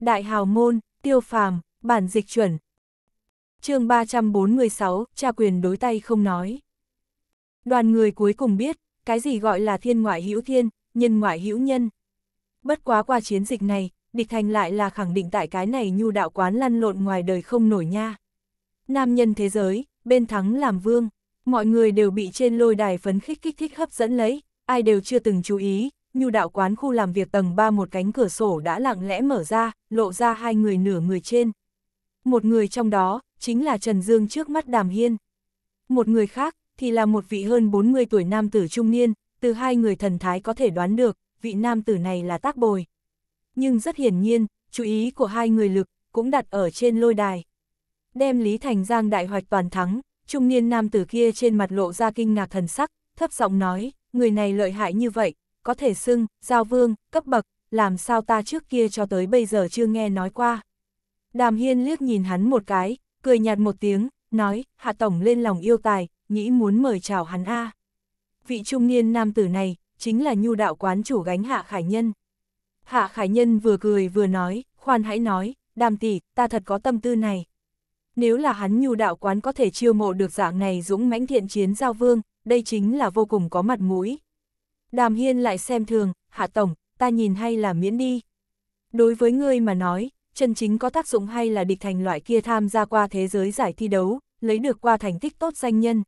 Đại hào môn, tiêu phàm, bản dịch chuẩn. chương 346, tra quyền đối tay không nói. Đoàn người cuối cùng biết, cái gì gọi là thiên ngoại hữu thiên, nhân ngoại hữu nhân. Bất quá qua chiến dịch này, địch thành lại là khẳng định tại cái này nhu đạo quán lăn lộn ngoài đời không nổi nha. Nam nhân thế giới, bên thắng làm vương, mọi người đều bị trên lôi đài phấn khích kích thích hấp dẫn lấy, ai đều chưa từng chú ý, nhu đạo quán khu làm việc tầng 3 một cánh cửa sổ đã lặng lẽ mở ra, lộ ra hai người nửa người trên. Một người trong đó, chính là Trần Dương trước mắt Đàm Hiên. Một người khác, thì là một vị hơn 40 tuổi nam tử trung niên, từ hai người thần thái có thể đoán được, vị nam tử này là tác bồi. Nhưng rất hiển nhiên, chú ý của hai người lực, cũng đặt ở trên lôi đài. Đem Lý Thành Giang đại hoạch toàn thắng, trung niên nam tử kia trên mặt lộ ra kinh ngạc thần sắc, thấp giọng nói, người này lợi hại như vậy, có thể xưng, giao vương, cấp bậc, làm sao ta trước kia cho tới bây giờ chưa nghe nói qua. Đàm Hiên liếc nhìn hắn một cái, cười nhạt một tiếng, nói, hạ tổng lên lòng yêu tài, nghĩ muốn mời chào hắn a. Vị trung niên nam tử này, chính là nhu đạo quán chủ gánh Hạ Khải Nhân. Hạ Khải Nhân vừa cười vừa nói, khoan hãy nói, đàm tỷ, ta thật có tâm tư này. Nếu là hắn nhu đạo quán có thể chiêu mộ được dạng này dũng mãnh thiện chiến giao vương, đây chính là vô cùng có mặt mũi. Đàm Hiên lại xem thường, Hạ Tổng, ta nhìn hay là miễn đi. Đối với ngươi mà nói, chân chính có tác dụng hay là địch thành loại kia tham gia qua thế giới giải thi đấu, lấy được qua thành tích tốt danh nhân.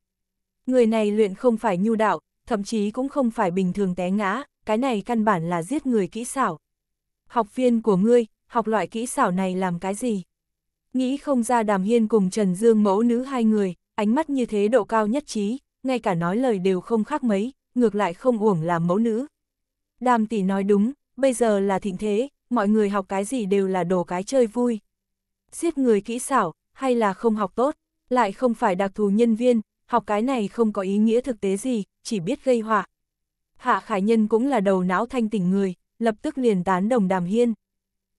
Người này luyện không phải nhu đạo, thậm chí cũng không phải bình thường té ngã, cái này căn bản là giết người kỹ xảo. Học viên của ngươi, học loại kỹ xảo này làm cái gì? Nghĩ không ra Đàm Hiên cùng Trần Dương mẫu nữ hai người, ánh mắt như thế độ cao nhất trí, ngay cả nói lời đều không khác mấy, ngược lại không uổng làm mẫu nữ. Đàm tỷ nói đúng, bây giờ là thịnh thế, mọi người học cái gì đều là đồ cái chơi vui. Giết người kỹ xảo, hay là không học tốt, lại không phải đặc thù nhân viên, học cái này không có ý nghĩa thực tế gì, chỉ biết gây họa. Hạ Khải Nhân cũng là đầu não thanh tỉnh người, lập tức liền tán đồng Đàm Hiên.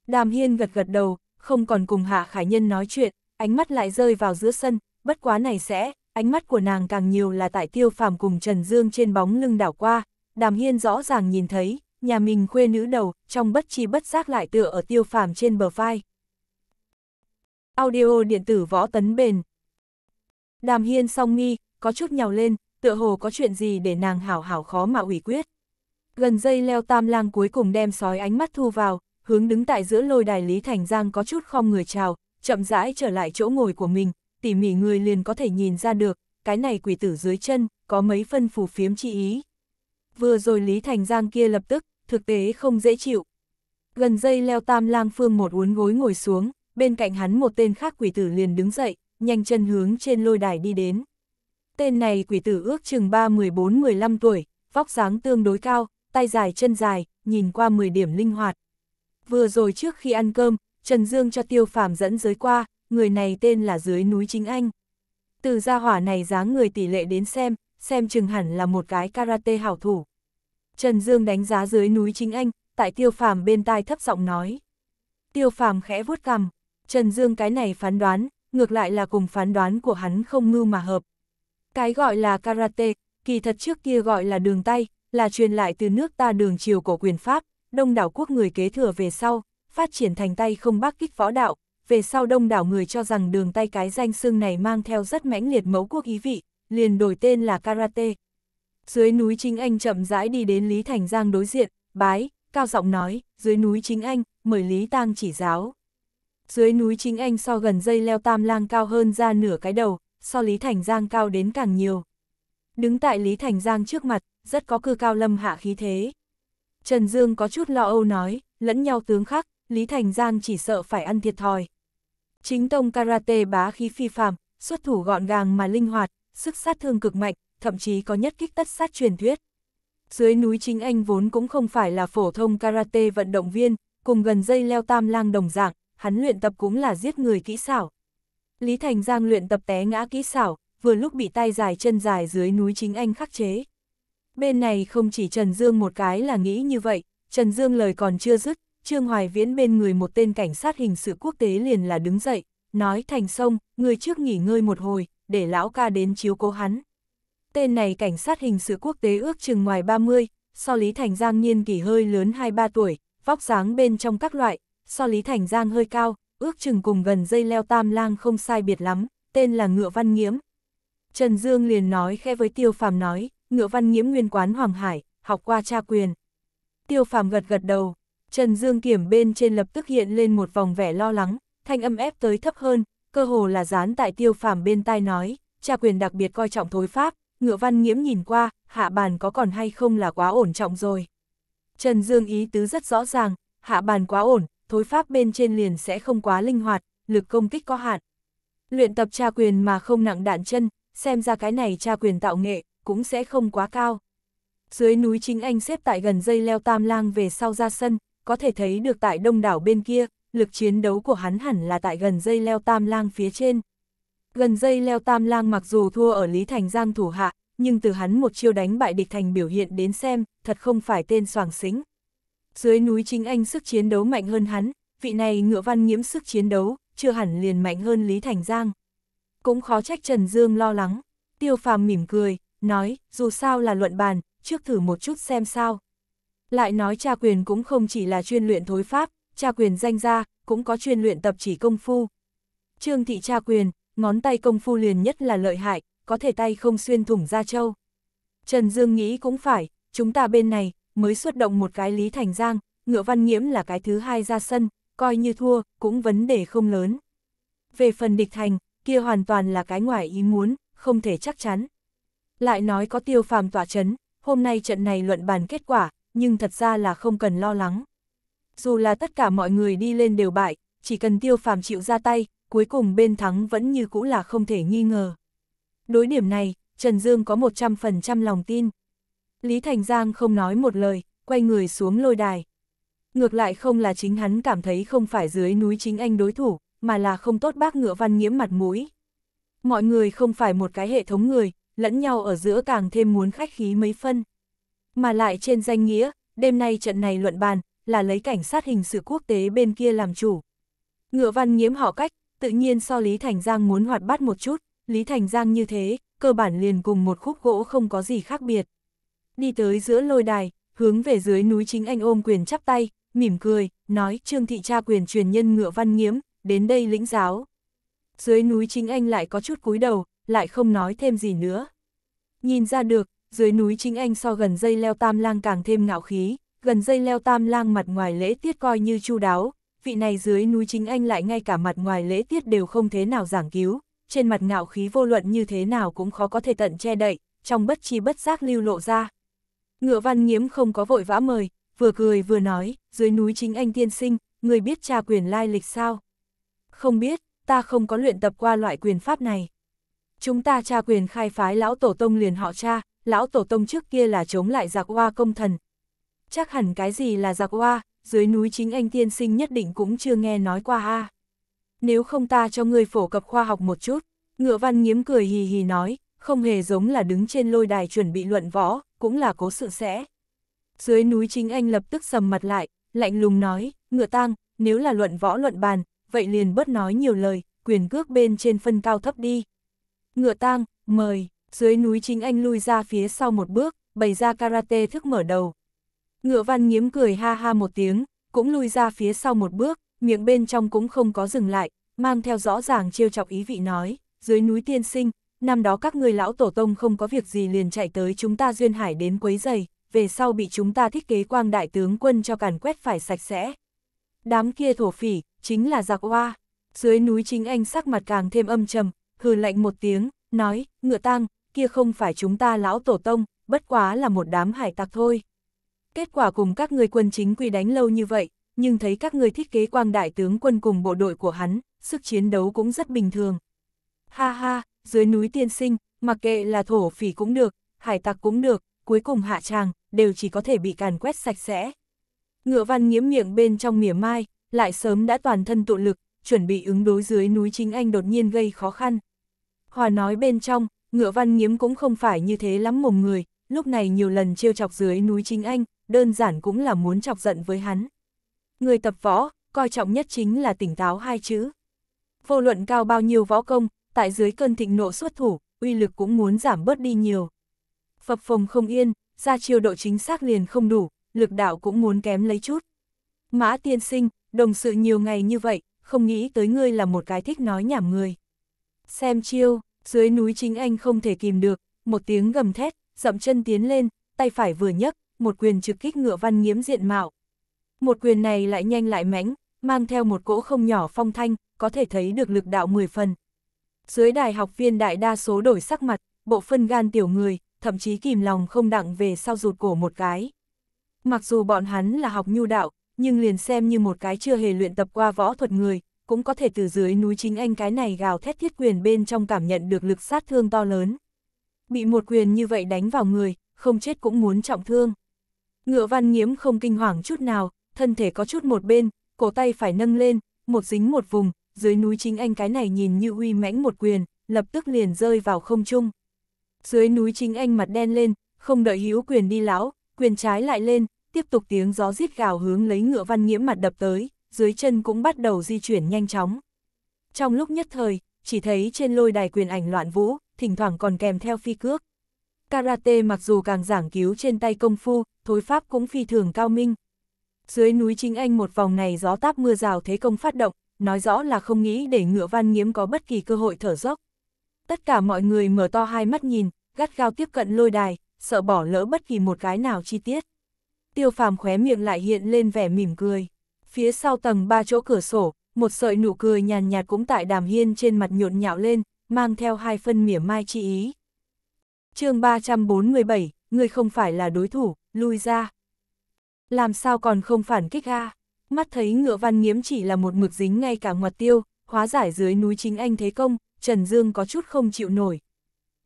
Đàm Hiên gật gật đầu, không còn cùng Hạ Khải Nhân nói chuyện, ánh mắt lại rơi vào giữa sân, bất quá này sẽ, ánh mắt của nàng càng nhiều là tại tiêu phàm cùng Trần Dương trên bóng lưng đảo qua, Đàm Hiên rõ ràng nhìn thấy, nhà mình khuê nữ đầu, trong bất chi bất giác lại tựa ở tiêu phàm trên bờ vai. Audio điện tử võ tấn bền. Đàm Hiên song nghi có chút nhào lên, tựa hồ có chuyện gì để nàng hảo hảo khó mà ủy quyết. Gần dây leo tam lang cuối cùng đem sói ánh mắt thu vào, hướng đứng tại giữa lôi đài Lý Thành Giang có chút không người chào, chậm rãi trở lại chỗ ngồi của mình, tỉ mỉ người liền có thể nhìn ra được, cái này quỷ tử dưới chân, có mấy phân phù phiếm chi ý. Vừa rồi Lý Thành Giang kia lập tức, thực tế không dễ chịu. Gần dây leo tam lang phương một uốn gối ngồi xuống, bên cạnh hắn một tên khác quỷ tử liền đứng dậy, nhanh chân hướng trên lôi đài đi đến. Tên này quỷ tử ước chừng 3-14-15 tuổi, vóc dáng tương đối cao, tay dài chân dài, nhìn qua 10 điểm linh hoạt. Vừa rồi trước khi ăn cơm, Trần Dương cho tiêu phàm dẫn giới qua, người này tên là dưới núi chính anh. Từ gia hỏa này dáng người tỷ lệ đến xem, xem chừng hẳn là một cái karate hảo thủ. Trần Dương đánh giá dưới núi chính anh, tại tiêu phàm bên tai thấp giọng nói. Tiêu phàm khẽ vuốt cằm, Trần Dương cái này phán đoán, ngược lại là cùng phán đoán của hắn không ngưu mà hợp. Cái gọi là karate, kỳ thật trước kia gọi là đường tay, là truyền lại từ nước ta đường triều cổ quyền Pháp, đông đảo quốc người kế thừa về sau, phát triển thành tay không bác kích võ đạo, về sau đông đảo người cho rằng đường tay cái danh xưng này mang theo rất mãnh liệt mẫu quốc ý vị, liền đổi tên là karate. Dưới núi chính anh chậm rãi đi đến Lý Thành Giang đối diện, bái, cao giọng nói, dưới núi chính anh, mời Lý Tang chỉ giáo. Dưới núi chính anh so gần dây leo tam lang cao hơn ra nửa cái đầu, so Lý Thành Giang cao đến càng nhiều. Đứng tại Lý Thành Giang trước mặt, rất có cư cao lâm hạ khí thế. Trần Dương có chút lo âu nói, lẫn nhau tướng khắc, Lý Thành Giang chỉ sợ phải ăn thiệt thòi. Chính tông karate bá khí phi phàm, xuất thủ gọn gàng mà linh hoạt, sức sát thương cực mạnh, thậm chí có nhất kích tất sát truyền thuyết. Dưới núi chính anh vốn cũng không phải là phổ thông karate vận động viên, cùng gần dây leo tam lang đồng dạng, hắn luyện tập cũng là giết người kỹ xảo. Lý Thành Giang luyện tập té ngã kỹ xảo, vừa lúc bị tay dài chân dài dưới núi chính anh khắc chế. Bên này không chỉ Trần Dương một cái là nghĩ như vậy, Trần Dương lời còn chưa dứt, Trương Hoài Viễn bên người một tên cảnh sát hình sự quốc tế liền là đứng dậy, nói thành sông, người trước nghỉ ngơi một hồi, để lão ca đến chiếu cố hắn. Tên này cảnh sát hình sự quốc tế ước chừng ngoài 30, so Lý Thành Giang niên kỷ hơi lớn 2-3 tuổi, vóc dáng bên trong các loại, so Lý Thành Giang hơi cao, ước chừng cùng gần dây leo tam lang không sai biệt lắm, tên là Ngựa Văn Nghiễm. Trần Dương liền nói khe với Tiêu Phàm nói, Ngựa Văn Nghiễm nguyên quán Hoàng Hải, học qua tra quyền. Tiêu Phàm gật gật đầu, Trần Dương kiểm bên trên lập tức hiện lên một vòng vẻ lo lắng, thanh âm ép tới thấp hơn, cơ hồ là dán tại Tiêu Phàm bên tai nói, Cha quyền đặc biệt coi trọng thối pháp, Ngựa Văn Nghiễm nhìn qua, hạ bàn có còn hay không là quá ổn trọng rồi. Trần Dương ý tứ rất rõ ràng, hạ bàn quá ổn, thối pháp bên trên liền sẽ không quá linh hoạt, lực công kích có hạn. Luyện tập tra quyền mà không nặng đạn chân, xem ra cái này tra quyền tạo nghệ, cũng sẽ không quá cao. Dưới núi chính anh xếp tại gần dây leo tam lang về sau ra sân, có thể thấy được tại đông đảo bên kia, lực chiến đấu của hắn hẳn là tại gần dây leo tam lang phía trên. Gần dây leo tam lang mặc dù thua ở Lý Thành Giang thủ hạ, nhưng từ hắn một chiêu đánh bại địch thành biểu hiện đến xem, thật không phải tên soàng xính. Dưới núi chính anh sức chiến đấu mạnh hơn hắn, vị này ngựa văn nhiễm sức chiến đấu, chưa hẳn liền mạnh hơn Lý Thành Giang. Cũng khó trách Trần Dương lo lắng, tiêu phàm mỉm cười, nói, dù sao là luận bàn, trước thử một chút xem sao. Lại nói cha quyền cũng không chỉ là chuyên luyện thối pháp, cha quyền danh ra, cũng có chuyên luyện tập chỉ công phu. Trương thị cha quyền, ngón tay công phu liền nhất là lợi hại, có thể tay không xuyên thủng ra châu. Trần Dương nghĩ cũng phải, chúng ta bên này, mới xuất động một cái Lý Thành Giang, ngựa văn nhiễm là cái thứ hai ra sân, coi như thua, cũng vấn đề không lớn. Về phần địch thành, kia hoàn toàn là cái ngoài ý muốn, không thể chắc chắn. Lại nói có tiêu phàm tỏa chấn, hôm nay trận này luận bàn kết quả, nhưng thật ra là không cần lo lắng. Dù là tất cả mọi người đi lên đều bại, chỉ cần tiêu phàm chịu ra tay, cuối cùng bên thắng vẫn như cũ là không thể nghi ngờ. Đối điểm này, Trần Dương có 100% lòng tin. Lý Thành Giang không nói một lời, quay người xuống lôi đài. Ngược lại không là chính hắn cảm thấy không phải dưới núi chính anh đối thủ, mà là không tốt bác ngựa văn nhiễm mặt mũi. Mọi người không phải một cái hệ thống người, lẫn nhau ở giữa càng thêm muốn khách khí mấy phân. Mà lại trên danh nghĩa, đêm nay trận này luận bàn, là lấy cảnh sát hình sự quốc tế bên kia làm chủ. Ngựa văn nhiễm họ cách, tự nhiên so Lý Thành Giang muốn hoạt bát một chút, Lý Thành Giang như thế, cơ bản liền cùng một khúc gỗ không có gì khác biệt. Đi tới giữa lôi đài, hướng về dưới núi chính anh ôm quyền chắp tay, mỉm cười, nói Trương Thị cha quyền truyền nhân ngựa văn nghiễm, đến đây lĩnh giáo. Dưới núi chính anh lại có chút cúi đầu, lại không nói thêm gì nữa. Nhìn ra được, dưới núi chính anh so gần dây leo tam lang càng thêm ngạo khí, gần dây leo tam lang mặt ngoài lễ tiết coi như chu đáo, vị này dưới núi chính anh lại ngay cả mặt ngoài lễ tiết đều không thế nào giảng cứu, trên mặt ngạo khí vô luận như thế nào cũng khó có thể tận che đậy, trong bất chi bất giác lưu lộ ra. Ngựa văn nghiễm không có vội vã mời, vừa cười vừa nói, dưới núi chính anh tiên sinh, người biết tra quyền lai lịch sao? Không biết, ta không có luyện tập qua loại quyền pháp này. Chúng ta tra quyền khai phái lão tổ tông liền họ cha, lão tổ tông trước kia là chống lại giặc hoa công thần. Chắc hẳn cái gì là giặc hoa, dưới núi chính anh tiên sinh nhất định cũng chưa nghe nói qua ha. Nếu không ta cho người phổ cập khoa học một chút, ngựa văn nghiếm cười hì hì nói, không hề giống là đứng trên lôi đài chuẩn bị luận võ, cũng là cố sự sẽ. Dưới núi chính anh lập tức sầm mặt lại, lạnh lùng nói, ngựa tang, nếu là luận võ luận bàn, vậy liền bớt nói nhiều lời, quyền cước bên trên phân cao thấp đi. Ngựa tang, mời, dưới núi chính anh lui ra phía sau một bước, bày ra karate thức mở đầu. Ngựa văn nghiếm cười ha ha một tiếng, cũng lui ra phía sau một bước, miệng bên trong cũng không có dừng lại, mang theo rõ ràng trêu chọc ý vị nói, dưới núi tiên sinh, năm đó các người lão tổ tông không có việc gì liền chạy tới chúng ta duyên hải đến quấy giày, về sau bị chúng ta thiết kế quang đại tướng quân cho càn quét phải sạch sẽ. Đám kia thổ phỉ, chính là giặc hoa. Dưới núi chính anh sắc mặt càng thêm âm trầm, hừ lạnh một tiếng, nói, ngựa tang, kia không phải chúng ta lão tổ tông, bất quá là một đám hải tặc thôi. Kết quả cùng các người quân chính quy đánh lâu như vậy, nhưng thấy các người thiết kế quang đại tướng quân cùng bộ đội của hắn, sức chiến đấu cũng rất bình thường. Ha ha, dưới núi tiên sinh, mặc kệ là thổ phỉ cũng được, hải tặc cũng được, cuối cùng hạ tràng, đều chỉ có thể bị càn quét sạch sẽ. Ngựa văn nghiễm miệng bên trong mỉa mai, lại sớm đã toàn thân tụ lực, chuẩn bị ứng đối dưới núi chính anh đột nhiên gây khó khăn. Hòa nói bên trong, ngựa văn nghiễm cũng không phải như thế lắm mồm người, lúc này nhiều lần trêu chọc dưới núi chính anh, đơn giản cũng là muốn chọc giận với hắn. Người tập võ, coi trọng nhất chính là tỉnh táo hai chữ. Vô luận cao bao nhiêu võ công, tại dưới cơn thịnh nộ xuất thủ, uy lực cũng muốn giảm bớt đi nhiều. Phập phồng không yên, ra chiêu độ chính xác liền không đủ, lực đạo cũng muốn kém lấy chút. Mã tiên sinh, đồng sự nhiều ngày như vậy, không nghĩ tới ngươi là một cái thích nói nhảm người. Xem chiêu, dưới núi chính anh không thể kìm được, một tiếng gầm thét, dậm chân tiến lên, tay phải vừa nhấc, một quyền trực kích ngựa văn nghiễm diện mạo. Một quyền này lại nhanh lại mãnh, mang theo một cỗ không nhỏ phong thanh, có thể thấy được lực đạo 10 phần. Dưới đài học viên đại đa số đổi sắc mặt, bộ phân gan tiểu người, thậm chí kìm lòng không đặng về sau rụt cổ một cái. Mặc dù bọn hắn là học nhu đạo, nhưng liền xem như một cái chưa hề luyện tập qua võ thuật người, cũng có thể từ dưới núi chính anh cái này gào thét thiết quyền bên trong cảm nhận được lực sát thương to lớn. Bị một quyền như vậy đánh vào người, không chết cũng muốn trọng thương. Ngựa văn nghiếm không kinh hoàng chút nào, thân thể có chút một bên, cổ tay phải nâng lên, một dính một vùng, dưới núi chính anh cái này nhìn như uy mãnh một quyền, lập tức liền rơi vào không trung. Dưới núi chính anh mặt đen lên, không đợi hữu quyền đi lão, quyền trái lại lên, tiếp tục tiếng gió giết gào hướng lấy ngựa văn nghiễm mặt đập tới, dưới chân cũng bắt đầu di chuyển nhanh chóng. Trong lúc nhất thời, chỉ thấy trên lôi đài quyền ảnh loạn vũ, thỉnh thoảng còn kèm theo phi cước. Karate mặc dù càng giảng cứu trên tay công phu, thối pháp cũng phi thường cao minh. Dưới núi chính anh một vòng này gió táp mưa rào thế công phát động, nói rõ là không nghĩ để ngựa văn nghiếm có bất kỳ cơ hội thở dốc. Tất cả mọi người mở to hai mắt nhìn, gắt gao tiếp cận lôi đài, sợ bỏ lỡ bất kỳ một cái nào chi tiết. Tiêu phàm khóe miệng lại hiện lên vẻ mỉm cười. Phía sau tầng ba chỗ cửa sổ, một sợi nụ cười nhàn nhạt cũng tại đàm hiên trên mặt nhộn nhạo lên, mang theo hai phân mỉa mai chi ý. chương 347, người không phải là đối thủ, lui ra. Làm sao còn không phản kích a Mắt thấy ngựa văn nghiếm chỉ là một mực dính ngay cả ngoặt tiêu, hóa giải dưới núi chính anh thế công, Trần Dương có chút không chịu nổi.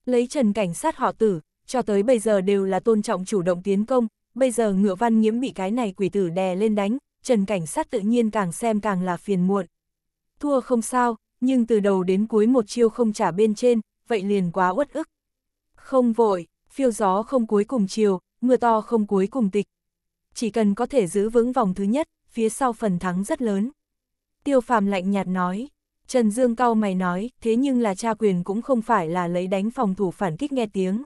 Lấy Trần cảnh sát họ tử, cho tới bây giờ đều là tôn trọng chủ động tiến công, bây giờ ngựa văn nghiếm bị cái này quỷ tử đè lên đánh, Trần cảnh sát tự nhiên càng xem càng là phiền muộn. Thua không sao, nhưng từ đầu đến cuối một chiêu không trả bên trên, vậy liền quá uất ức. Không vội, phiêu gió không cuối cùng chiều, mưa to không cuối cùng tịch. Chỉ cần có thể giữ vững vòng thứ nhất, phía sau phần thắng rất lớn. Tiêu phàm lạnh nhạt nói, Trần Dương cao mày nói, thế nhưng là cha quyền cũng không phải là lấy đánh phòng thủ phản kích nghe tiếng.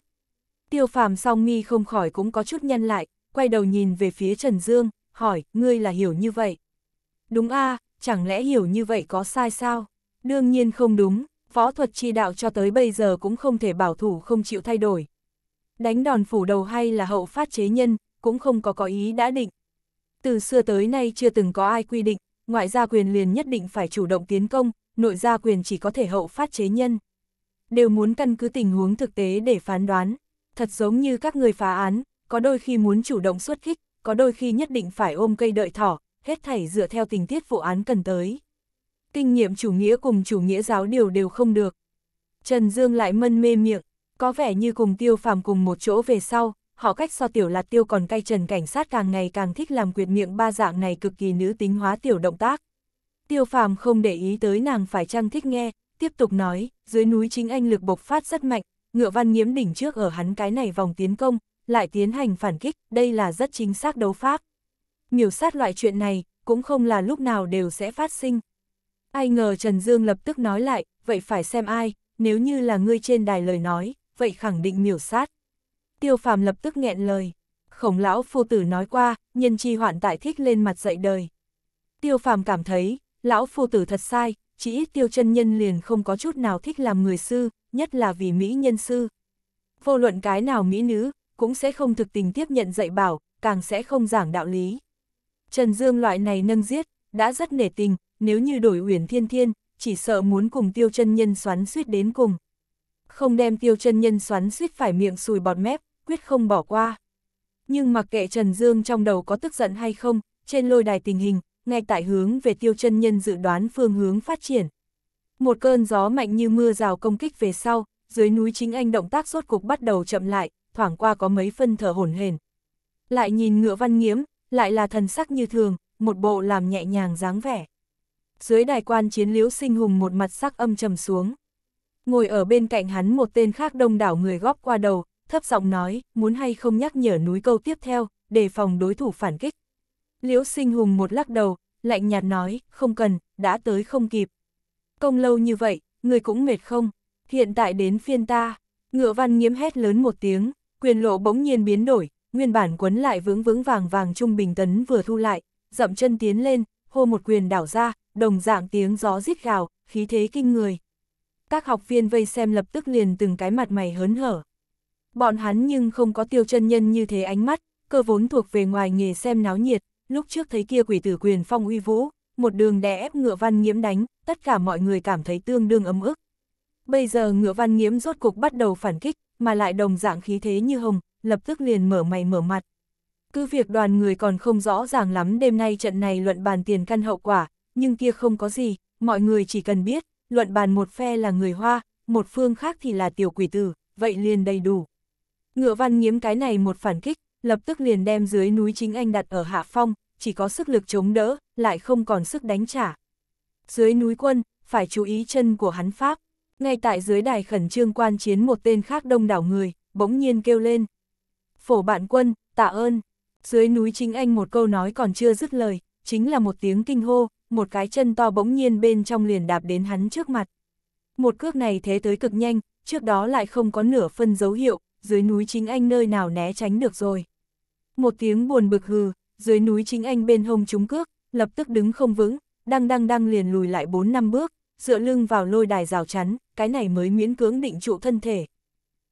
Tiêu phàm song mi không khỏi cũng có chút nhân lại, quay đầu nhìn về phía Trần Dương, hỏi, ngươi là hiểu như vậy. Đúng a chẳng lẽ hiểu như vậy có sai sao? Đương nhiên không đúng, võ thuật chi đạo cho tới bây giờ cũng không thể bảo thủ không chịu thay đổi. Đánh đòn phủ đầu hay là hậu phát chế nhân, cũng không có có ý đã định. Từ xưa tới nay chưa từng có ai quy định, ngoại gia quyền liền nhất định phải chủ động tiến công, nội gia quyền chỉ có thể hậu phát chế nhân. Đều muốn căn cứ tình huống thực tế để phán đoán, thật giống như các người phá án, có đôi khi muốn chủ động xuất kích, có đôi khi nhất định phải ôm cây đợi thỏ, hết thảy dựa theo tình tiết vụ án cần tới. Kinh nghiệm chủ nghĩa cùng chủ nghĩa giáo điều đều không được. Trần Dương lại mân mê miệng, có vẻ như cùng tiêu phàm cùng một chỗ về sau, họ cách so tiểu lạt tiêu còn cay trần cảnh sát càng ngày càng thích làm quyệt miệng ba dạng này cực kỳ nữ tính hóa tiểu động tác. Tiêu phàm không để ý tới nàng phải chăng thích nghe, tiếp tục nói, dưới núi chính anh lực bộc phát rất mạnh, ngựa văn nhiễm đỉnh trước ở hắn cái này vòng tiến công, lại tiến hành phản kích, đây là rất chính xác đấu pháp. Miểu sát loại chuyện này, cũng không là lúc nào đều sẽ phát sinh. Ai ngờ Trần Dương lập tức nói lại, vậy phải xem ai, nếu như là ngươi trên đài lời nói, vậy khẳng định miểu sát. Tiêu phàm lập tức nghẹn lời. Khổng lão phu tử nói qua, nhân chi hoạn tại thích lên mặt dậy đời. Tiêu phàm cảm thấy, lão phu tử thật sai, chỉ ít tiêu chân nhân liền không có chút nào thích làm người sư, nhất là vì mỹ nhân sư. Vô luận cái nào mỹ nữ, cũng sẽ không thực tình tiếp nhận dạy bảo, càng sẽ không giảng đạo lý. Trần Dương loại này nâng giết, đã rất nể tình, nếu như đổi uyển thiên thiên, chỉ sợ muốn cùng tiêu chân nhân xoắn suýt đến cùng. Không đem tiêu chân nhân xoắn suýt phải miệng sùi bọt mép, quyết không bỏ qua. Nhưng mặc kệ Trần Dương trong đầu có tức giận hay không, trên lôi đài tình hình, ngay tại hướng về tiêu chân nhân dự đoán phương hướng phát triển. Một cơn gió mạnh như mưa rào công kích về sau, dưới núi chính anh động tác rốt cục bắt đầu chậm lại, thoảng qua có mấy phân thở hổn hển. Lại nhìn ngựa văn nghiếm, lại là thần sắc như thường, một bộ làm nhẹ nhàng dáng vẻ. Dưới đài quan chiến liễu sinh hùng một mặt sắc âm trầm xuống. Ngồi ở bên cạnh hắn một tên khác đông đảo người góp qua đầu, thấp giọng nói, muốn hay không nhắc nhở núi câu tiếp theo, đề phòng đối thủ phản kích. Liễu sinh hùng một lắc đầu, lạnh nhạt nói, không cần, đã tới không kịp. Công lâu như vậy, người cũng mệt không, hiện tại đến phiên ta. Ngựa văn nghiếm hét lớn một tiếng, quyền lộ bỗng nhiên biến đổi, nguyên bản quấn lại vững vững vàng vàng trung bình tấn vừa thu lại, dậm chân tiến lên, hô một quyền đảo ra, đồng dạng tiếng gió rít gào, khí thế kinh người. Các học viên vây xem lập tức liền từng cái mặt mày hớn hở. Bọn hắn nhưng không có tiêu chân nhân như thế ánh mắt, cơ vốn thuộc về ngoài nghề xem náo nhiệt, lúc trước thấy kia quỷ tử quyền phong uy vũ, một đường đè ép ngựa văn nghiễm đánh, tất cả mọi người cảm thấy tương đương ấm ức. Bây giờ ngựa văn nghiễm rốt cục bắt đầu phản kích, mà lại đồng dạng khí thế như hồng, lập tức liền mở mày mở mặt. Cứ việc đoàn người còn không rõ ràng lắm đêm nay trận này luận bàn tiền căn hậu quả, nhưng kia không có gì, mọi người chỉ cần biết, luận bàn một phe là người Hoa, một phương khác thì là tiểu quỷ tử, vậy liền đầy đủ. Ngựa văn nghiếm cái này một phản kích, lập tức liền đem dưới núi chính anh đặt ở hạ phong, chỉ có sức lực chống đỡ, lại không còn sức đánh trả. Dưới núi quân, phải chú ý chân của hắn Pháp. Ngay tại dưới đài khẩn trương quan chiến một tên khác đông đảo người, bỗng nhiên kêu lên. Phổ bạn quân, tạ ơn. Dưới núi chính anh một câu nói còn chưa dứt lời, chính là một tiếng kinh hô, một cái chân to bỗng nhiên bên trong liền đạp đến hắn trước mặt. Một cước này thế tới cực nhanh, trước đó lại không có nửa phân dấu hiệu, dưới núi chính anh nơi nào né tránh được rồi. Một tiếng buồn bực hừ, dưới núi chính anh bên hông trúng cước, lập tức đứng không vững, đang đang đang liền lùi lại 4 năm bước, dựa lưng vào lôi đài rào chắn, cái này mới miễn cưỡng định trụ thân thể.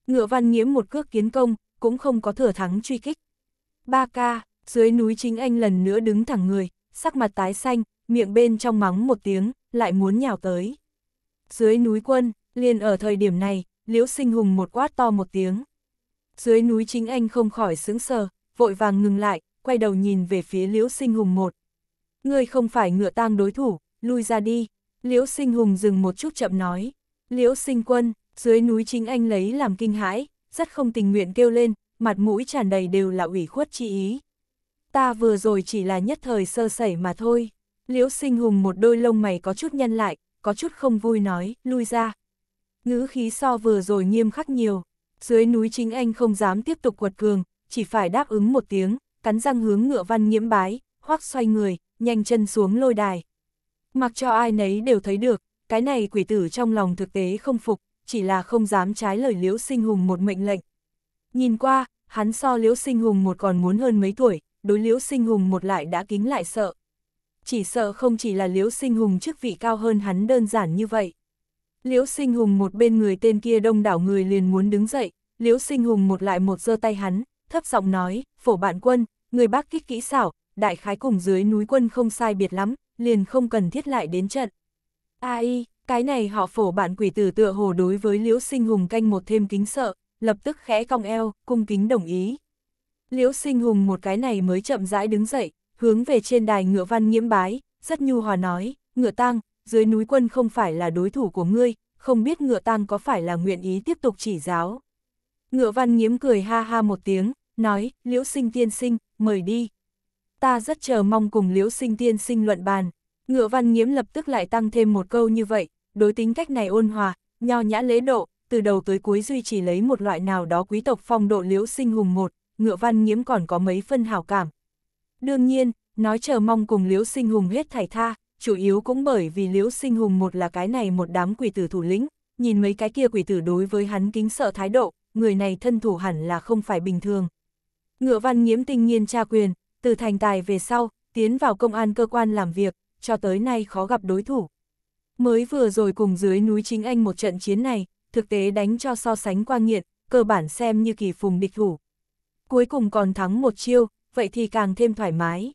Ngựa văn nhiễm một cước kiến công, cũng không có thừa thắng truy kích. Ba ca, dưới núi chính anh lần nữa đứng thẳng người, sắc mặt tái xanh, miệng bên trong mắng một tiếng, lại muốn nhào tới. Dưới núi quân, liền ở thời điểm này, liễu sinh hùng một quát to một tiếng. Dưới núi chính anh không khỏi sững sờ, vội vàng ngừng lại, quay đầu nhìn về phía liễu sinh hùng một. Ngươi không phải ngựa tang đối thủ, lui ra đi. Liễu sinh hùng dừng một chút chậm nói. Liễu sinh quân, dưới núi chính anh lấy làm kinh hãi, rất không tình nguyện kêu lên, mặt mũi tràn đầy đều là ủy khuất chi ý. Ta vừa rồi chỉ là nhất thời sơ sẩy mà thôi. Liễu sinh hùng một đôi lông mày có chút nhăn lại, có chút không vui nói, lui ra. Ngữ khí so vừa rồi nghiêm khắc nhiều. Dưới núi chính anh không dám tiếp tục quật cường, chỉ phải đáp ứng một tiếng, cắn răng hướng ngựa văn nghiễm bái, hoác xoay người, nhanh chân xuống lôi đài. Mặc cho ai nấy đều thấy được, cái này quỷ tử trong lòng thực tế không phục, chỉ là không dám trái lời liễu sinh hùng một mệnh lệnh. Nhìn qua, hắn so liễu sinh hùng một còn muốn hơn mấy tuổi, đối liễu sinh hùng một lại đã kính lại sợ. Chỉ sợ không chỉ là liễu sinh hùng chức vị cao hơn hắn đơn giản như vậy. Liễu sinh hùng một bên người tên kia đông đảo người liền muốn đứng dậy, liễu sinh hùng một lại một giơ tay hắn, thấp giọng nói, phổ bạn quân, người bác kích kỹ xảo, đại khái cùng dưới núi quân không sai biệt lắm, liền không cần thiết lại đến trận. Ai, cái này họ phổ bạn quỷ tử tựa hồ đối với liễu sinh hùng canh một thêm kính sợ, lập tức khẽ cong eo, cung kính đồng ý. Liễu sinh hùng một cái này mới chậm rãi đứng dậy, hướng về trên đài ngựa văn nghiễm bái, rất nhu hòa nói, ngựa tang, dưới núi quân không phải là đối thủ của ngươi, không biết ngựa tang có phải là nguyện ý tiếp tục chỉ giáo. Ngựa văn nghiễm cười ha ha một tiếng, nói, liễu sinh tiên sinh, mời đi. Ta rất chờ mong cùng liễu sinh tiên sinh luận bàn. Ngựa văn nhiễm lập tức lại tăng thêm một câu như vậy, đối tính cách này ôn hòa, nho nhã lễ độ, từ đầu tới cuối duy trì lấy một loại nào đó quý tộc phong độ liễu sinh hùng một, ngựa văn nhiễm còn có mấy phân hào cảm. Đương nhiên, nói chờ mong cùng liễu sinh hùng hết thảy tha, chủ yếu cũng bởi vì liễu sinh hùng một là cái này một đám quỷ tử thủ lĩnh, nhìn mấy cái kia quỷ tử đối với hắn kính sợ thái độ, người này thân thủ hẳn là không phải bình thường. Ngựa văn nhiễm tinh nhiên tra quyền, từ thành tài về sau, tiến vào công an cơ quan làm việc, cho tới nay khó gặp đối thủ. Mới vừa rồi cùng dưới núi chính anh một trận chiến này, thực tế đánh cho so sánh qua nghiện, cơ bản xem như kỳ phùng địch thủ. Cuối cùng còn thắng một chiêu, vậy thì càng thêm thoải mái.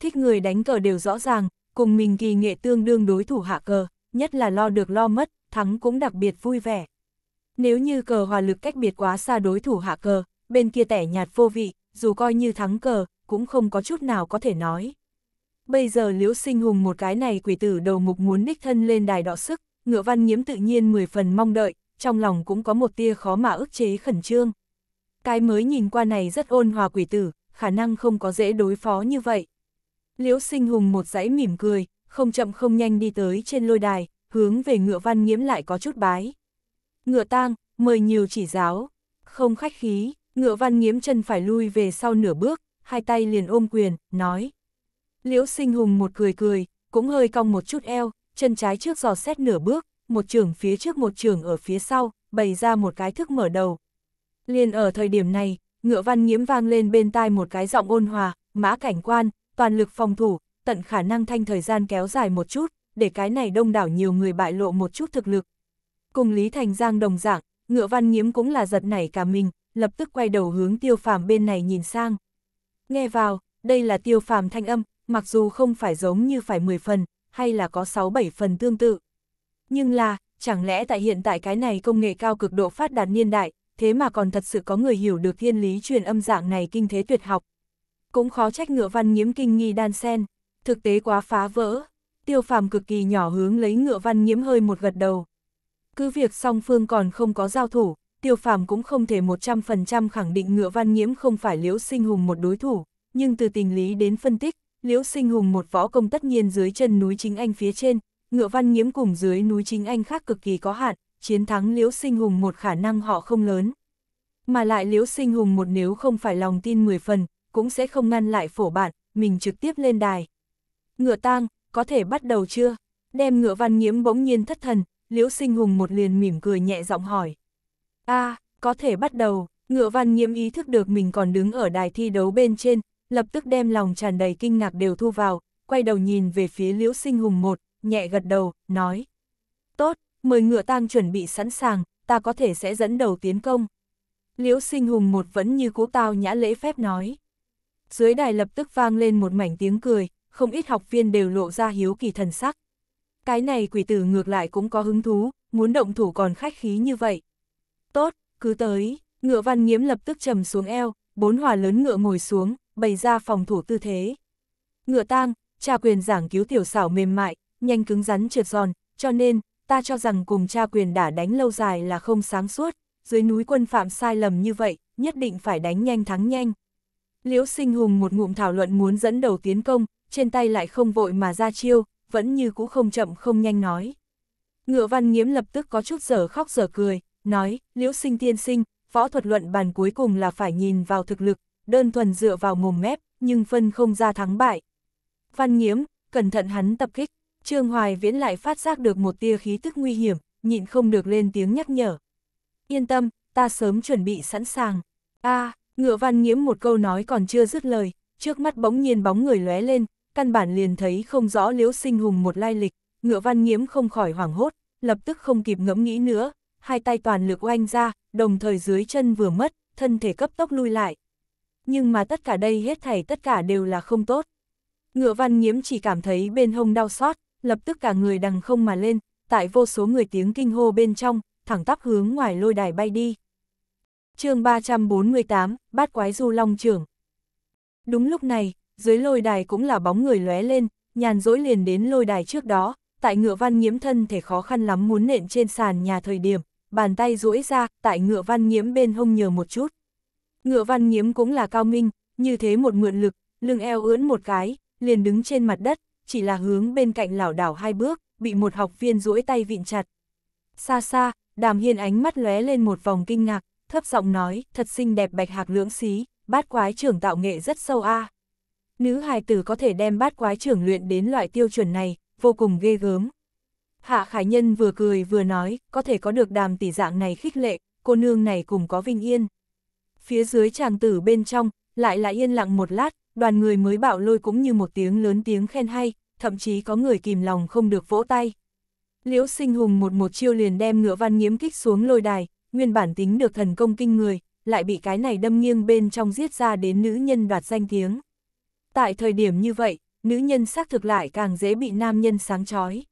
Thích người đánh cờ đều rõ ràng, cùng mình kỳ nghệ tương đương đối thủ hạ cờ, nhất là lo được lo mất, thắng cũng đặc biệt vui vẻ. Nếu như cờ hòa lực cách biệt quá xa đối thủ hạ cờ, bên kia tẻ nhạt vô vị, dù coi như thắng cờ, cũng không có chút nào có thể nói. Bây giờ liễu sinh hùng một cái này quỷ tử đầu mục muốn đích thân lên đài đọ sức, ngựa văn nhiễm tự nhiên 10 phần mong đợi, trong lòng cũng có một tia khó mà ức chế khẩn trương. Cái mới nhìn qua này rất ôn hòa quỷ tử, khả năng không có dễ đối phó như vậy. Liễu sinh hùng một dãy mỉm cười, không chậm không nhanh đi tới trên lôi đài, hướng về ngựa văn nhiễm lại có chút bái. Ngựa tang, mời nhiều chỉ giáo, không khách khí, ngựa văn nhiễm chân phải lui về sau nửa bước, hai tay liền ôm quyền, nói. Liễu sinh hùng một cười cười, cũng hơi cong một chút eo, chân trái trước giò xét nửa bước, một trường phía trước một trường ở phía sau, bày ra một cái thức mở đầu. Liền ở thời điểm này, ngựa văn nhiễm vang lên bên tai một cái giọng ôn hòa, mã cảnh quan, toàn lực phòng thủ, tận khả năng thanh thời gian kéo dài một chút, để cái này đông đảo nhiều người bại lộ một chút thực lực. Cùng Lý Thành Giang đồng dạng, ngựa văn nhiễm cũng là giật nảy cả mình, lập tức quay đầu hướng tiêu phàm bên này nhìn sang. Nghe vào, đây là tiêu phàm thanh âm, mặc dù không phải giống như phải 10 phần, hay là có 6-7 phần tương tự. Nhưng là, chẳng lẽ tại hiện tại cái này công nghệ cao cực độ phát đạt niên đại, thế mà còn thật sự có người hiểu được thiên lý truyền âm dạng này kinh thế tuyệt học. Cũng khó trách ngựa văn nhiễm kinh nghi đan sen, thực tế quá phá vỡ. Tiêu phàm cực kỳ nhỏ hướng lấy ngựa văn nhiễm hơi một gật đầu. Cứ việc song phương còn không có giao thủ, tiêu phàm cũng không thể 100% khẳng định ngựa văn nhiễm không phải liễu sinh hùng một đối thủ, nhưng từ tình lý đến phân tích, liễu sinh hùng một võ công tất nhiên dưới chân núi chính anh phía trên, ngựa văn nhiễm cùng dưới núi chính anh khác cực kỳ có hạn, chiến thắng liễu sinh hùng một khả năng họ không lớn. Mà lại liễu sinh hùng một nếu không phải lòng tin 10 phần, cũng sẽ không ngăn lại phổ bạn, mình trực tiếp lên đài. Ngựa tang, có thể bắt đầu chưa? Đem ngựa văn nhiễm bỗng nhiên thất thần, liễu sinh hùng một liền mỉm cười nhẹ giọng hỏi a à, có thể bắt đầu, ngựa văn nhiễm ý thức được mình còn đứng ở đài thi đấu bên trên, lập tức đem lòng tràn đầy kinh ngạc đều thu vào, quay đầu nhìn về phía liễu sinh hùng một, nhẹ gật đầu, nói. Tốt, mời ngựa tang chuẩn bị sẵn sàng, ta có thể sẽ dẫn đầu tiến công. Liễu sinh hùng một vẫn như cũ tao nhã lễ phép nói. Dưới đài lập tức vang lên một mảnh tiếng cười, không ít học viên đều lộ ra hiếu kỳ thần sắc. Cái này quỷ tử ngược lại cũng có hứng thú, muốn động thủ còn khách khí như vậy. Tốt, cứ tới, ngựa văn nghiễm lập tức trầm xuống eo, bốn hòa lớn ngựa ngồi xuống, bày ra phòng thủ tư thế. Ngựa tang, cha quyền giảng cứu tiểu xảo mềm mại, nhanh cứng rắn trượt giòn, cho nên, ta cho rằng cùng cha quyền đả đánh lâu dài là không sáng suốt, dưới núi quân phạm sai lầm như vậy, nhất định phải đánh nhanh thắng nhanh. Liễu sinh hùng một ngụm thảo luận muốn dẫn đầu tiến công, trên tay lại không vội mà ra chiêu, vẫn như cũ không chậm không nhanh nói. Ngựa văn nghiếm lập tức có chút giờ khóc giờ cười, nói, liễu sinh tiên sinh, võ thuật luận bàn cuối cùng là phải nhìn vào thực lực, đơn thuần dựa vào mồm mép, nhưng phân không ra thắng bại. Văn nghiếm, cẩn thận hắn tập kích, Trương Hoài Viễn lại phát giác được một tia khí tức nguy hiểm, nhịn không được lên tiếng nhắc nhở. Yên tâm, ta sớm chuẩn bị sẵn sàng. a ngựa văn nghiễm một câu nói còn chưa dứt lời, trước mắt bỗng nhiên bóng người lóe lên, căn bản liền thấy không rõ liễu sinh hùng một lai lịch, ngựa văn nghiễm không khỏi hoảng hốt, lập tức không kịp ngẫm nghĩ nữa, hai tay toàn lực oanh ra, đồng thời dưới chân vừa mất, thân thể cấp tốc lui lại. Nhưng mà tất cả đây hết thảy tất cả đều là không tốt. Ngựa văn nghiễm chỉ cảm thấy bên hông đau xót, lập tức cả người đằng không mà lên, tại vô số người tiếng kinh hô bên trong, thẳng tắp hướng ngoài lôi đài bay đi. chương 348, bát quái du long trưởng. Đúng lúc này, dưới lôi đài cũng là bóng người lóe lên, nhàn dỗi liền đến lôi đài trước đó, tại ngựa văn nghiễm thân thể khó khăn lắm muốn nện trên sàn nhà thời điểm, bàn tay duỗi ra, tại ngựa văn nhiễm bên hông nhờ một chút. Ngựa văn nhiễm cũng là cao minh, như thế một mượn lực, lưng eo ưỡn một cái, liền đứng trên mặt đất, chỉ là hướng bên cạnh lảo đảo hai bước, bị một học viên duỗi tay vịn chặt. Xa xa, đàm hiên ánh mắt lóe lên một vòng kinh ngạc, thấp giọng nói, thật xinh đẹp bạch hạc lưỡng xí, bát quái trưởng tạo nghệ rất sâu a. Nữ hài tử có thể đem bát quái trưởng luyện đến loại tiêu chuẩn này, vô cùng ghê gớm. Hạ Khải Nhân vừa cười vừa nói, có thể có được đàm tỷ dạng này khích lệ, cô nương này cùng có vinh yên. Phía dưới chàng tử bên trong, lại lại yên lặng một lát, đoàn người mới bạo lôi cũng như một tiếng lớn tiếng khen hay, thậm chí có người kìm lòng không được vỗ tay. Liễu sinh hùng một một chiêu liền đem ngựa văn nghiếm kích xuống lôi đài, nguyên bản tính được thần công kinh người, lại bị cái này đâm nghiêng bên trong giết ra đến nữ nhân đoạt danh tiếng. Tại thời điểm như vậy, nữ nhân xác thực lại càng dễ bị nam nhân sáng chói.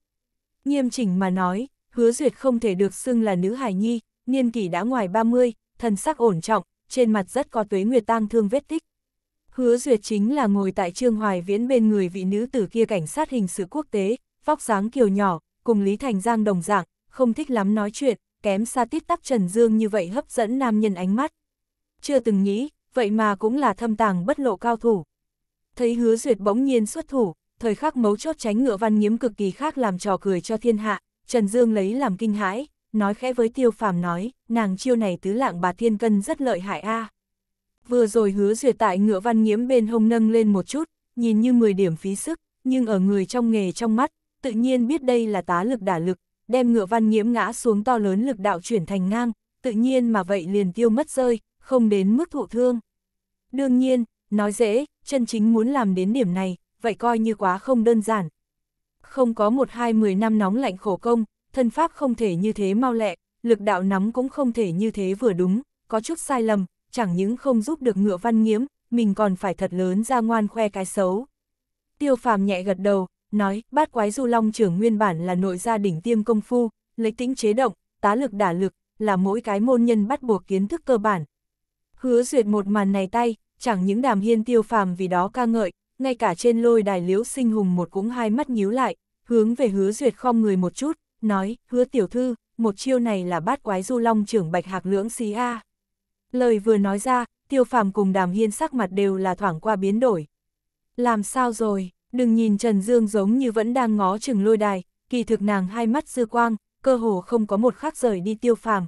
Nghiêm chỉnh mà nói, hứa duyệt không thể được xưng là nữ hài nhi, niên kỷ đã ngoài 30, thần sắc ổn trọng, trên mặt rất có tuế nguyệt tang thương vết tích. Hứa duyệt chính là ngồi tại Trương Hoài Viễn bên người vị nữ tử kia cảnh sát hình sự quốc tế, vóc dáng kiều nhỏ, cùng Lý Thành Giang đồng dạng, không thích lắm nói chuyện, kém xa tít tắc Trần Dương như vậy hấp dẫn nam nhân ánh mắt. Chưa từng nghĩ, vậy mà cũng là thâm tàng bất lộ cao thủ. Thấy hứa duyệt bỗng nhiên xuất thủ, thời khắc mấu chốt tránh ngựa văn nghiếm cực kỳ khác làm trò cười cho thiên hạ, Trần Dương lấy làm kinh hãi, nói khẽ với tiêu phàm nói, nàng chiêu này tứ lạng bà thiên cân rất lợi hại a Vừa rồi hứa duyệt tại ngựa văn nghiếm bên hông nâng lên một chút, nhìn như 10 điểm phí sức, nhưng ở người trong nghề trong mắt, tự nhiên biết đây là tá lực đả lực, đem ngựa văn nghiễm ngã xuống to lớn lực đạo chuyển thành ngang, tự nhiên mà vậy liền tiêu mất rơi, không đến mức thụ thương. Đương nhiên, nói dễ, chân chính muốn làm đến điểm này, vậy coi như quá không đơn giản. Không có một hai mười năm nóng lạnh khổ công, thân pháp không thể như thế mau lẹ, lực đạo nắm cũng không thể như thế vừa đúng, có chút sai lầm, chẳng những không giúp được ngựa văn nghiễm, mình còn phải thật lớn ra ngoan khoe cái xấu. Tiêu phàm nhẹ gật đầu, nói, bát quái du long trưởng nguyên bản là nội gia đỉnh tiêm công phu, lấy tĩnh chế động, tá lực đả lực, là mỗi cái môn nhân bắt buộc kiến thức cơ bản. Hứa duyệt một màn này tay, chẳng những đàm hiên tiêu phàm vì đó ca ngợi, ngay cả trên lôi đài liễu sinh hùng một cũng hai mắt nhíu lại, hướng về hứa duyệt khom người một chút, nói, hứa tiểu thư, một chiêu này là bát quái du long trưởng bạch hạc lưỡng xí A. Lời vừa nói ra, tiêu phàm cùng đàm hiên sắc mặt đều là thoảng qua biến đổi. Làm sao rồi, đừng nhìn Trần Dương giống như vẫn đang ngó chừng lôi đài, kỳ thực nàng hai mắt dư quang, cơ hồ không có một khắc rời đi tiêu phàm.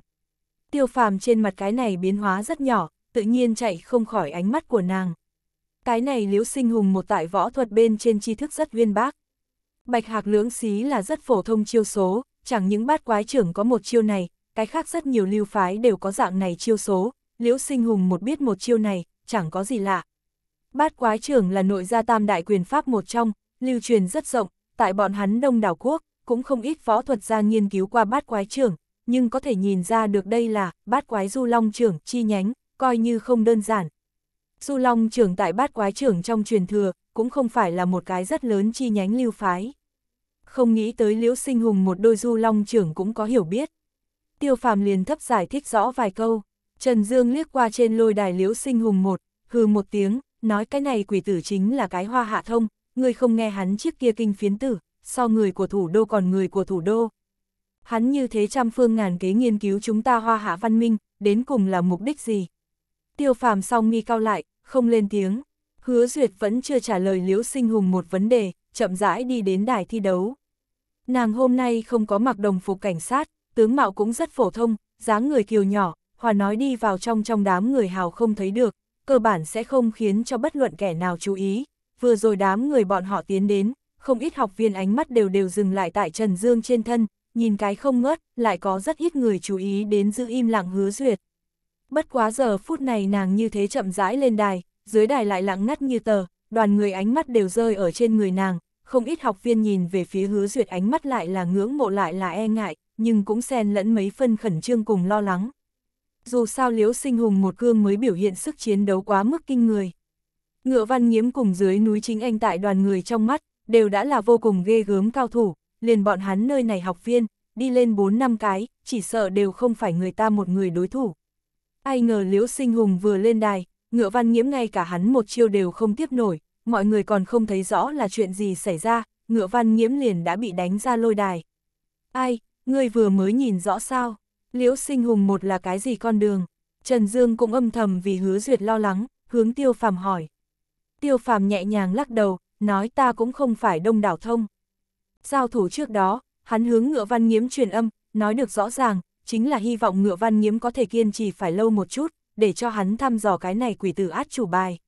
Tiêu phàm trên mặt cái này biến hóa rất nhỏ, tự nhiên chạy không khỏi ánh mắt của nàng. Cái này liễu sinh hùng một tại võ thuật bên trên tri thức rất uyên bác. Bạch hạc lưỡng xí là rất phổ thông chiêu số, chẳng những bát quái trưởng có một chiêu này, cái khác rất nhiều lưu phái đều có dạng này chiêu số, liễu sinh hùng một biết một chiêu này, chẳng có gì lạ. Bát quái trưởng là nội gia tam đại quyền pháp một trong, lưu truyền rất rộng, tại bọn hắn đông đảo quốc, cũng không ít võ thuật gia nghiên cứu qua bát quái trưởng, nhưng có thể nhìn ra được đây là bát quái du long trưởng chi nhánh, coi như không đơn giản. Du long trưởng tại bát quái trưởng trong truyền thừa, cũng không phải là một cái rất lớn chi nhánh lưu phái. Không nghĩ tới liễu sinh hùng một đôi du long trưởng cũng có hiểu biết. Tiêu phàm liền thấp giải thích rõ vài câu, Trần Dương liếc qua trên lôi đài liễu sinh hùng một, hừ một tiếng, nói cái này quỷ tử chính là cái hoa hạ thông, người không nghe hắn chiếc kia kinh phiến tử, so người của thủ đô còn người của thủ đô. Hắn như thế trăm phương ngàn kế nghiên cứu chúng ta hoa hạ văn minh, đến cùng là mục đích gì? Tiêu phàm song mi cao lại, không lên tiếng. Hứa Duyệt vẫn chưa trả lời Liễu Sinh Hùng một vấn đề, chậm rãi đi đến đài thi đấu. Nàng hôm nay không có mặc đồng phục cảnh sát, tướng mạo cũng rất phổ thông, dáng người kiều nhỏ, hòa nói đi vào trong trong đám người hào không thấy được, cơ bản sẽ không khiến cho bất luận kẻ nào chú ý. Vừa rồi đám người bọn họ tiến đến, không ít học viên ánh mắt đều đều dừng lại tại Trần Dương trên thân, nhìn cái không ngớt, lại có rất ít người chú ý đến giữ im lặng hứa duyệt. Bất quá giờ phút này nàng như thế chậm rãi lên đài, dưới đài lại lặng ngắt như tờ, đoàn người ánh mắt đều rơi ở trên người nàng, không ít học viên nhìn về phía hứa duyệt ánh mắt lại là ngưỡng mộ lại là e ngại, nhưng cũng xen lẫn mấy phân khẩn trương cùng lo lắng. Dù sao liếu sinh hùng một cương mới biểu hiện sức chiến đấu quá mức kinh người. Ngựa văn nghiếm cùng dưới núi chính anh tại đoàn người trong mắt, đều đã là vô cùng ghê gớm cao thủ, liền bọn hắn nơi này học viên, đi lên 4 năm cái, chỉ sợ đều không phải người ta một người đối thủ. Ai ngờ liễu sinh hùng vừa lên đài, ngựa văn nghiễm ngay cả hắn một chiêu đều không tiếp nổi, mọi người còn không thấy rõ là chuyện gì xảy ra, ngựa văn nghiễm liền đã bị đánh ra lôi đài. Ai, ngươi vừa mới nhìn rõ sao? Liễu sinh hùng một là cái gì con đường? Trần Dương cũng âm thầm vì hứa duyệt lo lắng, hướng tiêu phàm hỏi. Tiêu phàm nhẹ nhàng lắc đầu, nói ta cũng không phải đông đảo thông. Giao thủ trước đó, hắn hướng ngựa văn nghiễm truyền âm, nói được rõ ràng, chính là hy vọng ngựa văn nghiếm có thể kiên trì phải lâu một chút, để cho hắn thăm dò cái này quỷ tử át chủ bài.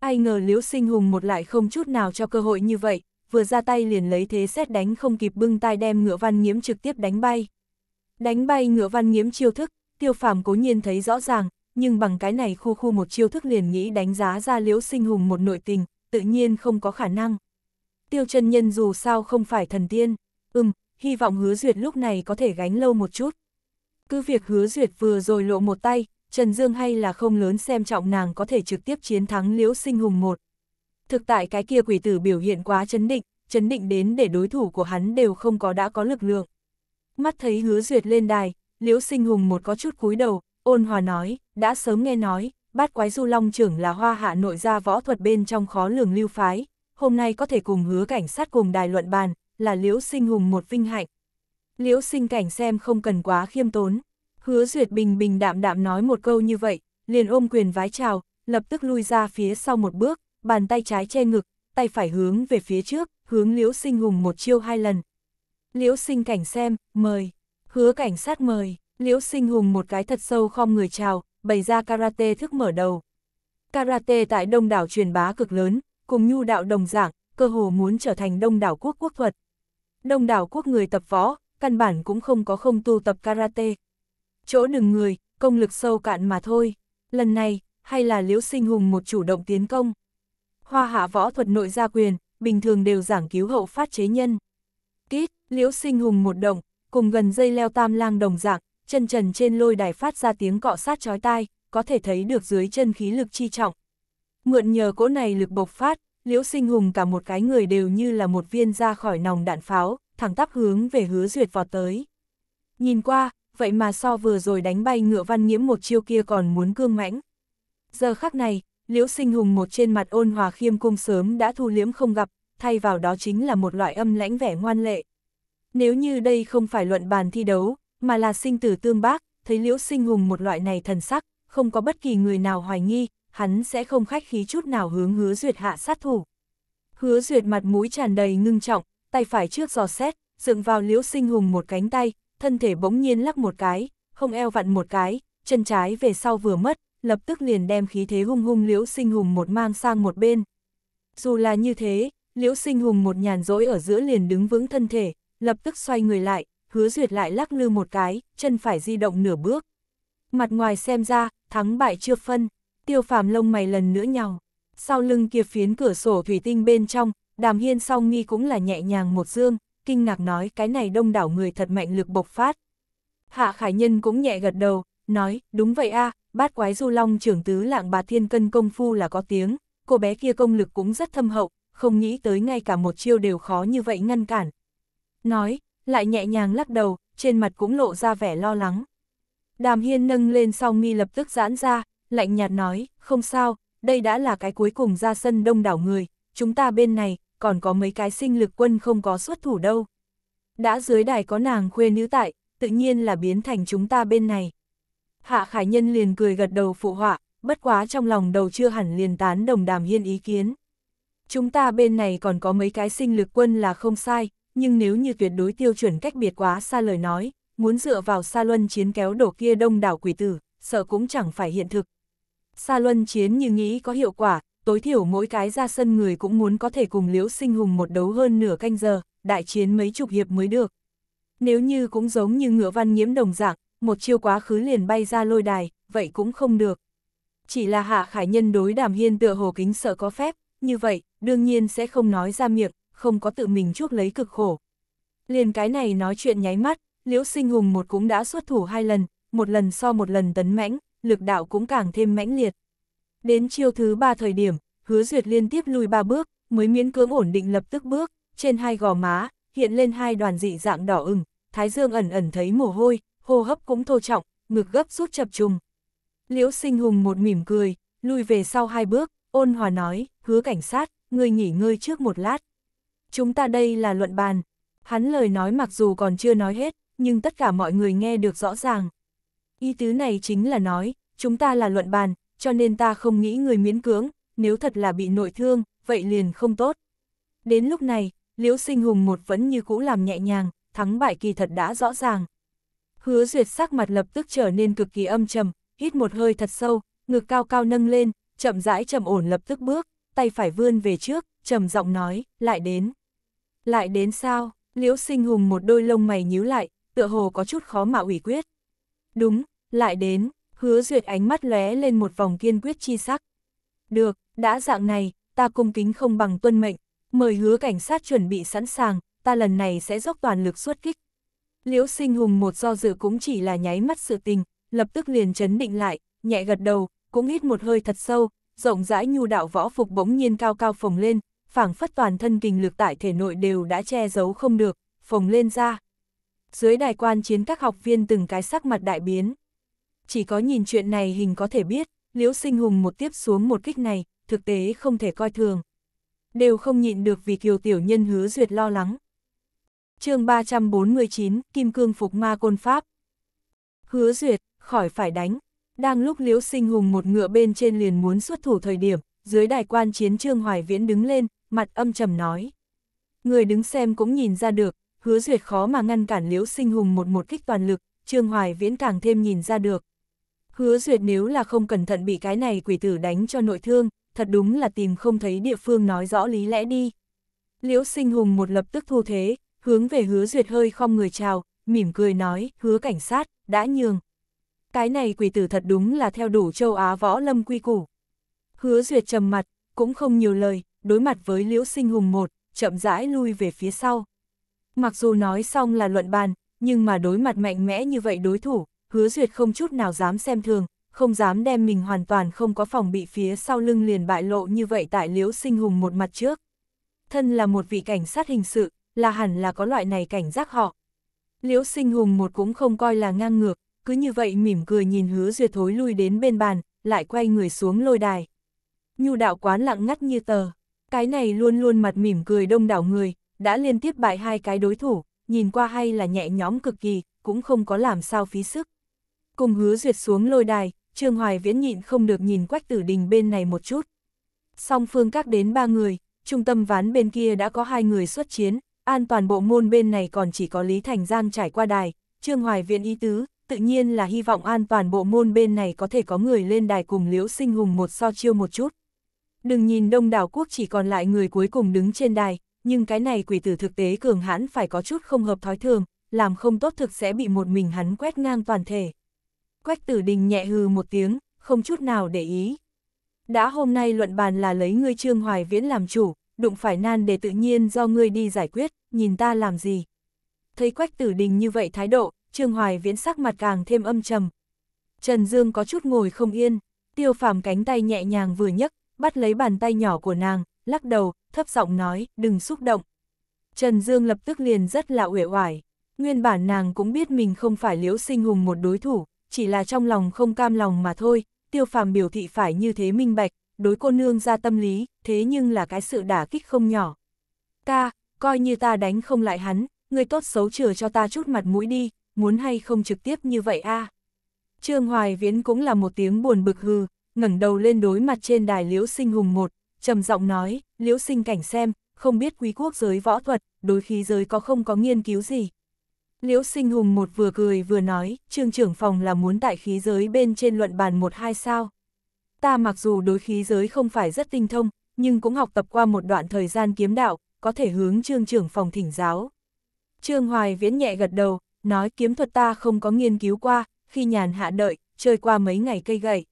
Ai ngờ liễu sinh hùng một lại không chút nào cho cơ hội như vậy, vừa ra tay liền lấy thế xét đánh không kịp bưng tay đem ngựa văn nghiếm trực tiếp đánh bay. Đánh bay ngựa văn nghiếm chiêu thức, tiêu phàm cố nhiên thấy rõ ràng, nhưng bằng cái này khu khu một chiêu thức liền nghĩ đánh giá ra liễu sinh hùng một nội tình, tự nhiên không có khả năng. Tiêu chân nhân dù sao không phải thần tiên, ừm, hy vọng hứa duyệt lúc này có thể gánh lâu một chút. Cứ việc hứa duyệt vừa rồi lộ một tay, Trần Dương hay là không lớn xem trọng nàng có thể trực tiếp chiến thắng liễu sinh hùng một. Thực tại cái kia quỷ tử biểu hiện quá chấn định, chấn định đến để đối thủ của hắn đều không có đã có lực lượng. Mắt thấy hứa duyệt lên đài, liễu sinh hùng một có chút cúi đầu, ôn hòa nói, đã sớm nghe nói, bát quái du long trưởng là hoa hạ nội gia võ thuật bên trong khó lường lưu phái, hôm nay có thể cùng hứa cảnh sát cùng đài luận bàn, là liễu sinh hùng một vinh hạnh. Liễu sinh cảnh xem không cần quá khiêm tốn, hứa duyệt bình bình đạm đạm nói một câu như vậy, liền ôm quyền vái chào, lập tức lui ra phía sau một bước, bàn tay trái che ngực, tay phải hướng về phía trước, hướng liễu sinh hùng một chiêu hai lần. Liễu sinh cảnh xem, mời, hứa cảnh sát mời, liễu sinh hùng một cái thật sâu khom người chào, bày ra karate thức mở đầu. Karate tại đông đảo truyền bá cực lớn, cùng nhu đạo đồng dạng, cơ hồ muốn trở thành đông đảo quốc quốc thuật. Đông đảo quốc người tập võ, căn bản cũng không có không tu tập karate. Chỗ đừng người, công lực sâu cạn mà thôi. Lần này, hay là liễu sinh hùng một chủ động tiến công. Hoa hạ võ thuật nội gia quyền, bình thường đều giảng cứu hậu phát chế nhân. Kít, liễu sinh hùng một động, cùng gần dây leo tam lang đồng dạng, chân trần trên lôi đài phát ra tiếng cọ sát chói tai, có thể thấy được dưới chân khí lực chi trọng. Mượn nhờ cỗ này lực bộc phát, liễu sinh hùng cả một cái người đều như là một viên ra khỏi nòng đạn pháo, thẳng tắp hướng về hứa duyệt vọt tới. Nhìn qua, vậy mà so vừa rồi đánh bay ngựa văn nhiễm một chiêu kia còn muốn cương mãnh. Giờ khắc này, liễu sinh hùng một trên mặt ôn hòa khiêm cung sớm đã thu liếm không gặp, thay vào đó chính là một loại âm lãnh vẻ ngoan lệ. Nếu như đây không phải luận bàn thi đấu, mà là sinh tử tương bác, thấy liễu sinh hùng một loại này thần sắc, không có bất kỳ người nào hoài nghi, hắn sẽ không khách khí chút nào hướng hứa duyệt hạ sát thủ. Hứa duyệt mặt mũi tràn đầy ngưng trọng, tay phải trước giò xét, dựng vào liễu sinh hùng một cánh tay, thân thể bỗng nhiên lắc một cái, không eo vặn một cái, chân trái về sau vừa mất, lập tức liền đem khí thế hung hung liễu sinh hùng một mang sang một bên. Dù là như thế, liễu sinh hùng một nhàn rỗi ở giữa liền đứng vững thân thể, lập tức xoay người lại, hứa duyệt lại lắc lư một cái, chân phải di động nửa bước. Mặt ngoài xem ra, thắng bại chưa phân, tiêu phàm lông mày lần nữa nhau. Sau lưng kia phiến cửa sổ thủy tinh bên trong, đàm hiên song nghi cũng là nhẹ nhàng một dương, kinh ngạc nói cái này đông đảo người thật mạnh lực bộc phát. Hạ Khải Nhân cũng nhẹ gật đầu, nói, đúng vậy a bát quái du long trưởng tứ lạng bà thiên cân công phu là có tiếng, cô bé kia công lực cũng rất thâm hậu, không nghĩ tới ngay cả một chiêu đều khó như vậy ngăn cản. Nói, lại nhẹ nhàng lắc đầu, trên mặt cũng lộ ra vẻ lo lắng. Đàm hiên nâng lên song mi lập tức giãn ra, lạnh nhạt nói, không sao, đây đã là cái cuối cùng ra sân đông đảo người, chúng ta bên này, còn có mấy cái sinh lực quân không có xuất thủ đâu. Đã dưới đài có nàng khuê nữ tại, tự nhiên là biến thành chúng ta bên này. Hạ Khải Nhân liền cười gật đầu phụ họa, bất quá trong lòng đầu chưa hẳn liền tán đồng đàm hiên ý kiến. Chúng ta bên này còn có mấy cái sinh lực quân là không sai, nhưng nếu như tuyệt đối tiêu chuẩn cách biệt quá xa lời nói, muốn dựa vào xa Luân chiến kéo đổ kia đông đảo quỷ tử, sợ cũng chẳng phải hiện thực. Sa Luân chiến như nghĩ có hiệu quả, tối thiểu mỗi cái ra sân người cũng muốn có thể cùng Liễu Sinh Hùng một đấu hơn nửa canh giờ, đại chiến mấy chục hiệp mới được. Nếu như cũng giống như ngựa văn nhiễm đồng dạng, một chiêu quá khứ liền bay ra lôi đài, vậy cũng không được. Chỉ là hạ khải nhân đối đàm hiên tựa hồ kính sợ có phép, như vậy, đương nhiên sẽ không nói ra miệng, không có tự mình chuốc lấy cực khổ. Liền cái này nói chuyện nháy mắt, liễu sinh hùng một cũng đã xuất thủ hai lần, một lần so một lần tấn mãnh, lực đạo cũng càng thêm mãnh liệt. Đến chiêu thứ ba thời điểm, hứa duyệt liên tiếp lùi ba bước, mới miễn cưỡng ổn định lập tức bước, trên hai gò má, hiện lên hai đoàn dị dạng đỏ ửng, thái dương ẩn ẩn thấy mồ hôi, hô hấp cũng thô trọng, ngực gấp rút chập trùng. Liễu sinh hùng một mỉm cười, lùi về sau hai bước, ôn hòa nói, hứa cảnh sát, người nghỉ ngơi trước một lát. Chúng ta đây là luận bàn. Hắn lời nói mặc dù còn chưa nói hết, nhưng tất cả mọi người nghe được rõ ràng. Ý tứ này chính là nói, chúng ta là luận bàn, cho nên ta không nghĩ người miễn cưỡng, nếu thật là bị nội thương, vậy liền không tốt. Đến lúc này, Liễu Sinh Hùng một vẫn như cũ làm nhẹ nhàng, thắng bại kỳ thật đã rõ ràng. Hứa duyệt sắc mặt lập tức trở nên cực kỳ âm trầm, hít một hơi thật sâu, ngực cao cao nâng lên, chậm rãi trầm ổn lập tức bước, tay phải vươn về trước, trầm giọng nói, lại đến. Lại đến sao? Liễu Sinh Hùng một đôi lông mày nhíu lại, tựa hồ có chút khó mà ủy quyết. Đúng, lại đến, hứa duyệt ánh mắt lóe lên một vòng kiên quyết chi sắc. Được, đã dạng này, ta cung kính không bằng tuân mệnh, mời hứa cảnh sát chuẩn bị sẵn sàng, ta lần này sẽ dốc toàn lực xuất kích. Liễu sinh hùng một do dự cũng chỉ là nháy mắt sự tình, lập tức liền chấn định lại, nhẹ gật đầu, cũng hít một hơi thật sâu, rộng rãi nhu đạo võ phục bỗng nhiên cao cao phồng lên, phảng phất toàn thân kinh lực tại thể nội đều đã che giấu không được, phồng lên ra. Dưới đài quan chiến các học viên từng cái sắc mặt đại biến. Chỉ có nhìn chuyện này hình có thể biết, liễu sinh hùng một tiếp xuống một kích này, thực tế không thể coi thường. Đều không nhịn được vì kiều tiểu nhân hứa duyệt lo lắng. chương 349, Kim Cương Phục Ma Côn Pháp. Hứa duyệt, khỏi phải đánh. Đang lúc liễu sinh hùng một ngựa bên trên liền muốn xuất thủ thời điểm, dưới đài quan chiến Trương Hoài Viễn đứng lên, mặt âm trầm nói. Người đứng xem cũng nhìn ra được, hứa duyệt khó mà ngăn cản liễu sinh hùng một một kích toàn lực, Trương Hoài Viễn càng thêm nhìn ra được. Hứa duyệt nếu là không cẩn thận bị cái này quỷ tử đánh cho nội thương, thật đúng là tìm không thấy địa phương nói rõ lý lẽ đi. Liễu sinh hùng một lập tức thu thế, hướng về hứa duyệt hơi không người chào, mỉm cười nói, hứa cảnh sát, đã nhường. Cái này quỷ tử thật đúng là theo đủ châu Á võ lâm quy củ. Hứa duyệt trầm mặt, cũng không nhiều lời, đối mặt với Liễu Sinh Hùng một, chậm rãi lui về phía sau. Mặc dù nói xong là luận bàn, nhưng mà đối mặt mạnh mẽ như vậy đối thủ, hứa duyệt không chút nào dám xem thường, không dám đem mình hoàn toàn không có phòng bị phía sau lưng liền bại lộ như vậy tại Liễu Sinh Hùng một mặt trước. Thân là một vị cảnh sát hình sự, là hẳn là có loại này cảnh giác họ. Liễu Sinh Hùng một cũng không coi là ngang ngược, cứ như vậy mỉm cười nhìn hứa duyệt thối lui đến bên bàn, lại quay người xuống lôi đài. Nhu đạo quán lặng ngắt như tờ, cái này luôn luôn mặt mỉm cười đông đảo người, đã liên tiếp bại hai cái đối thủ, nhìn qua hay là nhẹ nhõm cực kỳ, cũng không có làm sao phí sức. Cùng hứa duyệt xuống lôi đài, Trương Hoài Viễn nhịn không được nhìn quách tử đình bên này một chút. Song phương các đến ba người, trung tâm ván bên kia đã có hai người xuất chiến, an toàn bộ môn bên này còn chỉ có Lý Thành Giang trải qua đài, Trương Hoài Viễn ý tứ, tự nhiên là hy vọng an toàn bộ môn bên này có thể có người lên đài cùng Liễu Sinh Hùng một so chiêu một chút. Đừng nhìn đông đảo quốc chỉ còn lại người cuối cùng đứng trên đài, nhưng cái này quỷ tử thực tế cường hãn phải có chút không hợp thói thường, làm không tốt thực sẽ bị một mình hắn quét ngang toàn thể. Quách tử đình nhẹ hừ một tiếng, không chút nào để ý. Đã hôm nay luận bàn là lấy ngươi Trương Hoài Viễn làm chủ, đụng phải nan để tự nhiên do ngươi đi giải quyết, nhìn ta làm gì. Thấy quách tử đình như vậy thái độ, Trương Hoài Viễn sắc mặt càng thêm âm trầm. Trần Dương có chút ngồi không yên, tiêu phàm cánh tay nhẹ nhàng vừa nhấc, bắt lấy bàn tay nhỏ của nàng, lắc đầu, thấp giọng nói, đừng xúc động. Trần Dương lập tức liền rất là uể oải. Nguyên bản nàng cũng biết mình không phải liễu sinh hùng một đối thủ, chỉ là trong lòng không cam lòng mà thôi, tiêu phàm biểu thị phải như thế minh bạch, đối cô nương ra tâm lý, thế nhưng là cái sự đả kích không nhỏ. Ca, coi như ta đánh không lại hắn, người tốt xấu chừa cho ta chút mặt mũi đi, muốn hay không trực tiếp như vậy a Trương Hoài Viễn cũng là một tiếng buồn bực hừ, ngẩng đầu lên đối mặt trên đài liễu sinh hùng một, trầm giọng nói, liễu sinh cảnh xem, không biết quý quốc giới võ thuật, đối khí giới có không có nghiên cứu gì. Liễu sinh hùng một vừa cười vừa nói, trương trưởng phòng là muốn tại khí giới bên trên luận bàn một hai sao. Ta mặc dù đối khí giới không phải rất tinh thông, nhưng cũng học tập qua một đoạn thời gian kiếm đạo, có thể hướng trương trưởng phòng thỉnh giáo. Trương Hoài viễn nhẹ gật đầu, nói kiếm thuật ta không có nghiên cứu qua, khi nhàn hạ đợi, chơi qua mấy ngày cây gậy.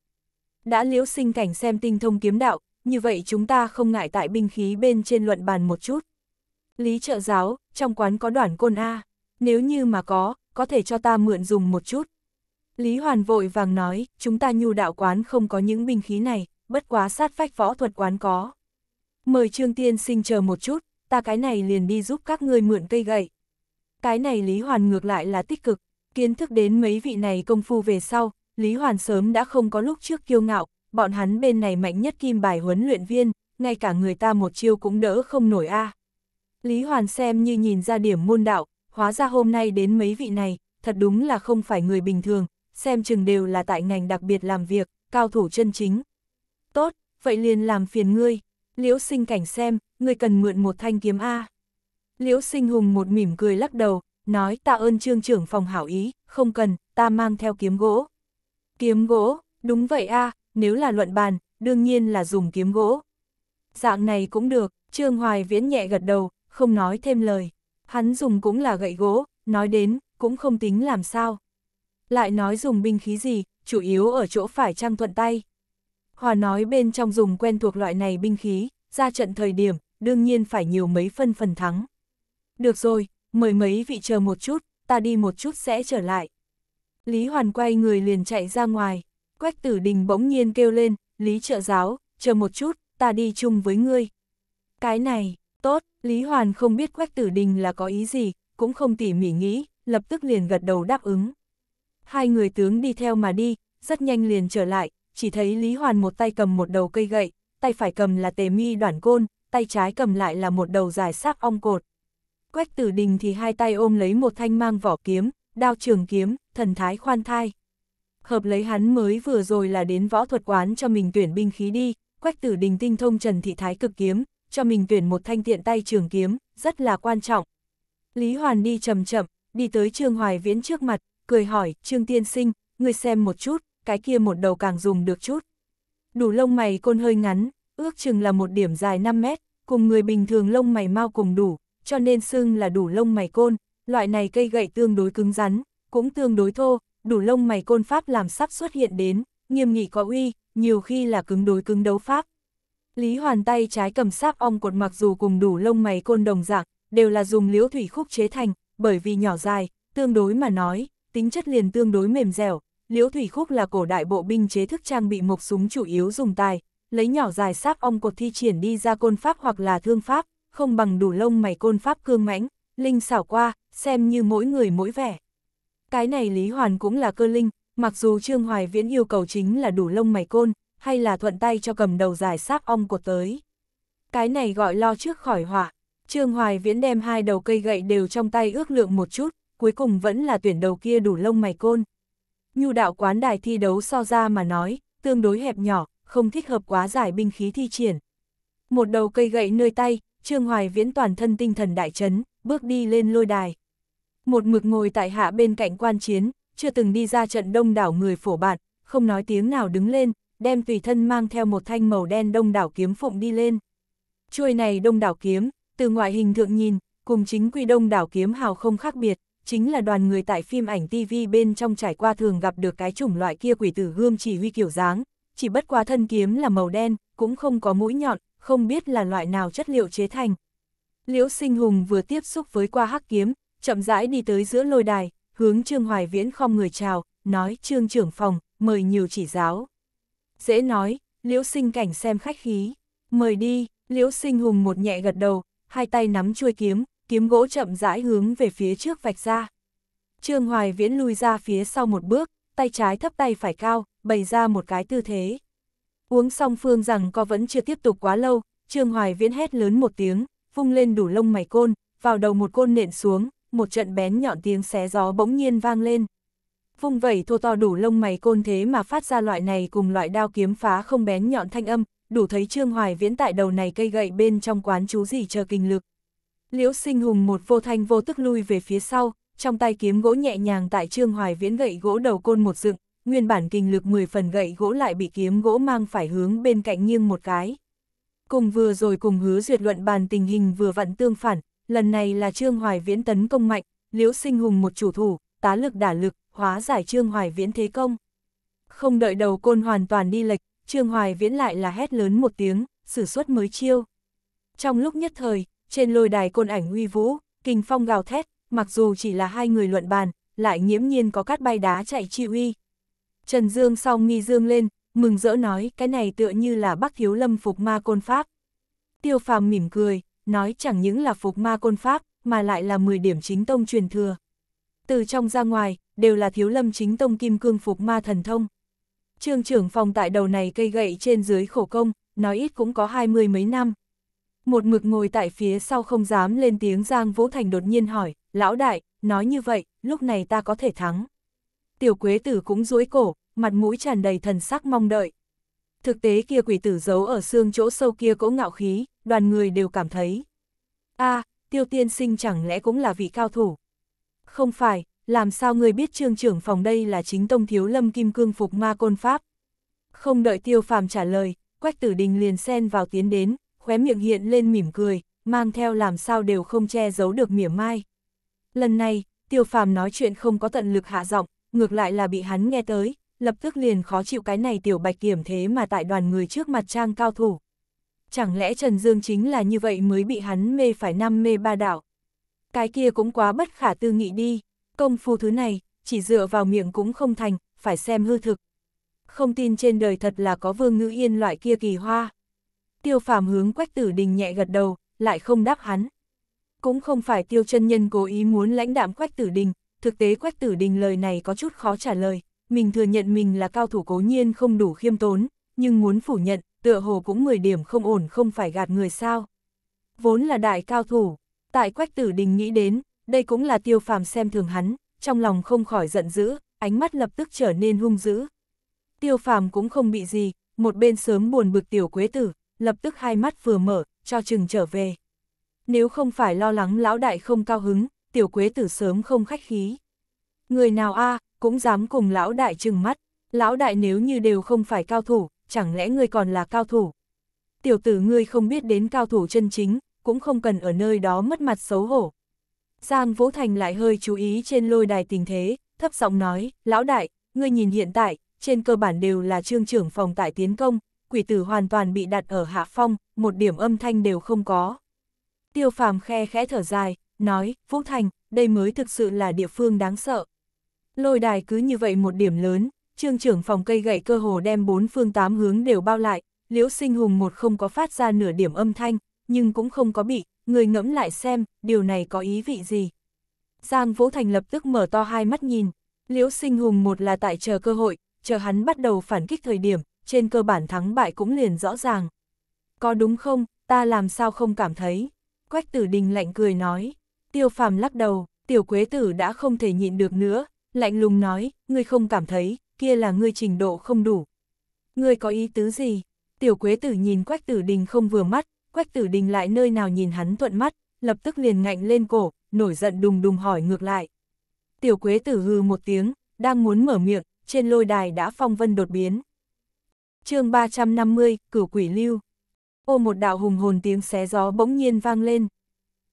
Đã liễu sinh cảnh xem tinh thông kiếm đạo, như vậy chúng ta không ngại tại binh khí bên trên luận bàn một chút. Lý trợ giáo, trong quán có đoàn côn A, nếu như mà có, có thể cho ta mượn dùng một chút. Lý Hoàn vội vàng nói, chúng ta nhu đạo quán không có những binh khí này, bất quá sát phách võ thuật quán có. Mời Trương Tiên sinh chờ một chút, ta cái này liền đi giúp các ngươi mượn cây gậy. Cái này Lý Hoàn ngược lại là tích cực, kiến thức đến mấy vị này công phu về sau, Lý Hoàn sớm đã không có lúc trước kiêu ngạo, bọn hắn bên này mạnh nhất kim bài huấn luyện viên, ngay cả người ta một chiêu cũng đỡ không nổi a. Lý Hoàn xem như nhìn ra điểm môn đạo, hóa ra hôm nay đến mấy vị này, thật đúng là không phải người bình thường, xem chừng đều là tại ngành đặc biệt làm việc, cao thủ chân chính. Tốt, vậy liền làm phiền ngươi, liễu sinh cảnh xem, ngươi cần mượn một thanh kiếm A. Liễu sinh hùng một mỉm cười lắc đầu, nói tạ ơn trương trưởng phòng hảo ý, không cần, ta mang theo kiếm gỗ. Kiếm gỗ, đúng vậy a nếu là luận bàn, đương nhiên là dùng kiếm gỗ. Dạng này cũng được, Trương Hoài Viễn nhẹ gật đầu, không nói thêm lời. Hắn dùng cũng là gậy gỗ, nói đến, cũng không tính làm sao. Lại nói dùng binh khí gì, chủ yếu ở chỗ phải trang thuận tay. Hòa nói bên trong dùng quen thuộc loại này binh khí, ra trận thời điểm, đương nhiên phải nhiều mấy phân phần thắng. Được rồi, mời mấy vị chờ một chút, ta đi một chút sẽ trở lại. Lý Hoàn quay người liền chạy ra ngoài, Quách tử đình bỗng nhiên kêu lên, Lý trợ giáo, chờ một chút, ta đi chung với ngươi. Cái này, tốt, Lý Hoàn không biết Quách tử đình là có ý gì, cũng không tỉ mỉ nghĩ, lập tức liền gật đầu đáp ứng. Hai người tướng đi theo mà đi, rất nhanh liền trở lại, chỉ thấy Lý Hoàn một tay cầm một đầu cây gậy, tay phải cầm là tề mi đoạn côn, tay trái cầm lại là một đầu dài sắc ong cột. Quách tử đình thì hai tay ôm lấy một thanh mang vỏ kiếm, đao trường kiếm, thần thái khoan thai hợp lấy hắn mới vừa rồi là đến võ thuật quán cho mình tuyển binh khí đi, quách tử đình tinh thông Trần Thị Thái cực kiếm, cho mình tuyển một thanh tiện tay trường kiếm, rất là quan trọng. Lý Hoàn đi chậm chậm, đi tới Trương Hoài Viễn trước mặt, cười hỏi, Trương Tiên Sinh, người xem một chút, cái kia một đầu càng dùng được chút. Đủ lông mày côn hơi ngắn, ước chừng là một điểm dài 5 mét, cùng người bình thường lông mày mau cùng đủ, cho nên xưng là đủ lông mày côn, loại này cây gậy tương đối cứng rắn, cũng tương đối thô, đủ lông mày côn pháp làm sắp xuất hiện đến, nghiêm nghị có uy, nhiều khi là cứng đối cứng đấu pháp. Lý Hoàn tay trái cầm sáp ong cột mặc dù cùng đủ lông mày côn đồng dạng, đều là dùng liễu thủy khúc chế thành, bởi vì nhỏ dài, tương đối mà nói, tính chất liền tương đối mềm dẻo. Liễu thủy khúc là cổ đại bộ binh chế thức trang bị mộc súng chủ yếu dùng tài, lấy nhỏ dài sáp ong cột thi triển đi ra côn pháp hoặc là thương pháp, không bằng đủ lông mày côn pháp cương mãnh, linh xảo qua, xem như mỗi người mỗi vẻ. Cái này Lý Hoàn cũng là cơ linh, mặc dù Trương Hoài Viễn yêu cầu chính là đủ lông mày côn, hay là thuận tay cho cầm đầu giải xác ong cột tới. Cái này gọi lo trước khỏi họa. Trương Hoài Viễn đem hai đầu cây gậy đều trong tay ước lượng một chút, cuối cùng vẫn là tuyển đầu kia đủ lông mày côn. Nhu đạo quán đài thi đấu so ra mà nói, tương đối hẹp nhỏ, không thích hợp quá giải binh khí thi triển. Một đầu cây gậy nơi tay, Trương Hoài Viễn toàn thân tinh thần đại chấn, bước đi lên lôi đài. Một mực ngồi tại hạ bên cạnh quan chiến, chưa từng đi ra trận đông đảo người phổ bạn, không nói tiếng nào đứng lên, đem tùy thân mang theo một thanh màu đen đông đảo kiếm phụng đi lên. Chuôi này đông đảo kiếm, từ ngoại hình thượng nhìn, cùng chính quy đông đảo kiếm hào không khác biệt, chính là đoàn người tại phim ảnh TV bên trong trải qua thường gặp được cái chủng loại kia quỷ tử gươm chỉ huy kiểu dáng, chỉ bất quá thân kiếm là màu đen, cũng không có mũi nhọn, không biết là loại nào chất liệu chế thành. Liễu sinh hùng vừa tiếp xúc với qua hắc kiếm, chậm rãi đi tới giữa lôi đài, hướng Trương Hoài Viễn không người chào, nói Trương trưởng phòng, mời nhiều chỉ giáo. Dễ nói, Liễu sinh cảnh xem khách khí, mời đi, Liễu sinh hùng một nhẹ gật đầu, hai tay nắm chuôi kiếm, kiếm gỗ chậm rãi hướng về phía trước vạch ra. Trương Hoài Viễn lui ra phía sau một bước, tay trái thấp tay phải cao, bày ra một cái tư thế. Uống xong phương rằng co vẫn chưa tiếp tục quá lâu, Trương Hoài Viễn hét lớn một tiếng, vung lên đủ lông mày côn, vào đầu một côn nện xuống, một trận bén nhọn tiếng xé gió bỗng nhiên vang lên. Vung vẩy thô to đủ lông mày côn thế mà phát ra loại này cùng loại đao kiếm phá không bén nhọn thanh âm, đủ thấy Trương Hoài Viễn tại đầu này cây gậy bên trong quán chú gì chờ kinh lực. Liễu sinh hùng một vô thanh vô tức lui về phía sau, trong tay kiếm gỗ nhẹ nhàng tại Trương Hoài Viễn gậy gỗ đầu côn một dựng, nguyên bản kinh lực 10 phần gậy gỗ lại bị kiếm gỗ mang phải hướng bên cạnh nghiêng một cái. Cùng vừa rồi cùng hứa duyệt luận bàn tình hình vừa vặn tương phản, lần này là Trương Hoài Viễn tấn công mạnh, Liễu Sinh Hùng một chủ thủ, tá lực đả lực, hóa giải Trương Hoài Viễn thế công. Không đợi đầu côn hoàn toàn đi lệch, Trương Hoài Viễn lại là hét lớn một tiếng, sử xuất mới chiêu. Trong lúc nhất thời, trên lôi đài côn ảnh uy vũ, kinh phong gào thét, mặc dù chỉ là hai người luận bàn, lại nghiễm nhiên có cát bay đá chạy chi uy. Trần Dương sau nghi dương lên, mừng rỡ nói cái này tựa như là Bắc Thiếu Lâm phục ma côn pháp. Tiêu phàm mỉm cười, nói chẳng những là phục ma côn pháp, mà lại là 10 điểm chính tông truyền thừa. Từ trong ra ngoài, đều là Thiếu Lâm chính tông kim cương phục ma thần thông. Trương trưởng phòng tại đầu này cây gậy trên dưới khổ công, nói ít cũng có hai mươi mấy năm. Một mực ngồi tại phía sau không dám lên tiếng Giang Vũ Thành đột nhiên hỏi, lão đại, nói như vậy, lúc này ta có thể thắng. Tiểu quế tử cũng duỗi cổ, mặt mũi tràn đầy thần sắc mong đợi. Thực tế kia quỷ tử giấu ở xương chỗ sâu kia cỗ ngạo khí, đoàn người đều cảm thấy. a tiêu tiên sinh chẳng lẽ cũng là vị cao thủ? Không phải, làm sao người biết trương trưởng phòng đây là chính tông thiếu lâm kim cương phục ma côn pháp? Không đợi tiêu phàm trả lời, quách tử đình liền xen vào tiến đến, khóe miệng hiện lên mỉm cười, mang theo làm sao đều không che giấu được mỉa mai. Lần này, tiêu phàm nói chuyện không có tận lực hạ giọng, ngược lại là bị hắn nghe tới, lập tức liền khó chịu cái này tiểu bạch kiểm thế mà tại đoàn người trước mặt trang cao thủ. Chẳng lẽ Trần Dương chính là như vậy mới bị hắn mê phải năm mê ba đảo Cái kia cũng quá bất khả tư nghị đi, công phu thứ này, chỉ dựa vào miệng cũng không thành, phải xem hư thực. Không tin trên đời thật là có vương ngữ yên loại kia kỳ hoa. Tiêu phàm hướng quách tử đình nhẹ gật đầu, lại không đáp hắn. Cũng không phải tiêu chân nhân cố ý muốn lãnh đạm quách tử đình, thực tế quách tử đình lời này có chút khó trả lời, mình thừa nhận mình là cao thủ cố nhiên không đủ khiêm tốn, nhưng muốn phủ nhận, tựa hồ cũng 10 điểm không ổn không phải gạt người sao. Vốn là đại cao thủ, tại quách tử đình nghĩ đến, đây cũng là tiêu phàm xem thường hắn, trong lòng không khỏi giận dữ, ánh mắt lập tức trở nên hung dữ. Tiêu phàm cũng không bị gì, một bên sớm buồn bực tiểu quế tử, lập tức hai mắt vừa mở, cho chừng trở về. Nếu không phải lo lắng lão đại không cao hứng, tiểu quế tử sớm không khách khí. Người nào a cũng dám cùng lão đại trừng mắt, lão đại nếu như đều không phải cao thủ, chẳng lẽ ngươi còn là cao thủ? Tiểu tử ngươi không biết đến cao thủ chân chính, cũng không cần ở nơi đó mất mặt xấu hổ. Giang Vũ Thành lại hơi chú ý trên lôi đài tình thế, thấp giọng nói, lão đại, ngươi nhìn hiện tại, trên cơ bản đều là trương trưởng phòng tại tiến công, quỷ tử hoàn toàn bị đặt ở hạ phong, một điểm âm thanh đều không có. Tiêu phàm khe khẽ thở dài, nói, Vũ Thành, đây mới thực sự là địa phương đáng sợ. Lôi đài cứ như vậy một điểm lớn, trương trưởng phòng cây gậy cơ hồ đem bốn phương tám hướng đều bao lại, liễu sinh hùng một không có phát ra nửa điểm âm thanh, nhưng cũng không có bị, người ngẫm lại xem, điều này có ý vị gì. Giang Vũ Thành lập tức mở to hai mắt nhìn, liễu sinh hùng một là tại chờ cơ hội, chờ hắn bắt đầu phản kích thời điểm, trên cơ bản thắng bại cũng liền rõ ràng. Có đúng không, ta làm sao không cảm thấy? Quách tử đình lạnh cười nói, tiêu phàm lắc đầu, tiểu quế tử đã không thể nhịn được nữa, lạnh lùng nói, ngươi không cảm thấy, kia là ngươi trình độ không đủ. Ngươi có ý tứ gì? Tiểu quế tử nhìn quách tử đình không vừa mắt, quách tử đình lại nơi nào nhìn hắn thuận mắt, lập tức liền ngạnh lên cổ, nổi giận đùng đùng hỏi ngược lại. Tiểu quế tử hư một tiếng, đang muốn mở miệng, trên lôi đài đã phong vân đột biến. chương 350, cửu quỷ lưu. Ô một đạo hùng hồn tiếng xé gió bỗng nhiên vang lên.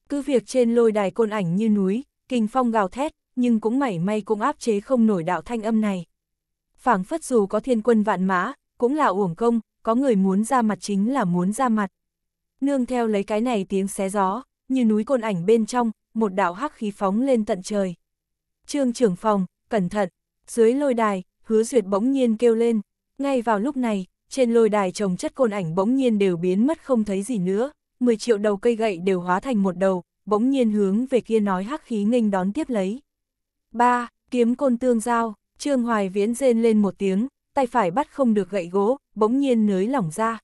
Cứ việc trên lôi đài côn ảnh như núi, kinh phong gào thét, nhưng cũng mảy may cũng áp chế không nổi đạo thanh âm này. phảng phất dù có thiên quân vạn mã, cũng là uổng công, có người muốn ra mặt chính là muốn ra mặt. Nương theo lấy cái này tiếng xé gió, như núi côn ảnh bên trong, một đạo hắc khí phóng lên tận trời. Trương trưởng phòng, cẩn thận, dưới lôi đài, hứa duyệt bỗng nhiên kêu lên, ngay vào lúc này, trên lôi đài trồng chất côn ảnh bỗng nhiên đều biến mất không thấy gì nữa, 10 triệu đầu cây gậy đều hóa thành một đầu, bỗng nhiên hướng về kia nói hắc khí nghênh đón tiếp lấy. ba Kiếm côn tương giao, Trương Hoài Viễn rên lên một tiếng, tay phải bắt không được gậy gỗ, bỗng nhiên nới lỏng ra.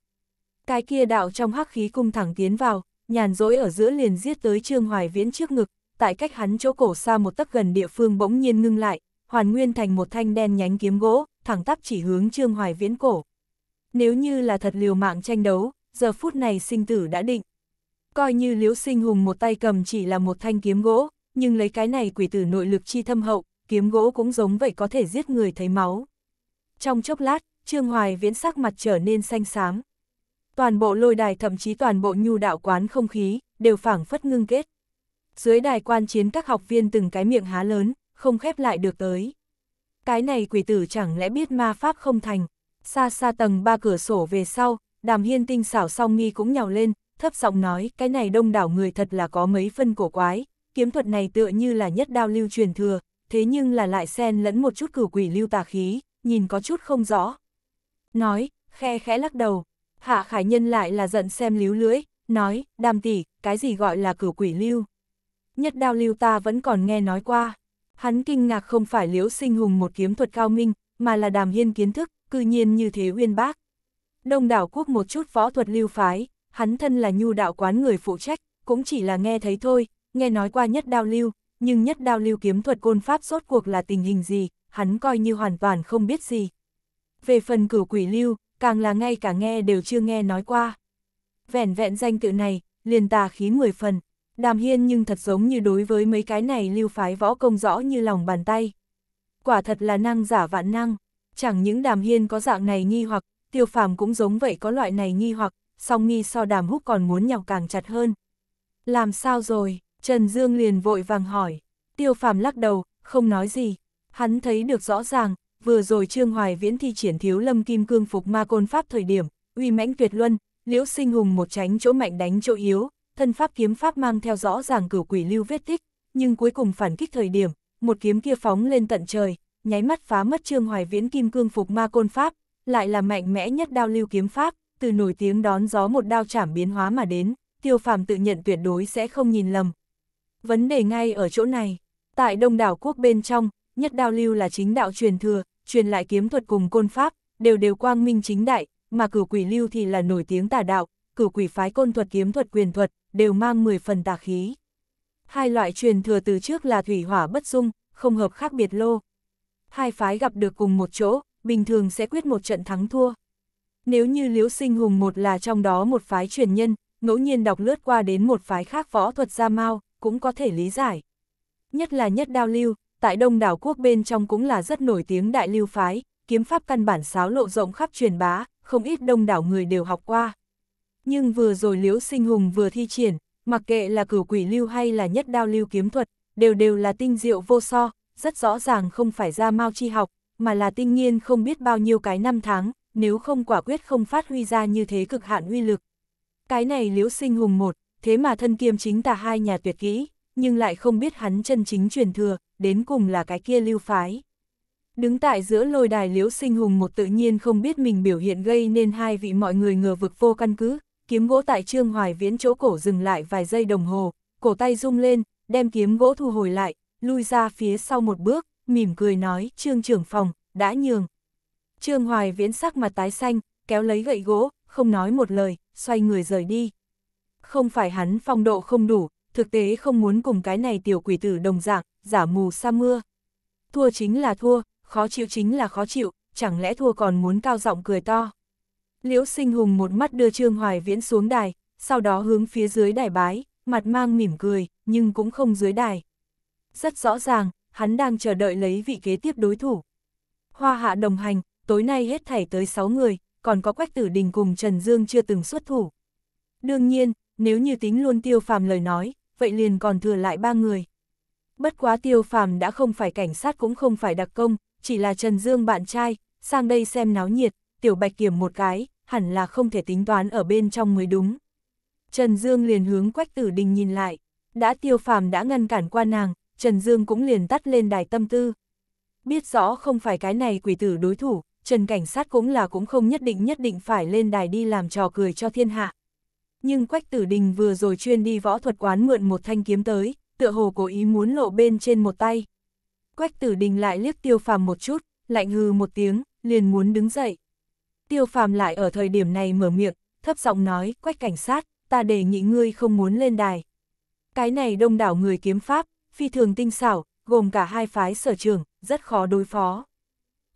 Cái kia đạo trong hắc khí cung thẳng tiến vào, nhàn rỗi ở giữa liền giết tới Trương Hoài Viễn trước ngực, tại cách hắn chỗ cổ xa một tấc gần địa phương bỗng nhiên ngưng lại, hoàn nguyên thành một thanh đen nhánh kiếm gỗ, thẳng tắp chỉ hướng Trương Hoài Viễn cổ. Nếu như là thật liều mạng tranh đấu, giờ phút này sinh tử đã định. Coi như liễu sinh hùng một tay cầm chỉ là một thanh kiếm gỗ, nhưng lấy cái này quỷ tử nội lực chi thâm hậu, kiếm gỗ cũng giống vậy có thể giết người thấy máu. Trong chốc lát, Trương Hoài Viễn sắc mặt trở nên xanh xám. Toàn bộ lôi đài thậm chí toàn bộ nhu đạo quán không khí, đều phảng phất ngưng kết. Dưới đài quan chiến các học viên từng cái miệng há lớn, không khép lại được tới. Cái này quỷ tử chẳng lẽ biết ma pháp không thành, xa xa tầng ba cửa sổ về sau, đàm hiên tinh xảo song nghi cũng nhào lên, thấp giọng nói cái này đông đảo người thật là có mấy phân cổ quái, kiếm thuật này tựa như là nhất đao lưu truyền thừa, thế nhưng là lại xen lẫn một chút cửu quỷ lưu tà khí, nhìn có chút không rõ. Nói, khe khẽ lắc đầu, hạ khải nhân lại là giận xem líu lưỡi, nói, đàm tỷ, cái gì gọi là cửu quỷ lưu. Nhất đao lưu ta vẫn còn nghe nói qua. Hắn kinh ngạc không phải liễu sinh hùng một kiếm thuật cao minh, mà là đàm hiên kiến thức, cư nhiên như thế uyên bác. Đông đảo quốc một chút võ thuật lưu phái, hắn thân là nhu đạo quán người phụ trách, cũng chỉ là nghe thấy thôi, nghe nói qua nhất đao lưu, nhưng nhất đao lưu kiếm thuật côn pháp rốt cuộc là tình hình gì, hắn coi như hoàn toàn không biết gì. Về phần cửu quỷ lưu, càng là ngay cả nghe đều chưa nghe nói qua. Vẻn vẹn danh tự này, liền tà khí 10 phần, đàm hiên nhưng thật giống như đối với mấy cái này lưu phái võ công rõ như lòng bàn tay. Quả thật là năng giả vạn năng, chẳng những đàm hiên có dạng này nghi hoặc, tiêu phàm cũng giống vậy có loại này nghi hoặc, song nghi so đàm húc còn muốn nhọc càng chặt hơn. Làm sao rồi? Trần Dương liền vội vàng hỏi. Tiêu phàm lắc đầu, không nói gì. Hắn thấy được rõ ràng, vừa rồi Trương Hoài Viễn thi triển thiếu lâm kim cương phục ma côn pháp thời điểm, uy mãnh tuyệt luân, liễu sinh hùng một tránh chỗ mạnh đánh chỗ yếu, thân pháp kiếm pháp mang theo rõ ràng cửu quỷ lưu vết tích, nhưng cuối cùng phản kích thời điểm, một kiếm kia phóng lên tận trời, nháy mắt phá mất Trương Hoài Viễn kim cương phục ma côn pháp, lại là mạnh mẽ nhất đao lưu kiếm pháp, từ nổi tiếng đón gió một đao chảm biến hóa mà đến, tiêu phàm tự nhận tuyệt đối sẽ không nhìn lầm. Vấn đề ngay ở chỗ này, tại đông đảo quốc bên trong, nhất đao lưu là chính đạo truyền thừa, truyền lại kiếm thuật cùng côn pháp, đều đều quang minh chính đại, mà cửu quỷ lưu thì là nổi tiếng tà đạo, cửu quỷ phái côn thuật kiếm thuật quyền thuật, đều mang 10 phần tà khí. Hai loại truyền thừa từ trước là thủy hỏa bất dung, không hợp khác biệt lô. Hai phái gặp được cùng một chỗ, bình thường sẽ quyết một trận thắng thua. Nếu như Liễu Sinh Hùng một là trong đó một phái truyền nhân, ngẫu nhiên đọc lướt qua đến một phái khác võ thuật gia mau, cũng có thể lý giải. Nhất là nhất đao lưu, tại đông đảo quốc bên trong cũng là rất nổi tiếng đại lưu phái, kiếm pháp căn bản sáo lộ rộng khắp truyền bá, không ít đông đảo người đều học qua. Nhưng vừa rồi liễu sinh hùng vừa thi triển, mặc kệ là cửu quỷ lưu hay là nhất đao lưu kiếm thuật, đều đều là tinh diệu vô so, rất rõ ràng không phải ra mau chi học, mà là tinh nghiên không biết bao nhiêu cái năm tháng, nếu không quả quyết không phát huy ra như thế cực hạn uy lực. Cái này liễu sinh hùng một, thế mà thân kiêm chính tà hai nhà tuyệt kỹ, nhưng lại không biết hắn chân chính truyền thừa, đến cùng là cái kia lưu phái. Đứng tại giữa lôi đài liễu sinh hùng một tự nhiên không biết mình biểu hiện gây nên hai vị mọi người ngờ vực vô căn cứ, kiếm gỗ tại trương hoài viễn chỗ cổ dừng lại vài giây đồng hồ, cổ tay rung lên, đem kiếm gỗ thu hồi lại, lui ra phía sau một bước, mỉm cười nói, trương trưởng phòng, đã nhường. Trương hoài viễn sắc mặt tái xanh, kéo lấy gậy gỗ, không nói một lời, xoay người rời đi. Không phải hắn phong độ không đủ, thực tế không muốn cùng cái này tiểu quỷ tử đồng dạng, giả mù sa mưa. Thua chính là thua, khó chịu chính là khó chịu, chẳng lẽ thua còn muốn cao giọng cười to. Liễu sinh hùng một mắt đưa Trương Hoài Viễn xuống đài, sau đó hướng phía dưới đài bái, mặt mang mỉm cười, nhưng cũng không dưới đài. Rất rõ ràng, hắn đang chờ đợi lấy vị kế tiếp đối thủ. Hoa hạ đồng hành, tối nay hết thảy tới 6 người, còn có Quách Tử Đình cùng Trần Dương chưa từng xuất thủ. Đương nhiên, nếu như tính luôn tiêu phàm lời nói, vậy liền còn thừa lại ba người. Bất quá tiêu phàm đã không phải cảnh sát cũng không phải đặc công, chỉ là Trần Dương bạn trai, sang đây xem náo nhiệt, tiểu bạch kiểm một cái, hẳn là không thể tính toán ở bên trong mới đúng. Trần Dương liền hướng Quách Tử Đình nhìn lại, đã tiêu phàm đã ngăn cản qua nàng, Trần Dương cũng liền tắt lên đài tâm tư. Biết rõ không phải cái này quỷ tử đối thủ, Trần Cảnh sát cũng là cũng không nhất định nhất định phải lên đài đi làm trò cười cho thiên hạ. Nhưng Quách Tử Đình vừa rồi chuyên đi võ thuật quán mượn một thanh kiếm tới, tựa hồ cố ý muốn lộ bên trên một tay. Quách Tử Đình lại liếc tiêu phàm một chút, lạnh hừ một tiếng, liền muốn đứng dậy. Tiêu phàm lại ở thời điểm này mở miệng, thấp giọng nói, Quách cảnh sát, ta đề nghị ngươi không muốn lên đài. Cái này đông đảo người kiếm pháp, phi thường tinh xảo, gồm cả hai phái sở trường, rất khó đối phó.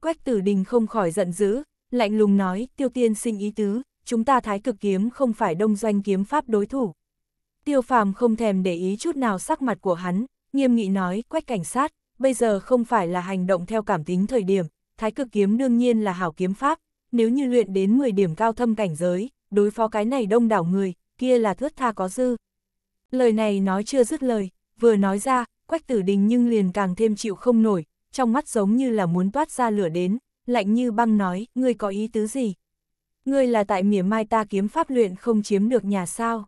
Quách tử đình không khỏi giận dữ, lạnh lùng nói, tiêu tiên sinh ý tứ, chúng ta thái cực kiếm không phải đông doanh kiếm pháp đối thủ. Tiêu phàm không thèm để ý chút nào sắc mặt của hắn, nghiêm nghị nói, quách cảnh sát, bây giờ không phải là hành động theo cảm tính thời điểm, thái cực kiếm đương nhiên là hảo kiếm pháp, nếu như luyện đến 10 điểm cao thâm cảnh giới, đối phó cái này đông đảo người, kia là thước tha có dư. Lời này nói chưa dứt lời, vừa nói ra, quách tử đình nhưng liền càng thêm chịu không nổi, trong mắt giống như là muốn toát ra lửa đến, lạnh như băng nói, ngươi có ý tứ gì? Ngươi là tại mỉa mai ta kiếm pháp luyện không chiếm được nhà sao?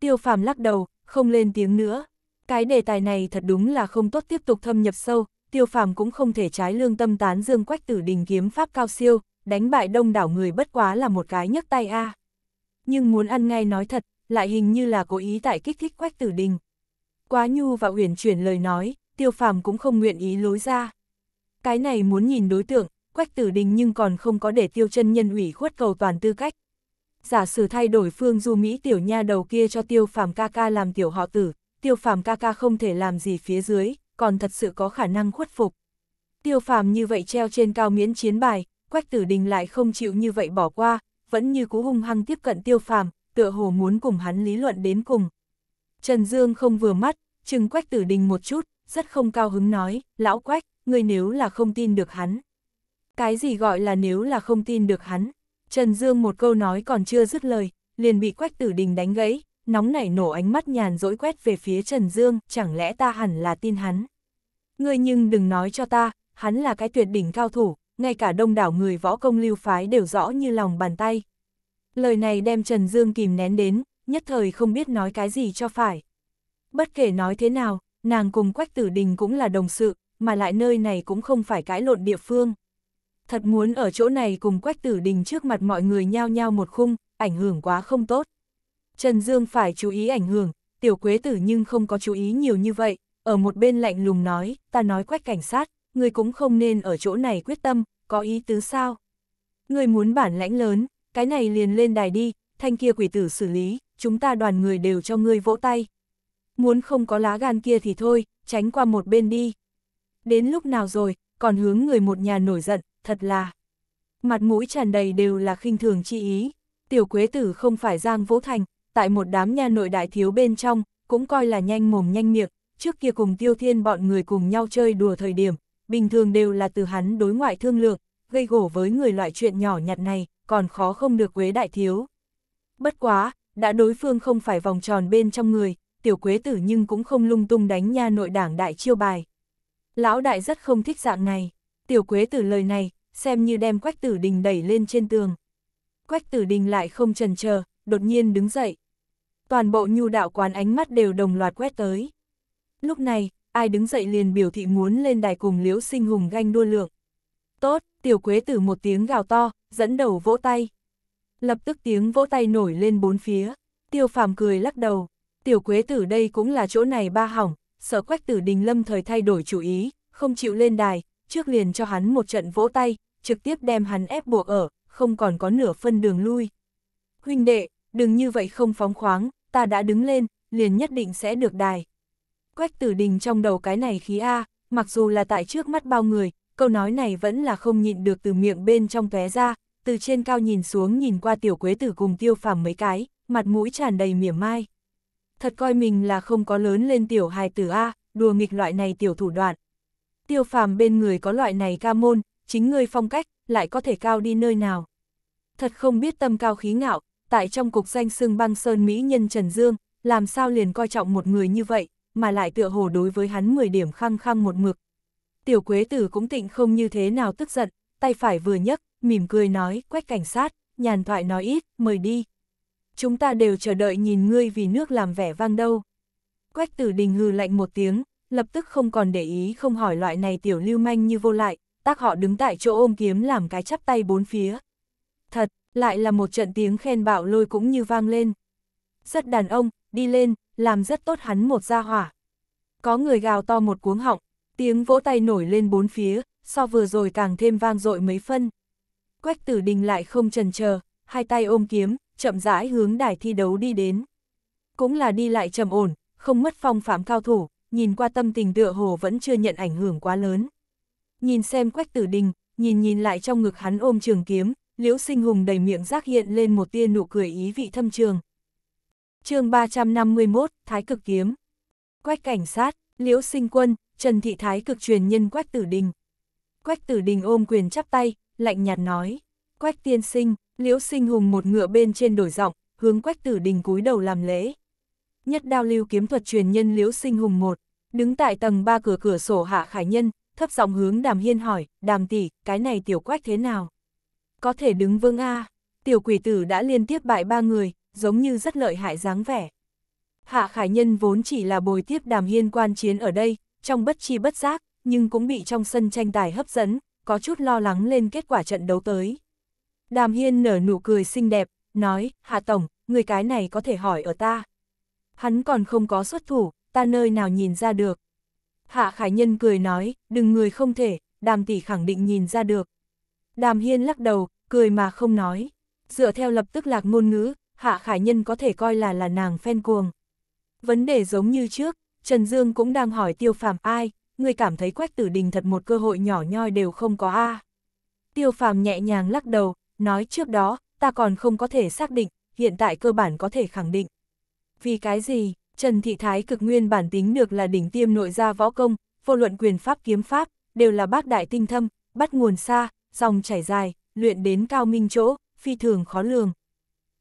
Tiêu phàm lắc đầu, không lên tiếng nữa. Cái đề tài này thật đúng là không tốt tiếp tục thâm nhập sâu, tiêu phàm cũng không thể trái lương tâm tán dương quách tử đình kiếm pháp cao siêu, đánh bại đông đảo người bất quá là một cái nhấc tay a. Nhưng muốn ăn ngay nói thật, lại hình như là cố ý tại kích thích quách tử đình. Quá nhu và uyển chuyển lời nói, tiêu phàm cũng không nguyện ý lối ra. Cái này muốn nhìn đối tượng, quách tử đình nhưng còn không có để tiêu chân nhân ủy khuất cầu toàn tư cách. Giả sử thay đổi phương du Mỹ tiểu nha đầu kia cho tiêu phàm ca ca làm tiểu họ tử, tiêu phàm ca ca không thể làm gì phía dưới, còn thật sự có khả năng khuất phục. Tiêu phàm như vậy treo trên cao miễn chiến bài, quách tử đình lại không chịu như vậy bỏ qua, vẫn như cú hung hăng tiếp cận tiêu phàm, tựa hồ muốn cùng hắn lý luận đến cùng. Trần Dương không vừa mắt, chừng quách tử đình một chút, rất không cao hứng nói, lão quách, ngươi nếu là không tin được hắn. Cái gì gọi là nếu là không tin được hắn? Trần Dương một câu nói còn chưa dứt lời, liền bị quách tử đình đánh gãy, nóng nảy nổ ánh mắt nhàn dỗi quét về phía Trần Dương, chẳng lẽ ta hẳn là tin hắn? Ngươi nhưng đừng nói cho ta, hắn là cái tuyệt đỉnh cao thủ, ngay cả đông đảo người võ công lưu phái đều rõ như lòng bàn tay. Lời này đem Trần Dương kìm nén đến, nhất thời không biết nói cái gì cho phải. Bất kể nói thế nào, nàng cùng Quách Tử Đình cũng là đồng sự, mà lại nơi này cũng không phải cãi lộn địa phương. Thật muốn ở chỗ này cùng Quách Tử Đình trước mặt mọi người nhao nhao một khung, ảnh hưởng quá không tốt. Trần Dương phải chú ý ảnh hưởng, tiểu quế tử nhưng không có chú ý nhiều như vậy, ở một bên lạnh lùng nói, ta nói Quách cảnh sát, người cũng không nên ở chỗ này quyết tâm, có ý tứ sao? Người muốn bản lãnh lớn, cái này liền lên đài đi, thanh kia quỷ tử xử lý, chúng ta đoàn người đều cho ngươi vỗ tay. Muốn không có lá gan kia thì thôi, tránh qua một bên đi. Đến lúc nào rồi, còn hướng người một nhà nổi giận, thật là. Mặt mũi tràn đầy đều là khinh thường chi ý. Tiểu quế tử không phải Giang Vũ Thành, tại một đám nhà nội đại thiếu bên trong, cũng coi là nhanh mồm nhanh miệng, trước kia cùng tiêu thiên bọn người cùng nhau chơi đùa thời điểm, bình thường đều là từ hắn đối ngoại thương lượng, gây gổ với người loại chuyện nhỏ nhặt này, còn khó không được quế đại thiếu. Bất quá, đã đối phương không phải vòng tròn bên trong người, tiểu quế tử nhưng cũng không lung tung đánh nha nội đảng đại chiêu bài. Lão đại rất không thích dạng này, tiểu quế tử lời này, xem như đem Quách Tử Đình đẩy lên trên tường. Quách Tử Đình lại không trần chờ, đột nhiên đứng dậy. Toàn bộ nhu đạo quán ánh mắt đều đồng loạt quét tới. Lúc này, ai đứng dậy liền biểu thị muốn lên đài cùng liễu sinh hùng ganh đua lượng. Tốt, tiểu quế tử một tiếng gào to, dẫn đầu vỗ tay. Lập tức tiếng vỗ tay nổi lên bốn phía, tiêu phàm cười lắc đầu. Tiểu quế tử đây cũng là chỗ này ba hỏng, sợ quách tử đình lâm thời thay đổi chủ ý, không chịu lên đài, trước liền cho hắn một trận vỗ tay, trực tiếp đem hắn ép buộc ở, không còn có nửa phân đường lui. Huynh đệ, đừng như vậy không phóng khoáng, ta đã đứng lên, liền nhất định sẽ được đài. Quách tử đình trong đầu cái này khí A, mặc dù là tại trước mắt bao người, câu nói này vẫn là không nhịn được từ miệng bên trong tóe ra, từ trên cao nhìn xuống nhìn qua tiểu quế tử cùng tiêu phàm mấy cái, mặt mũi tràn đầy mỉa mai. Thật coi mình là không có lớn lên tiểu hài tử A, đùa nghịch loại này tiểu thủ đoạn. Tiêu phàm bên người có loại này ca môn, chính ngươi phong cách, lại có thể cao đi nơi nào. Thật không biết tâm cao khí ngạo, tại trong cục danh xưng băng sơn Mỹ nhân Trần Dương, làm sao liền coi trọng một người như vậy, mà lại tựa hồ đối với hắn 10 điểm khăng khăng một mực. Tiểu Quế Tử cũng tịnh không như thế nào tức giận, tay phải vừa nhấc, mỉm cười nói, quách cảnh sát, nhàn thoại nói ít, mời đi. Chúng ta đều chờ đợi nhìn ngươi vì nước làm vẻ vang đâu. Quách tử đình hừ lạnh một tiếng, lập tức không còn để ý không hỏi loại này tiểu lưu manh như vô lại, tác họ đứng tại chỗ ôm kiếm làm cái chắp tay bốn phía. Thật, lại là một trận tiếng khen bạo lôi cũng như vang lên. Rất đàn ông, đi lên, làm rất tốt hắn một gia hỏa. Có người gào to một cuống họng, tiếng vỗ tay nổi lên bốn phía, so vừa rồi càng thêm vang dội mấy phân. Quách tử đình lại không trần chờ, hai tay ôm kiếm, chậm rãi hướng đài thi đấu đi đến. Cũng là đi lại trầm ổn, không mất phong phạm cao thủ, nhìn qua tâm tình tựa hồ vẫn chưa nhận ảnh hưởng quá lớn. Nhìn xem quách tử đình, nhìn nhìn lại trong ngực hắn ôm trường kiếm, liễu sinh hùng đầy miệng rác hiện lên một tia nụ cười ý vị thâm trường. chương 351, Thái cực kiếm. Quách cảnh sát, liễu sinh quân, Trần Thị Thái cực truyền nhân Quách tử đình. Quách tử đình ôm quyền chắp tay, lạnh nhạt nói. Quách tiên sinh, liễu sinh hùng một ngựa bên trên đổi giọng, hướng quách tử đình cúi đầu làm lễ. Nhất đao lưu kiếm thuật truyền nhân liễu sinh hùng một, đứng tại tầng ba cửa cửa sổ hạ khải nhân, thấp giọng hướng đàm hiên hỏi, đàm tỷ, cái này tiểu quách thế nào? Có thể đứng vững A, tiểu quỷ tử đã liên tiếp bại ba người, giống như rất lợi hại dáng vẻ. Hạ khải nhân vốn chỉ là bồi tiếp đàm hiên quan chiến ở đây, trong bất chi bất giác, nhưng cũng bị trong sân tranh tài hấp dẫn, có chút lo lắng lên kết quả trận đấu tới. Đàm Hiên nở nụ cười xinh đẹp, nói, Hạ Tổng, người cái này có thể hỏi ở ta. Hắn còn không có xuất thủ, ta nơi nào nhìn ra được. Hạ Khải Nhân cười nói, đừng người không thể, đàm tỷ khẳng định nhìn ra được. Đàm Hiên lắc đầu, cười mà không nói. Dựa theo lập tức lạc ngôn ngữ, Hạ Khải Nhân có thể coi là là nàng phen cuồng. Vấn đề giống như trước, Trần Dương cũng đang hỏi tiêu phàm ai, người cảm thấy quách tử đình thật một cơ hội nhỏ nhoi đều không có a Tiêu phàm nhẹ nhàng lắc đầu, nói trước đó, ta còn không có thể xác định, hiện tại cơ bản có thể khẳng định. Vì cái gì, Trần Thị Thái cực nguyên bản tính được là đỉnh tiêm nội gia võ công, vô luận quyền pháp kiếm pháp, đều là bác đại tinh thâm, bắt nguồn xa, dòng chảy dài, luyện đến cao minh chỗ, phi thường khó lường.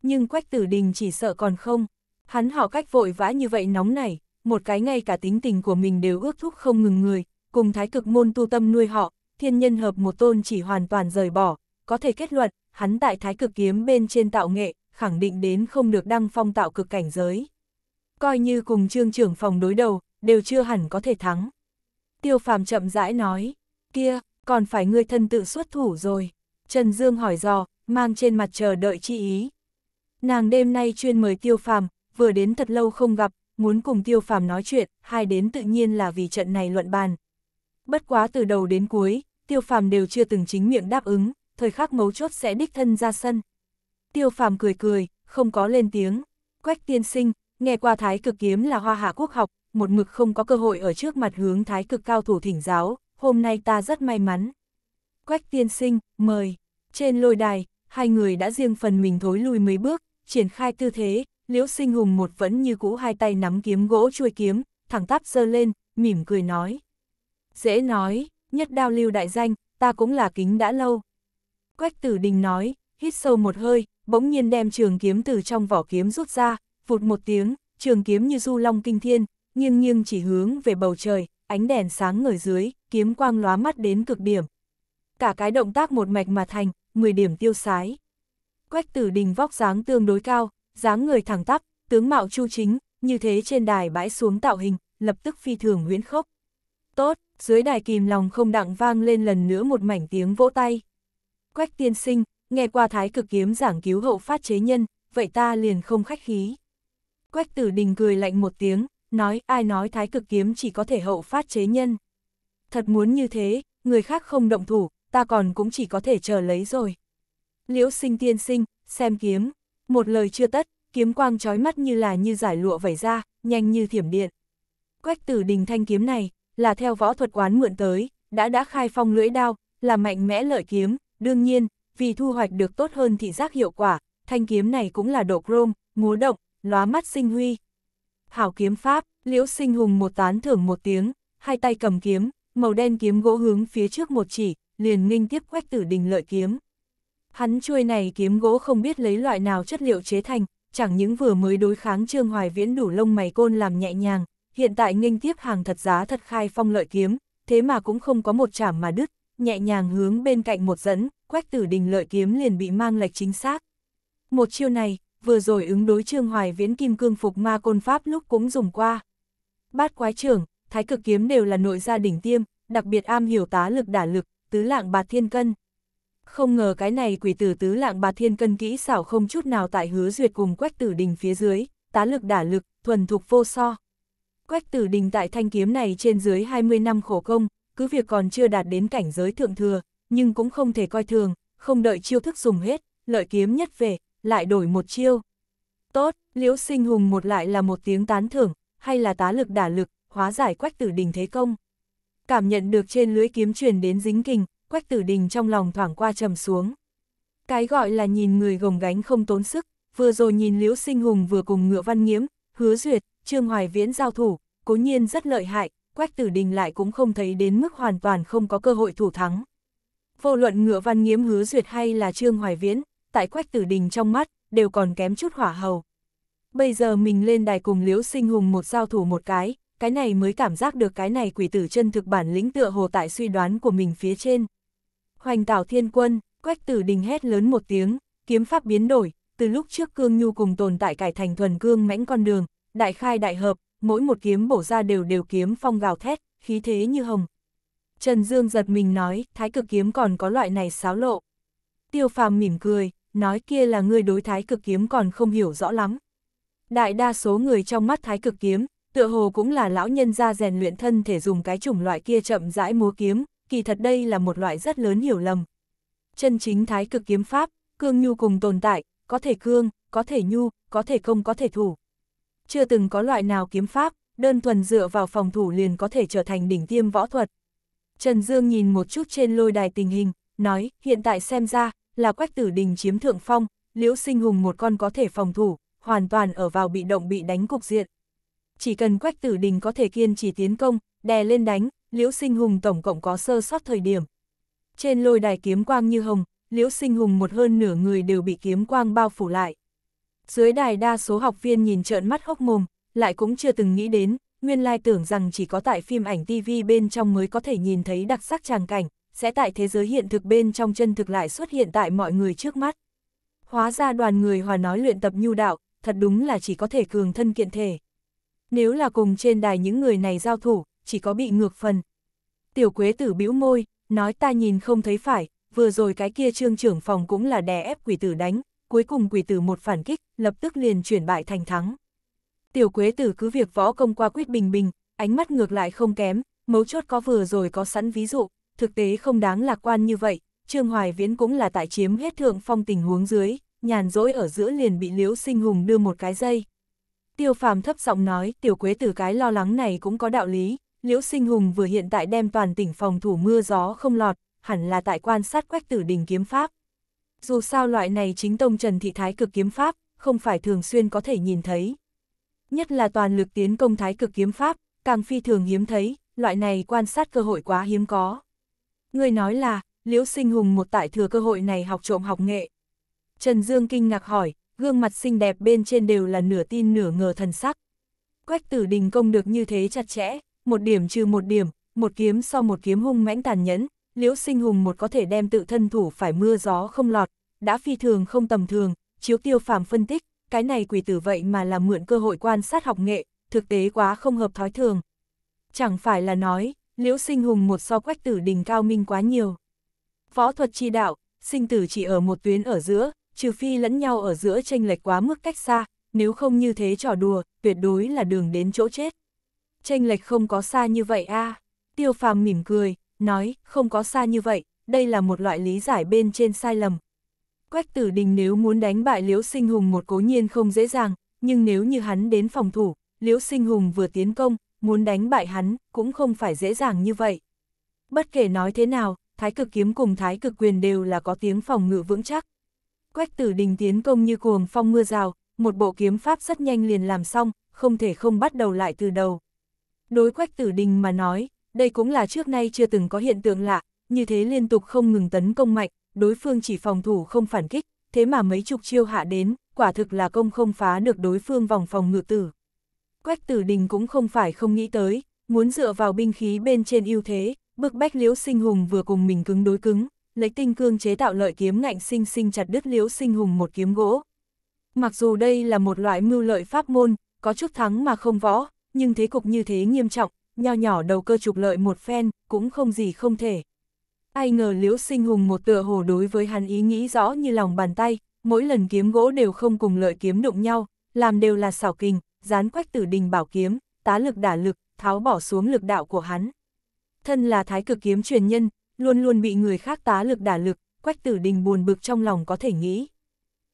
Nhưng Quách Tử Đình chỉ sợ còn không, hắn họ cách vội vã như vậy nóng nảy, một cái ngay cả tính tình của mình đều ước thúc không ngừng người, cùng thái cực môn tu tâm nuôi họ, thiên nhân hợp một tôn chỉ hoàn toàn rời bỏ, có thể kết luận, hắn tại thái cực kiếm bên trên tạo nghệ, khẳng định đến không được đăng phong tạo cực cảnh giới. Coi như cùng trương trưởng phòng đối đầu, đều chưa hẳn có thể thắng. Tiêu phàm chậm rãi nói, kia, còn phải ngươi thân tự xuất thủ rồi. Trần Dương hỏi dò, mang trên mặt chờ đợi chi ý. Nàng đêm nay chuyên mời tiêu phàm, vừa đến thật lâu không gặp, muốn cùng tiêu phàm nói chuyện, hai đến tự nhiên là vì trận này luận bàn. Bất quá từ đầu đến cuối, tiêu phàm đều chưa từng chính miệng đáp ứng, thời khắc mấu chốt sẽ đích thân ra sân. Tiêu phàm cười cười, không có lên tiếng. Quách tiên sinh, nghe qua thái cực kiếm là hoa hạ quốc học, một mực không có cơ hội ở trước mặt hướng thái cực cao thủ thỉnh giáo, hôm nay ta rất may mắn. Quách tiên sinh, mời. Trên lôi đài, hai người đã riêng phần mình thối lùi mấy bước, triển khai tư thế, liễu sinh hùng một vẫn như cũ hai tay nắm kiếm gỗ chuôi kiếm, thẳng tắp giơ lên, mỉm cười nói. Dễ nói, nhất đao lưu đại danh, ta cũng là kính đã lâu. Quách tử đình nói, hít sâu một hơi, bỗng nhiên đem trường kiếm từ trong vỏ kiếm rút ra, vụt một tiếng, trường kiếm như du long kinh thiên, nghiêng nghiêng chỉ hướng về bầu trời, ánh đèn sáng ngời dưới, kiếm quang lóa mắt đến cực điểm. Cả cái động tác một mạch mà thành, 10 điểm tiêu sái. Quách tử đình vóc dáng tương đối cao, dáng người thẳng tắp, tướng mạo chu chính, như thế trên đài bãi xuống tạo hình, lập tức phi thường huyễn khốc. Tốt, dưới đài kìm lòng không đặng vang lên lần nữa một mảnh tiếng vỗ tay. Quách tiên sinh, nghe qua thái cực kiếm giảng cứu hậu phát chế nhân, vậy ta liền không khách khí. Quách tử đình cười lạnh một tiếng, nói ai nói thái cực kiếm chỉ có thể hậu phát chế nhân. Thật muốn như thế, người khác không động thủ, ta còn cũng chỉ có thể chờ lấy rồi. Liễu sinh tiên sinh, xem kiếm, một lời chưa tất, kiếm quang trói mắt như là như giải lụa vẩy ra, nhanh như thiểm điện. Quách tử đình thanh kiếm này, là theo võ thuật quán mượn tới, đã đã khai phong lưỡi đao, là mạnh mẽ lợi kiếm, đương nhiên, vì thu hoạch được tốt hơn thị giác hiệu quả, thanh kiếm này cũng là độ chrome, múa động, lóa mắt sinh huy. Hảo kiếm pháp, liễu sinh hùng một tán thưởng một tiếng, hai tay cầm kiếm, màu đen kiếm gỗ hướng phía trước một chỉ, liền nghinh tiếp quách tử đình lợi kiếm. Hắn chuôi này kiếm gỗ không biết lấy loại nào chất liệu chế thành, chẳng những vừa mới đối kháng Trương Hoài Viễn đủ lông mày côn làm nhẹ nhàng, hiện tại nghênh tiếp hàng thật giá thật khai phong lợi kiếm, thế mà cũng không có một chảm mà đứt, nhẹ nhàng hướng bên cạnh một dẫn, quách tử đình lợi kiếm liền bị mang lệch chính xác. Một chiêu này, vừa rồi ứng đối Trương Hoài Viễn kim cương phục ma côn pháp lúc cũng dùng qua. Bát quái trưởng, thái cực kiếm đều là nội gia đỉnh tiêm, đặc biệt am hiểu tá lực đả lực, tứ lạng bạt thiên cân. Không ngờ cái này quỷ tử tứ lạng bạt thiên cân kỹ xảo không chút nào tại hứa duyệt cùng quách tử đình phía dưới, tá lực đả lực, thuần thục vô so. Quách tử đình tại thanh kiếm này trên dưới 20 năm khổ công, cứ việc còn chưa đạt đến cảnh giới thượng thừa, nhưng cũng không thể coi thường, không đợi chiêu thức dùng hết, lợi kiếm nhất về, lại đổi một chiêu. Tốt, liễu sinh hùng một lại là một tiếng tán thưởng, hay là tá lực đả lực, hóa giải quách tử đình thế công. Cảm nhận được trên lưỡi kiếm truyền đến dính kình, quách tử đình trong lòng thoảng qua trầm xuống. Cái gọi là nhìn người gồng gánh không tốn sức, vừa rồi nhìn liễu sinh hùng vừa cùng ngựa văn nghiễm, hứa duyệt, trương hoài viễn giao thủ, cố nhiên rất lợi hại, quách tử đình lại cũng không thấy đến mức hoàn toàn không có cơ hội thủ thắng. Vô luận ngựa văn nghiễm hứa duyệt hay là trương hoài viễn, tại quách tử đình trong mắt, đều còn kém chút hỏa hầu. Bây giờ mình lên đài cùng liễu sinh hùng một giao thủ một cái, cái này mới cảm giác được cái này quỷ tử chân thực bản lĩnh tựa hồ tại suy đoán của mình phía trên. Hoành tảo thiên quân, quách tử đình hét lớn một tiếng, kiếm pháp biến đổi, từ lúc trước cương nhu cùng tồn tại cải thành thuần cương mãnh con đường, đại khai đại hợp, mỗi một kiếm bổ ra đều đều kiếm phong gào thét, khí thế như hồng. Trần Dương giật mình nói, thái cực kiếm còn có loại này xáo lộ. Tiêu phàm mỉm cười, nói kia là người đối thái cực kiếm còn không hiểu rõ lắm. Đại đa số người trong mắt thái cực kiếm, tựa hồ cũng là lão nhân gia rèn luyện thân thể dùng cái chủng loại kia chậm rãi múa kiếm, kỳ thật đây là một loại rất lớn hiểu lầm. Chân chính thái cực kiếm pháp, cương nhu cùng tồn tại, có thể cương, có thể nhu, có thể công có thể thủ. Chưa từng có loại nào kiếm pháp, đơn thuần dựa vào phòng thủ liền có thể trở thành đỉnh tiêm võ thuật. Trần Dương nhìn một chút trên lôi đài tình hình, nói, hiện tại xem ra, là quách tử đình chiếm thượng phong, liễu sinh hùng một con có thể phòng thủ, hoàn toàn ở vào bị động bị đánh cục diện. Chỉ cần quách tử đình có thể kiên trì tiến công, đè lên đánh, liễu sinh hùng tổng cộng có sơ sót thời điểm. Trên lôi đài kiếm quang như hồng, liễu sinh hùng một hơn nửa người đều bị kiếm quang bao phủ lại. Dưới đài đa số học viên nhìn trợn mắt hốc mồm, lại cũng chưa từng nghĩ đến, nguyên lai tưởng rằng chỉ có tại phim ảnh TV bên trong mới có thể nhìn thấy đặc sắc tràng cảnh, sẽ tại thế giới hiện thực bên trong chân thực lại xuất hiện tại mọi người trước mắt. Hóa ra đoàn người hòa nói luyện tập nhu đạo, thật đúng là chỉ có thể cường thân kiện thể. Nếu là cùng trên đài những người này giao thủ, chỉ có bị ngược phần. Tiểu quế tử bĩu môi, nói ta nhìn không thấy phải, vừa rồi cái kia trương trưởng phòng cũng là đè ép quỷ tử đánh, cuối cùng quỷ tử một phản kích, lập tức liền chuyển bại thành thắng. Tiểu quế tử cứ việc võ công qua quyết bình bình, ánh mắt ngược lại không kém, mấu chốt có vừa rồi có sẵn ví dụ, thực tế không đáng lạc quan như vậy, Trương Hoài Viễn cũng là tại chiếm hết thượng phong tình huống dưới, nhàn rỗi ở giữa liền bị Liễu Sinh Hùng đưa một cái dây. Tiêu phàm thấp giọng nói, tiểu quế tử cái lo lắng này cũng có đạo lý, Liễu Sinh Hùng vừa hiện tại đem toàn tỉnh phòng thủ mưa gió không lọt, hẳn là tại quan sát quách tử đình kiếm pháp. Dù sao loại này chính tông Trần Thị Thái cực kiếm pháp, không phải thường xuyên có thể nhìn thấy. Nhất là toàn lực tiến công Thái cực kiếm pháp, càng phi thường hiếm thấy, loại này quan sát cơ hội quá hiếm có. Người nói là, Liễu Sinh Hùng một tại thừa cơ hội này học trộm học nghệ. Trần Dương kinh ngạc hỏi, gương mặt xinh đẹp bên trên đều là nửa tin nửa ngờ thần sắc. Quách tử đình công được như thế chặt chẽ, một điểm trừ một điểm, một kiếm so một kiếm hung mãnh tàn nhẫn, Liễu Sinh Hùng một có thể đem tự thân thủ phải mưa gió không lọt, đã phi thường không tầm thường, chiếu tiêu phàm phân tích, cái này quỷ tử vậy mà là mượn cơ hội quan sát học nghệ, thực tế quá không hợp thói thường. Chẳng phải là nói, Liễu Sinh Hùng một so quách tử đình cao minh quá nhiều. Võ thuật chi đạo, sinh tử chỉ ở một tuyến ở giữa, trừ phi lẫn nhau ở giữa tranh lệch quá mức cách xa, nếu không như thế trò đùa, tuyệt đối là đường đến chỗ chết. Tranh lệch không có xa như vậy a à. Tiêu phàm mỉm cười, nói, không có xa như vậy, đây là một loại lý giải bên trên sai lầm. Quách tử đình nếu muốn đánh bại Liễu Sinh Hùng một cố nhiên không dễ dàng, nhưng nếu như hắn đến phòng thủ, Liễu Sinh Hùng vừa tiến công, muốn đánh bại hắn, cũng không phải dễ dàng như vậy. Bất kể nói thế nào, thái cực kiếm cùng thái cực quyền đều là có tiếng phòng ngự vững chắc. Quách tử đình tiến công như cuồng phong mưa rào, một bộ kiếm pháp rất nhanh liền làm xong, không thể không bắt đầu lại từ đầu. Đối quách tử đình mà nói, đây cũng là trước nay chưa từng có hiện tượng lạ, như thế liên tục không ngừng tấn công mạnh, đối phương chỉ phòng thủ không phản kích, thế mà mấy chục chiêu hạ đến, quả thực là công không phá được đối phương vòng phòng ngự tử. Quách tử đình cũng không phải không nghĩ tới, muốn dựa vào binh khí bên trên ưu thế, bức bách liễu sinh hùng vừa cùng mình cứng đối cứng, lấy tinh cương chế tạo lợi kiếm ngạnh sinh sinh chặt đứt liễu sinh hùng một kiếm gỗ. Mặc dù đây là một loại mưu lợi pháp môn, có chút thắng mà không võ, nhưng thế cục như thế nghiêm trọng, nho nhỏ đầu cơ trục lợi một phen, cũng không gì không thể. Ai ngờ liễu sinh hùng một tựa hồ đối với hắn ý nghĩ rõ như lòng bàn tay, mỗi lần kiếm gỗ đều không cùng lợi kiếm đụng nhau, làm đều là xảo kình, dán quách tử đình bảo kiếm, tá lực đả lực, tháo bỏ xuống lực đạo của hắn. Thân là thái cực kiếm truyền nhân, luôn luôn bị người khác tá lực đả lực, quách tử đình buồn bực trong lòng có thể nghĩ.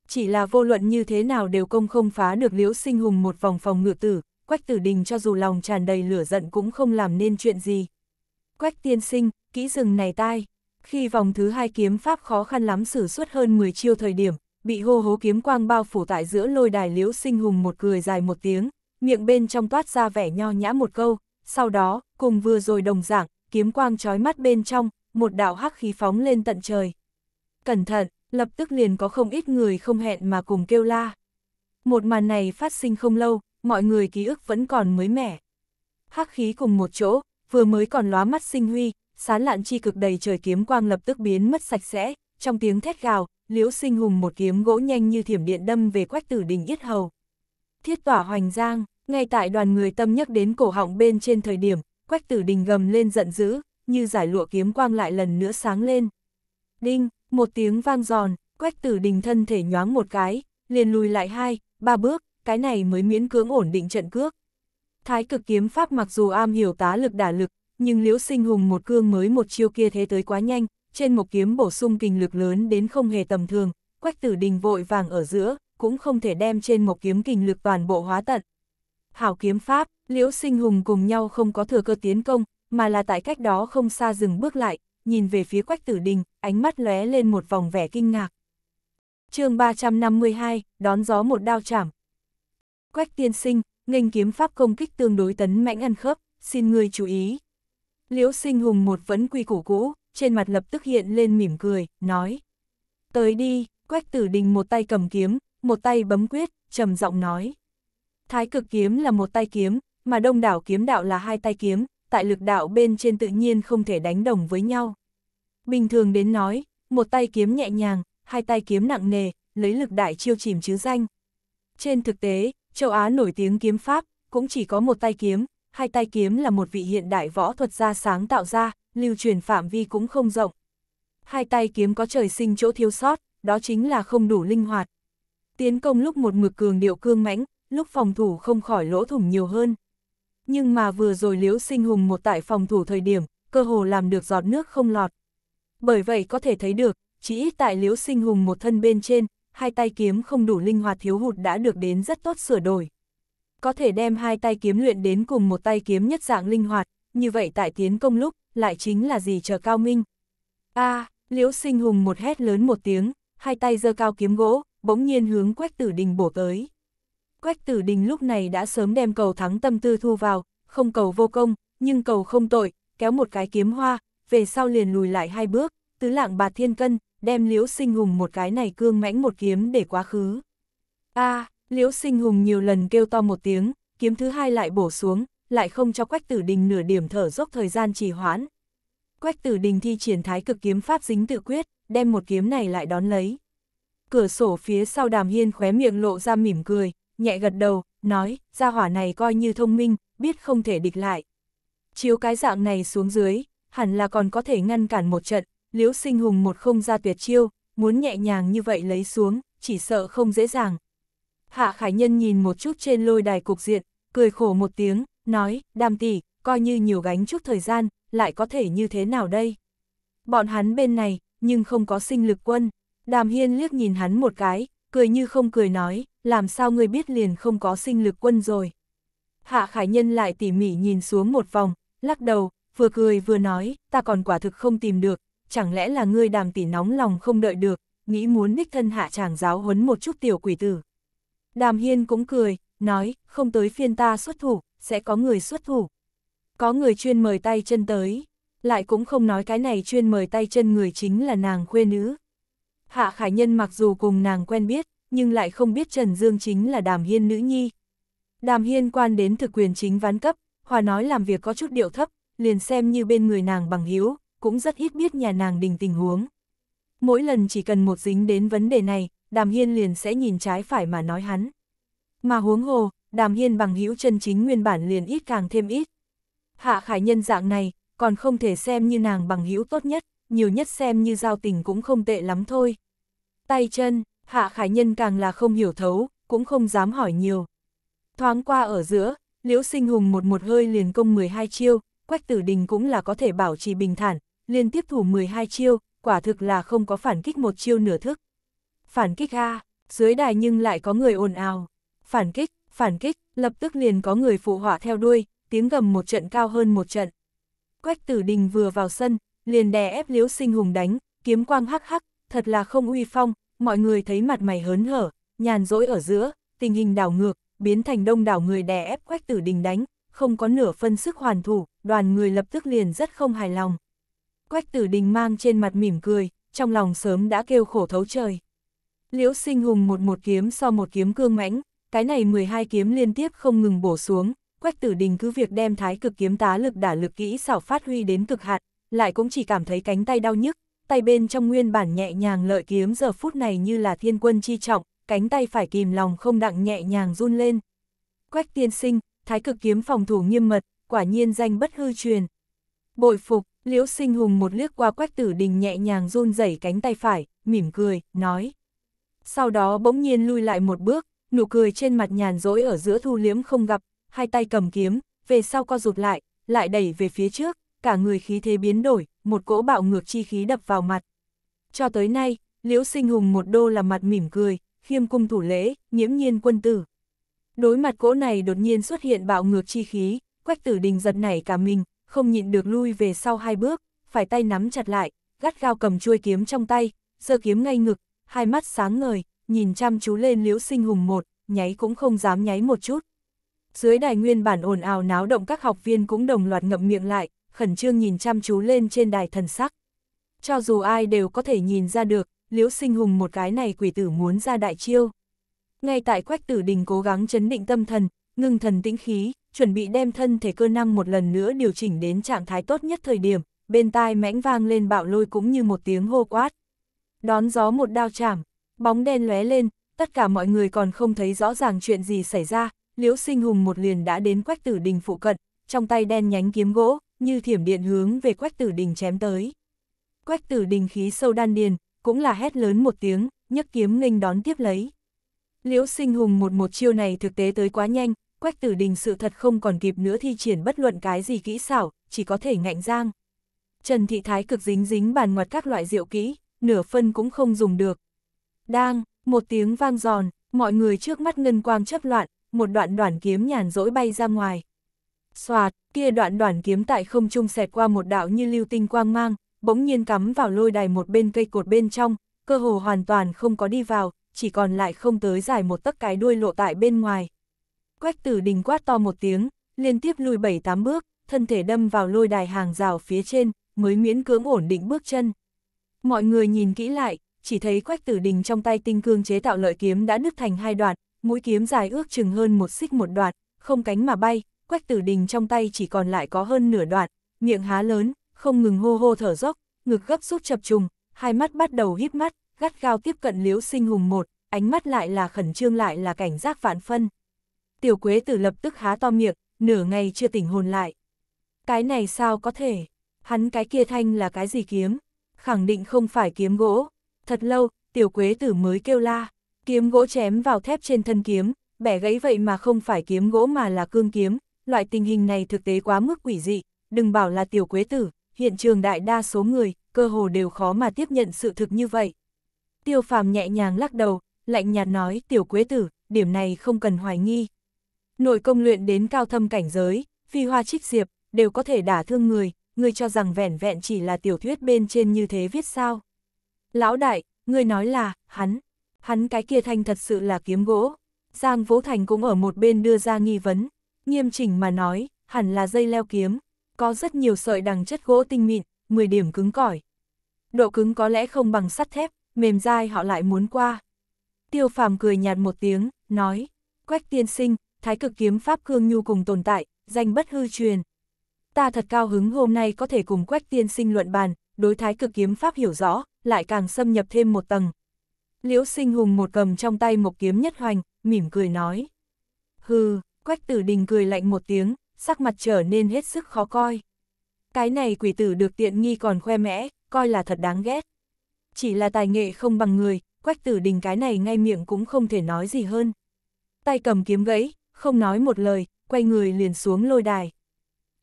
Chỉ là vô luận như thế nào đều công không phá được liễu sinh hùng một vòng phòng ngựa tử, quách tử đình cho dù lòng tràn đầy lửa giận cũng không làm nên chuyện gì. Quách tiên sinh, kỹ rừng này tai, khi vòng thứ hai kiếm pháp khó khăn lắm sử suốt hơn 10 chiêu thời điểm, bị hô hố kiếm quang bao phủ tại giữa lôi đài liễu sinh hùng một cười dài một tiếng, miệng bên trong toát ra vẻ nho nhã một câu, sau đó, cùng vừa rồi đồng dạng, kiếm quang trói mắt bên trong, một đạo hắc khí phóng lên tận trời. Cẩn thận, lập tức liền có không ít người không hẹn mà cùng kêu la. Một màn này phát sinh không lâu, mọi người ký ức vẫn còn mới mẻ. Hắc khí cùng một chỗ, vừa mới còn lóa mắt sinh huy, sán lạn chi cực đầy trời kiếm quang lập tức biến mất sạch sẽ, trong tiếng thét gào, liễu sinh hùng một kiếm gỗ nhanh như thiểm điện đâm về quách tử đình yết hầu. Thiết tỏa hoành giang, ngay tại đoàn người tâm nhắc đến cổ họng bên trên thời điểm, quách tử đình gầm lên giận dữ, như giải lụa kiếm quang lại lần nữa sáng lên. Đinh, một tiếng vang giòn, quách tử đình thân thể nhoáng một cái, liền lùi lại hai, ba bước, cái này mới miễn cưỡng ổn định trận cước. Thái cực kiếm pháp mặc dù am hiểu tá lực đả lực, nhưng liễu sinh hùng một cương mới một chiêu kia thế tới quá nhanh, trên một kiếm bổ sung kinh lực lớn đến không hề tầm thường, quách tử đình vội vàng ở giữa, cũng không thể đem trên một kiếm kinh lực toàn bộ hóa tận. Hảo kiếm pháp, liễu sinh hùng cùng nhau không có thừa cơ tiến công, mà là tại cách đó không xa dừng bước lại, nhìn về phía quách tử đình, ánh mắt lóe lên một vòng vẻ kinh ngạc. chương 352, đón gió một đao chảm. Quách tiên sinh, nghênh kiếm pháp công kích tương đối tấn mạnh ăn khớp, xin người chú ý. Liễu sinh hùng một vẫn quy củ cũ, trên mặt lập tức hiện lên mỉm cười, nói. Tới đi, quách tử đình một tay cầm kiếm, một tay bấm quyết, trầm giọng nói. Thái cực kiếm là một tay kiếm, mà đông đảo kiếm đạo là hai tay kiếm, tại lực đạo bên trên tự nhiên không thể đánh đồng với nhau. Bình thường đến nói, một tay kiếm nhẹ nhàng, hai tay kiếm nặng nề, lấy lực đại chiêu chìm chứ danh. Trên thực tế, châu Á nổi tiếng kiếm pháp, cũng chỉ có một tay kiếm, hai tay kiếm là một vị hiện đại võ thuật gia sáng tạo ra, lưu truyền phạm vi cũng không rộng. Hai tay kiếm có trời sinh chỗ thiếu sót, đó chính là không đủ linh hoạt. Tiến công lúc một mực cường điệu cương mãnh, lúc phòng thủ không khỏi lỗ thủng nhiều hơn. Nhưng mà vừa rồi liễu sinh hùng một tại phòng thủ thời điểm, cơ hồ làm được giọt nước không lọt. Bởi vậy có thể thấy được, chỉ ít tại liễu sinh hùng một thân bên trên, hai tay kiếm không đủ linh hoạt thiếu hụt đã được đến rất tốt sửa đổi. Có thể đem hai tay kiếm luyện đến cùng một tay kiếm nhất dạng linh hoạt, như vậy tại tiến công lúc, lại chính là gì chờ cao minh. a à, liễu sinh hùng một hét lớn một tiếng, hai tay giơ cao kiếm gỗ, bỗng nhiên hướng quách tử đình bổ tới. Quách tử đình lúc này đã sớm đem cầu thắng tâm tư thu vào, không cầu vô công, nhưng cầu không tội, kéo một cái kiếm hoa, về sau liền lùi lại hai bước, tứ lạng bạt thiên cân, đem liễu sinh hùng một cái này cương mãnh một kiếm để quá khứ. a à, liễu sinh hùng nhiều lần kêu to một tiếng, kiếm thứ hai lại bổ xuống, lại không cho quách tử đình nửa điểm thở dốc thời gian trì hoãn. Quách tử đình thi triển thái cực kiếm pháp dính tự quyết, đem một kiếm này lại đón lấy. Cửa sổ phía sau đàm hiên khóe miệng lộ ra mỉm cười, nhẹ gật đầu, nói, gia hỏa này coi như thông minh, biết không thể địch lại. Chiếu cái dạng này xuống dưới, hẳn là còn có thể ngăn cản một trận, liễu sinh hùng một không ra tuyệt chiêu, muốn nhẹ nhàng như vậy lấy xuống, chỉ sợ không dễ dàng. Hạ Khải Nhân nhìn một chút trên lôi đài cục diện, cười khổ một tiếng, nói, đàm tỷ, coi như nhiều gánh chút thời gian, lại có thể như thế nào đây? Bọn hắn bên này, nhưng không có sinh lực quân. Đàm Hiên liếc nhìn hắn một cái, cười như không cười nói, làm sao ngươi biết liền không có sinh lực quân rồi. Hạ Khải Nhân lại tỉ mỉ nhìn xuống một vòng, lắc đầu, vừa cười vừa nói, ta còn quả thực không tìm được, chẳng lẽ là ngươi đàm tỷ nóng lòng không đợi được, nghĩ muốn đích thân hạ chàng giáo huấn một chút tiểu quỷ tử. Đàm Hiên cũng cười, nói, không tới phiên ta xuất thủ, sẽ có người xuất thủ. Có người chuyên mời tay chân tới, lại cũng không nói cái này chuyên mời tay chân người chính là nàng khuê nữ. Hạ Khải Nhân mặc dù cùng nàng quen biết, nhưng lại không biết Trần Dương chính là Đàm Hiên nữ nhi. Đàm Hiên quan đến thực quyền chính ván cấp, hòa nói làm việc có chút điệu thấp, liền xem như bên người nàng bằng hiếu, cũng rất ít biết nhà nàng đình tình huống. Mỗi lần chỉ cần một dính đến vấn đề này, Đàm Hiên liền sẽ nhìn trái phải mà nói hắn. Mà huống hồ, Đàm Hiên bằng hữu chân chính nguyên bản liền ít càng thêm ít. Hạ Khải Nhân dạng này, còn không thể xem như nàng bằng hữu tốt nhất, nhiều nhất xem như giao tình cũng không tệ lắm thôi. Tay chân, Hạ Khải Nhân càng là không hiểu thấu, cũng không dám hỏi nhiều. Thoáng qua ở giữa, Liễu Sinh Hùng một một hơi liền công 12 chiêu, Quách Tử Đình cũng là có thể bảo trì bình thản, liên tiếp thủ 12 chiêu, quả thực là không có phản kích một chiêu nửa thức. Phản kích A, dưới đài nhưng lại có người ồn ào. Phản kích, phản kích, lập tức liền có người phụ họa theo đuôi, tiếng gầm một trận cao hơn một trận. Quách Tử Đình vừa vào sân, liền đè ép Liễu Sinh Hùng đánh, kiếm quang hắc hắc, thật là không uy phong, mọi người thấy mặt mày hớn hở, nhàn rỗi ở giữa, tình hình đảo ngược, biến thành đông đảo người đè ép Quách Tử Đình đánh, không có nửa phân sức hoàn thủ, đoàn người lập tức liền rất không hài lòng. Quách Tử Đình mang trên mặt mỉm cười, trong lòng sớm đã kêu khổ thấu trời. Liễu Sinh Hùng một một kiếm so một kiếm cương mãnh, cái này 12 kiếm liên tiếp không ngừng bổ xuống, Quách Tử Đình cứ việc đem thái cực kiếm tá lực đả lực kỹ xảo phát huy đến cực hạn, lại cũng chỉ cảm thấy cánh tay đau nhức, tay bên trong nguyên bản nhẹ nhàng lợi kiếm giờ phút này như là thiên quân chi trọng, cánh tay phải kìm lòng không đặng nhẹ nhàng run lên. Quách tiên sinh, thái cực kiếm phòng thủ nghiêm mật, quả nhiên danh bất hư truyền. Bội phục, liễu sinh hùng một liếc qua quách tử đình nhẹ nhàng run rẩy cánh tay phải, mỉm cười, nói. Sau đó bỗng nhiên lui lại một bước, nụ cười trên mặt nhàn rỗi ở giữa thu liếm không gặp, hai tay cầm kiếm, về sau co rụt lại, lại đẩy về phía trước, cả người khí thế biến đổi, một cỗ bạo ngược chi khí đập vào mặt. Cho tới nay, Liễu Sinh Hùng một đô là mặt mỉm cười, khiêm cung thủ lễ, nghiễm nhiên quân tử. Đối mặt cỗ này đột nhiên xuất hiện bạo ngược chi khí, quách tử đình giật nảy cả mình, không nhịn được lui về sau hai bước, phải tay nắm chặt lại, gắt gao cầm chuôi kiếm trong tay, giơ kiếm ngay ngực, hai mắt sáng ngời, nhìn chăm chú lên liễu sinh hùng một, nháy cũng không dám nháy một chút. Dưới đài nguyên bản ồn ào náo động các học viên cũng đồng loạt ngậm miệng lại, khẩn trương nhìn chăm chú lên trên đài thần sắc. Cho dù ai đều có thể nhìn ra được, liễu sinh hùng một cái này quỷ tử muốn ra đại chiêu. Ngay tại quách tử đình cố gắng chấn định tâm thần, ngưng thần tĩnh khí, chuẩn bị đem thân thể cơ năng một lần nữa điều chỉnh đến trạng thái tốt nhất thời điểm, bên tai mãnh vang lên bạo lôi cũng như một tiếng hô quát. Đón gió một đao chảm, bóng đen lóe lên, tất cả mọi người còn không thấy rõ ràng chuyện gì xảy ra, liễu sinh hùng một liền đã đến quách tử đình phụ cận, trong tay đen nhánh kiếm gỗ, như thiểm điện hướng về quách tử đình chém tới. Quách tử đình khí sâu đan điền, cũng là hét lớn một tiếng, nhấc kiếm nghênh đón tiếp lấy. Liễu sinh hùng một một chiêu này thực tế tới quá nhanh, quách tử đình sự thật không còn kịp nữa thi triển bất luận cái gì kỹ xảo, chỉ có thể ngạnh giang. Trần Thị Thái cực dính dính bàn ngoặt các loại rượu kỹ, nửa phân cũng không dùng được. Đang, một tiếng vang giòn, mọi người trước mắt ngân quang chấp loạn, một đoạn đoạn kiếm nhàn rỗi bay ra ngoài. Xoạt, kia đoạn đoạn kiếm tại không trung xẹt qua một đạo như lưu tinh quang mang, bỗng nhiên cắm vào lôi đài một bên cây cột bên trong, cơ hồ hoàn toàn không có đi vào, chỉ còn lại không tới dài một tấc cái đuôi lộ tại bên ngoài. Quách tử đình quát to một tiếng, liên tiếp lùi bảy tám bước, thân thể đâm vào lôi đài hàng rào phía trên, mới miễn cưỡng ổn định bước chân. Mọi người nhìn kỹ lại, chỉ thấy quách tử đình trong tay tinh cương chế tạo lợi kiếm đã đứt thành hai đoạn, mũi kiếm dài ước chừng hơn một xích một đoạn, không cánh mà bay, quách tử đình trong tay chỉ còn lại có hơn nửa đoạn, miệng há lớn, không ngừng hô hô thở dốc, ngực gấp rút chập trùng, hai mắt bắt đầu híp mắt, gắt gao tiếp cận liễu sinh hùng một, ánh mắt lại là khẩn trương lại là cảnh giác vạn phân. Tiểu quế tử lập tức há to miệng, nửa ngày chưa tỉnh hồn lại. Cái này sao có thể? Hắn cái kia thanh là cái gì kiếm? Khẳng định không phải kiếm gỗ. Thật lâu, tiểu quế tử mới kêu la. Kiếm gỗ chém vào thép trên thân kiếm, bẻ gãy vậy mà không phải kiếm gỗ mà là cương kiếm. Loại tình hình này thực tế quá mức quỷ dị, đừng bảo là tiểu quế tử, hiện trường đại đa số người, cơ hồ đều khó mà tiếp nhận sự thực như vậy. Tiêu phàm nhẹ nhàng lắc đầu, lạnh nhạt nói tiểu quế tử, điểm này không cần hoài nghi. Nội công luyện đến cao thâm cảnh giới, phi hoa trích diệp, đều có thể đả thương người, người cho rằng vẻn vẹn chỉ là tiểu thuyết bên trên như thế viết sao. Lão đại, ngươi nói là, hắn, hắn cái kia thanh thật sự là kiếm gỗ. Giang Vũ Thành cũng ở một bên đưa ra nghi vấn, nghiêm chỉnh mà nói, hẳn là dây leo kiếm, có rất nhiều sợi đằng chất gỗ tinh mịn, 10 điểm cứng cỏi. Độ cứng có lẽ không bằng sắt thép, mềm dai họ lại muốn qua. Tiêu phàm cười nhạt một tiếng, nói, quách tiên sinh, thái cực kiếm pháp cương nhu cùng tồn tại, danh bất hư truyền. Ta thật cao hứng hôm nay có thể cùng quách tiên sinh luận bàn, đối thái cực kiếm pháp hiểu rõ, lại càng xâm nhập thêm một tầng. Liễu sinh hùng một cầm trong tay một kiếm nhất hoành, mỉm cười nói. Hừ, quách tử đình cười lạnh một tiếng, sắc mặt trở nên hết sức khó coi. Cái này quỷ tử được tiện nghi còn khoe mẽ, coi là thật đáng ghét. Chỉ là tài nghệ không bằng người, quách tử đình cái này ngay miệng cũng không thể nói gì hơn. Tay cầm kiếm gãy, không nói một lời, quay người liền xuống lôi đài.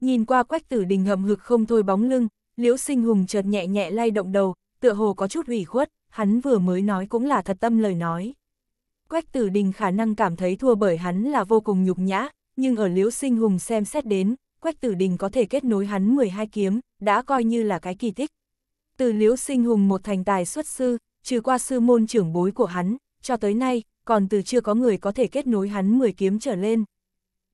Nhìn qua quách tử đình hậm hực không thôi bóng lưng, liễu sinh hùng chợt nhẹ nhẹ lay động đầu, tựa hồ có chút ủy khuất, hắn vừa mới nói cũng là thật tâm lời nói. Quách tử đình khả năng cảm thấy thua bởi hắn là vô cùng nhục nhã, nhưng ở liễu sinh hùng xem xét đến, quách tử đình có thể kết nối hắn 12 kiếm, đã coi như là cái kỳ tích. Từ liễu sinh hùng một thành tài xuất sư, trừ qua sư môn trưởng bối của hắn, cho tới nay, còn từ chưa có người có thể kết nối hắn 10 kiếm trở lên.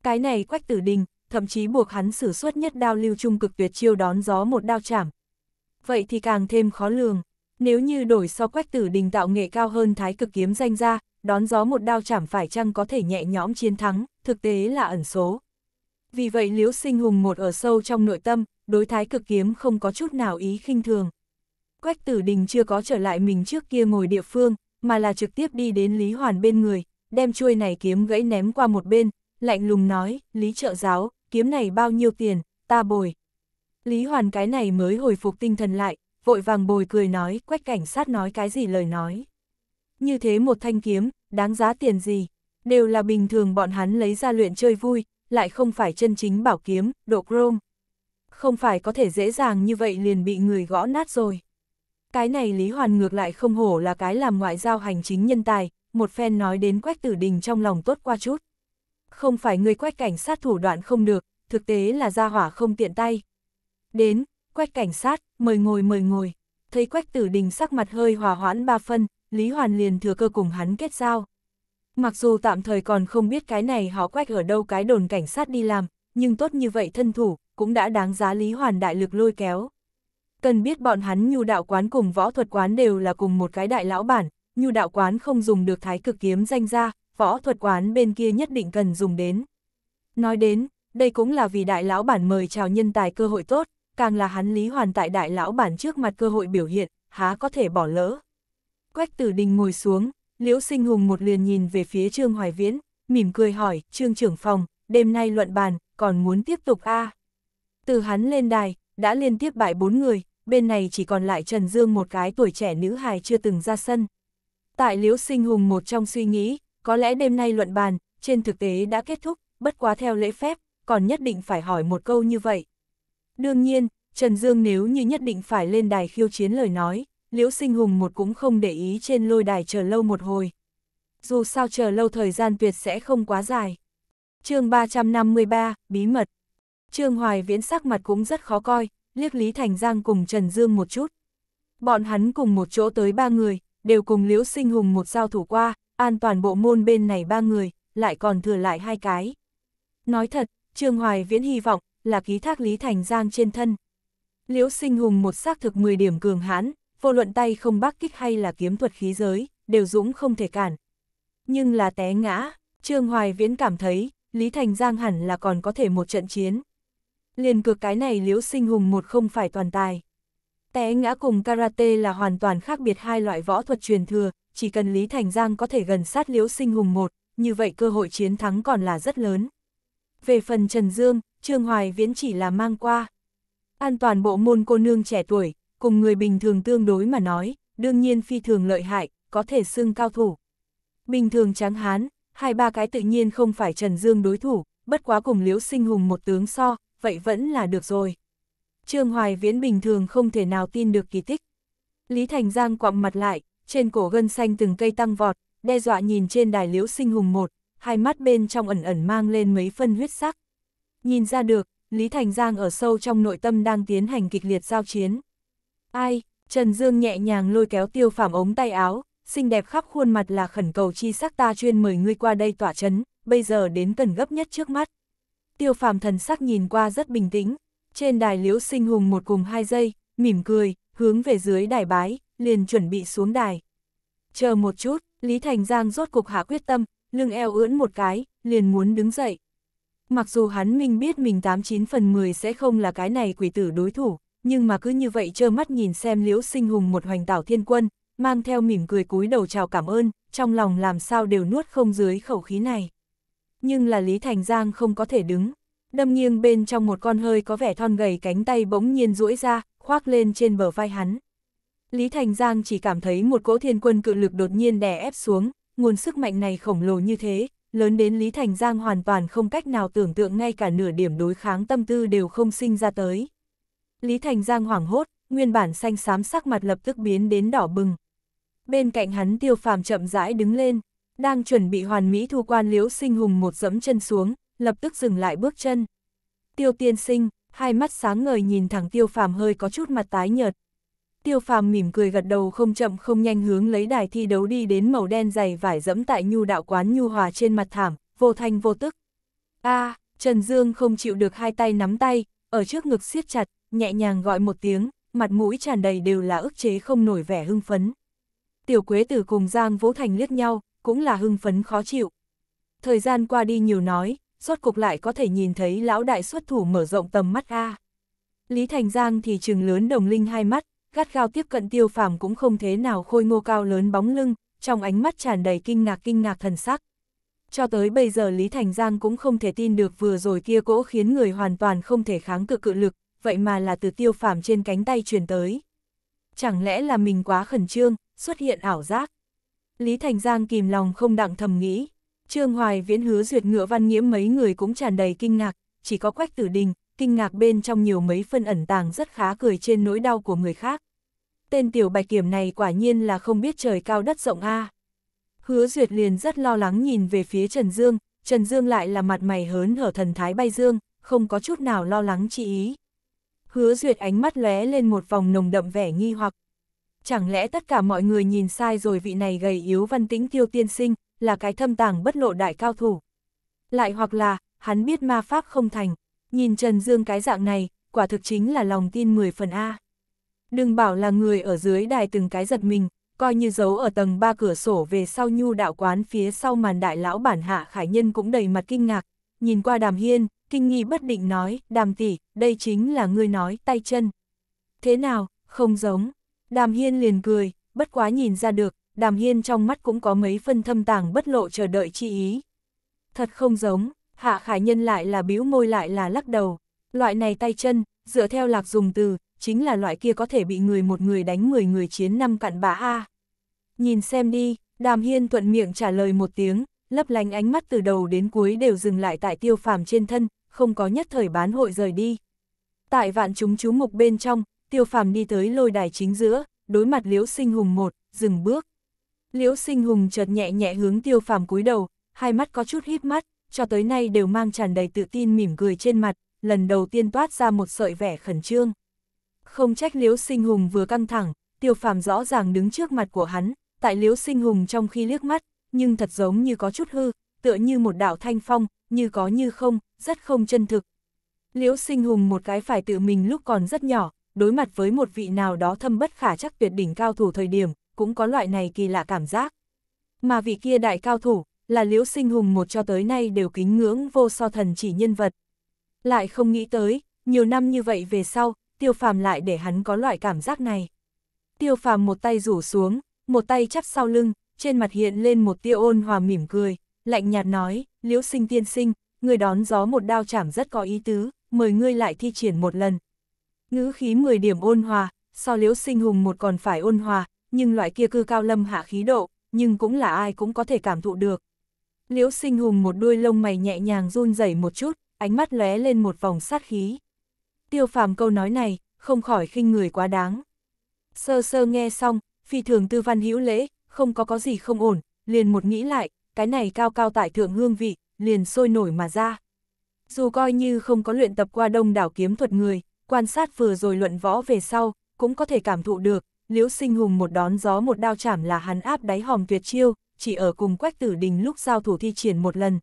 Cái này quách tử đình, thậm chí buộc hắn sử xuất nhất đao lưu trung cực tuyệt chiêu đón gió một đao chảm. Vậy thì càng thêm khó lường, nếu như đổi so quách tử đình tạo nghệ cao hơn thái cực kiếm danh ra, đón gió một đao chảm phải chăng có thể nhẹ nhõm chiến thắng, thực tế là ẩn số. Vì vậy liễu sinh hùng một ở sâu trong nội tâm, đối thái cực kiếm không có chút nào ý khinh thường. Quách tử đình chưa có trở lại mình trước kia ngồi địa phương, mà là trực tiếp đi đến Lý Hoàn bên người, đem chuôi này kiếm gãy ném qua một bên, lạnh lùng nói, Lý trợ giáo, kiếm này bao nhiêu tiền, ta bồi. Lý Hoàn cái này mới hồi phục tinh thần lại, vội vàng bồi cười nói, quách cảnh sát nói cái gì lời nói. Như thế một thanh kiếm, đáng giá tiền gì, đều là bình thường bọn hắn lấy ra luyện chơi vui, lại không phải chân chính bảo kiếm, độ chrome. Không phải có thể dễ dàng như vậy liền bị người gõ nát rồi. Cái này Lý Hoàn ngược lại không hổ là cái làm ngoại giao hành chính nhân tài, một phen nói đến quách tử đình trong lòng tốt qua chút. Không phải người quách cảnh sát thủ đoạn không được, thực tế là ra hỏa không tiện tay. Đến, quách cảnh sát, mời ngồi mời ngồi. Thấy quách tử đình sắc mặt hơi hòa hoãn ba phân, Lý Hoàn liền thừa cơ cùng hắn kết giao. Mặc dù tạm thời còn không biết cái này họ quách ở đâu cái đồn cảnh sát đi làm, nhưng tốt như vậy thân thủ, cũng đã đáng giá Lý Hoàn đại lực lôi kéo. Cần biết bọn hắn nhu đạo quán cùng võ thuật quán đều là cùng một cái đại lão bản, nhu đạo quán không dùng được thái cực kiếm danh ra, võ thuật quán bên kia nhất định cần dùng đến. Nói đến, đây cũng là vì đại lão bản mời chào nhân tài cơ hội tốt, càng là hắn lý hoàn tại đại lão bản trước mặt cơ hội biểu hiện, há có thể bỏ lỡ. Quách tử đình ngồi xuống, liễu sinh hùng một liền nhìn về phía Trương Hoài Viễn, mỉm cười hỏi, Trương trưởng phòng, đêm nay luận bàn, còn muốn tiếp tục a Từ hắn lên đài, đã liên tiếp bại bốn người, bên này chỉ còn lại Trần Dương một cái tuổi trẻ nữ hài chưa từng ra sân. Tại Liễu Sinh Hùng một trong suy nghĩ, có lẽ đêm nay luận bàn, trên thực tế đã kết thúc, bất quá theo lễ phép, còn nhất định phải hỏi một câu như vậy. Đương nhiên, Trần Dương nếu như nhất định phải lên đài khiêu chiến lời nói, Liễu Sinh Hùng một cũng không để ý trên lôi đài chờ lâu một hồi. Dù sao chờ lâu thời gian tuyệt sẽ không quá dài. chương 353, Bí mật. Trương Hoài Viễn sắc mặt cũng rất khó coi, liếc Lý Thành Giang cùng Trần Dương một chút. Bọn hắn cùng một chỗ tới ba người, đều cùng Liễu Sinh Hùng một giao thủ qua, an toàn bộ môn bên này ba người, lại còn thừa lại hai cái. Nói thật, Trương Hoài Viễn hy vọng, là ký thác Lý Thành Giang trên thân. Liễu Sinh Hùng một xác thực 10 điểm cường hãn, vô luận tay không bác kích hay là kiếm thuật khí giới, đều dũng không thể cản. Nhưng là té ngã, Trương Hoài Viễn cảm thấy, Lý Thành Giang hẳn là còn có thể một trận chiến. liền cược cái này liễu sinh hùng một không phải toàn tài. Té ngã cùng karate là hoàn toàn khác biệt hai loại võ thuật truyền thừa, chỉ cần Lý Thành Giang có thể gần sát liễu sinh hùng một, như vậy cơ hội chiến thắng còn là rất lớn. Về phần Trần Dương, Trương Hoài Viễn chỉ là mang qua. An toàn bộ môn cô nương trẻ tuổi, cùng người bình thường tương đối mà nói, đương nhiên phi thường lợi hại, có thể xưng cao thủ. Bình thường tráng hán, hai ba cái tự nhiên không phải Trần Dương đối thủ, bất quá cùng Liễu Sinh Hùng một tướng so, vậy vẫn là được rồi. Trương Hoài Viễn bình thường không thể nào tin được kỳ tích. Lý Thành Giang quặm mặt lại, trên cổ gân xanh từng cây tăng vọt, đe dọa nhìn trên đài Liễu Sinh Hùng một, hai mắt bên trong ẩn ẩn mang lên mấy phân huyết sắc. Nhìn ra được, Lý Thành Giang ở sâu trong nội tâm đang tiến hành kịch liệt giao chiến. Ai, Trần Dương nhẹ nhàng lôi kéo tiêu Phạm ống tay áo, xinh đẹp khắp khuôn mặt là khẩn cầu chi sắc ta chuyên mời ngươi qua đây tỏa chấn, bây giờ đến cần gấp nhất trước mắt. Tiêu phàm thần sắc nhìn qua rất bình tĩnh, trên đài liễu sinh hùng một cùng hai giây, mỉm cười, hướng về dưới đài bái, liền chuẩn bị xuống đài. Chờ một chút, Lý Thành Giang rốt cục hạ quyết tâm, lưng eo ưỡn một cái, liền muốn đứng dậy. Mặc dù hắn minh biết mình 89 phần 10 sẽ không là cái này quỷ tử đối thủ, nhưng mà cứ như vậy trơ mắt nhìn xem liễu sinh hùng một hoành tảo thiên quân, mang theo mỉm cười cúi đầu chào cảm ơn, trong lòng làm sao đều nuốt không dưới khẩu khí này. Nhưng là Lý Thành Giang không có thể đứng, đâm nghiêng bên trong một con hơi có vẻ thon gầy cánh tay bỗng nhiên duỗi ra, khoác lên trên bờ vai hắn. Lý Thành Giang chỉ cảm thấy một cỗ thiên quân cự lực đột nhiên đè ép xuống, nguồn sức mạnh này khổng lồ như thế, lớn đến Lý Thành Giang hoàn toàn không cách nào tưởng tượng ngay cả nửa điểm đối kháng tâm tư đều không sinh ra tới. Lý Thành Giang hoảng hốt, nguyên bản xanh xám sắc mặt lập tức biến đến đỏ bừng. Bên cạnh hắn tiêu phàm chậm rãi đứng lên, đang chuẩn bị hoàn mỹ thu quan liễu sinh hùng một dẫm chân xuống, lập tức dừng lại bước chân. Tiêu tiên sinh, hai mắt sáng ngời nhìn thẳng tiêu phàm hơi có chút mặt tái nhợt. Tiêu phàm mỉm cười gật đầu không chậm không nhanh hướng lấy đài thi đấu đi đến màu đen dày vải dẫm tại nhu đạo quán nhu hòa trên mặt thảm, vô thanh vô tức. a Trần Dương không chịu được hai tay nắm tay, ở trước ngực siết chặt, nhẹ nhàng gọi một tiếng, mặt mũi tràn đầy đều là ức chế không nổi vẻ hưng phấn. Tiểu Quế Tử cùng Giang Vũ Thành liếc nhau, cũng là hưng phấn khó chịu. Thời gian qua đi nhiều nói, rốt cục lại có thể nhìn thấy lão đại xuất thủ mở rộng tầm mắt A. Lý Thành Giang thì trừng lớn đồng linh hai mắt, gắt gao tiếp cận tiêu phàm cũng không thế nào khôi ngô cao lớn bóng lưng, trong ánh mắt tràn đầy kinh ngạc kinh ngạc thần sắc. Cho tới bây giờ Lý Thành Giang cũng không thể tin được vừa rồi kia cỗ khiến người hoàn toàn không thể kháng cự cự lực, vậy mà là từ tiêu phàm trên cánh tay truyền tới. Chẳng lẽ là mình quá khẩn trương, xuất hiện ảo giác? Lý Thành Giang kìm lòng không đặng thầm nghĩ. Trương Hoài viễn hứa duyệt ngựa văn nghiễm mấy người cũng tràn đầy kinh ngạc, chỉ có quách tử đình, kinh ngạc bên trong nhiều mấy phân ẩn tàng rất khá cười trên nỗi đau của người khác. Tên tiểu bạch kiểm này quả nhiên là không biết trời cao đất rộng a. Hứa duyệt liền rất lo lắng nhìn về phía Trần Dương, Trần Dương lại là mặt mày hớn hở thần thái bay dương, không có chút nào lo lắng chi ý. Hứa duyệt ánh mắt lóe lên một vòng nồng đậm vẻ nghi hoặc. Chẳng lẽ tất cả mọi người nhìn sai rồi vị này gầy yếu văn tĩnh tiêu tiên sinh, là cái thâm tàng bất lộ đại cao thủ. Lại hoặc là, hắn biết ma pháp không thành, nhìn Trần Dương cái dạng này, quả thực chính là lòng tin 10 phần A. Đừng bảo là người ở dưới đài từng cái giật mình, coi như giấu ở tầng ba cửa sổ về sau nhu đạo quán phía sau màn đại lão bản hạ khải nhân cũng đầy mặt kinh ngạc, nhìn qua đàm hiên, kinh nghi bất định nói, đàm tỷ, đây chính là ngươi nói, tay chân. Thế nào, không giống. Đàm hiên liền cười, bất quá nhìn ra được, đàm hiên trong mắt cũng có mấy phân thâm tàng bất lộ chờ đợi chi ý. Thật không giống, hạ khải nhân lại là bĩu môi lại là lắc đầu. Loại này tay chân, dựa theo lạc dùng từ, chính là loại kia có thể bị người một người đánh 10 người chiến năm cặn bã A. Nhìn xem đi, đàm hiên thuận miệng trả lời một tiếng, lấp lánh ánh mắt từ đầu đến cuối đều dừng lại tại tiêu phàm trên thân, không có nhất thời bán hội rời đi. Tại vạn chúng chú mục bên trong, tiêu phàm đi tới lôi đài chính giữa, đối mặt liễu sinh hùng một, dừng bước. Liễu sinh hùng chợt nhẹ nhẹ hướng tiêu phàm cúi đầu, hai mắt có chút híp mắt, cho tới nay đều mang tràn đầy tự tin mỉm cười trên mặt, lần đầu tiên toát ra một sợi vẻ khẩn trương. Không trách liễu sinh hùng vừa căng thẳng, tiêu phàm rõ ràng đứng trước mặt của hắn, tại liễu sinh hùng trong khi liếc mắt, nhưng thật giống như có chút hư, tựa như một đạo thanh phong, như có như không, rất không chân thực. Liễu sinh hùng một cái phải tự mình lúc còn rất nhỏ, đối mặt với một vị nào đó thâm bất khả chắc tuyệt đỉnh cao thủ thời điểm, cũng có loại này kỳ lạ cảm giác. Mà vị kia đại cao thủ, là liễu sinh hùng một cho tới nay đều kính ngưỡng vô so thần chỉ nhân vật. Lại không nghĩ tới, nhiều năm như vậy về sau, tiêu phàm lại để hắn có loại cảm giác này. Tiêu phàm một tay rủ xuống, một tay chắp sau lưng, trên mặt hiện lên một tia ôn hòa mỉm cười, lạnh nhạt nói, liễu sinh tiên sinh, người đón gió một đao chảm rất có ý tứ, mời ngươi lại thi triển một lần. Ngữ khí 10 điểm ôn hòa, so liễu sinh hùng một còn phải ôn hòa, nhưng loại kia cư cao lâm hạ khí độ, nhưng cũng là ai cũng có thể cảm thụ được. Liễu sinh hùng một đuôi lông mày nhẹ nhàng run rẩy một chút, ánh mắt lóe lên một vòng sát khí. Tiêu phàm câu nói này, không khỏi khinh người quá đáng. Sơ sơ nghe xong, phi thường tư văn hữu lễ, không có có gì không ổn, liền một nghĩ lại, cái này cao cao tại thượng hương vị, liền sôi nổi mà ra. Dù coi như không có luyện tập qua đông đảo kiếm thuật người, quan sát vừa rồi luận võ về sau, cũng có thể cảm thụ được, liễu sinh hùng một đón gió một đao chảm là hắn áp đáy hòm tuyệt chiêu, chỉ ở cùng quách tử đình lúc giao thủ thi triển một lần.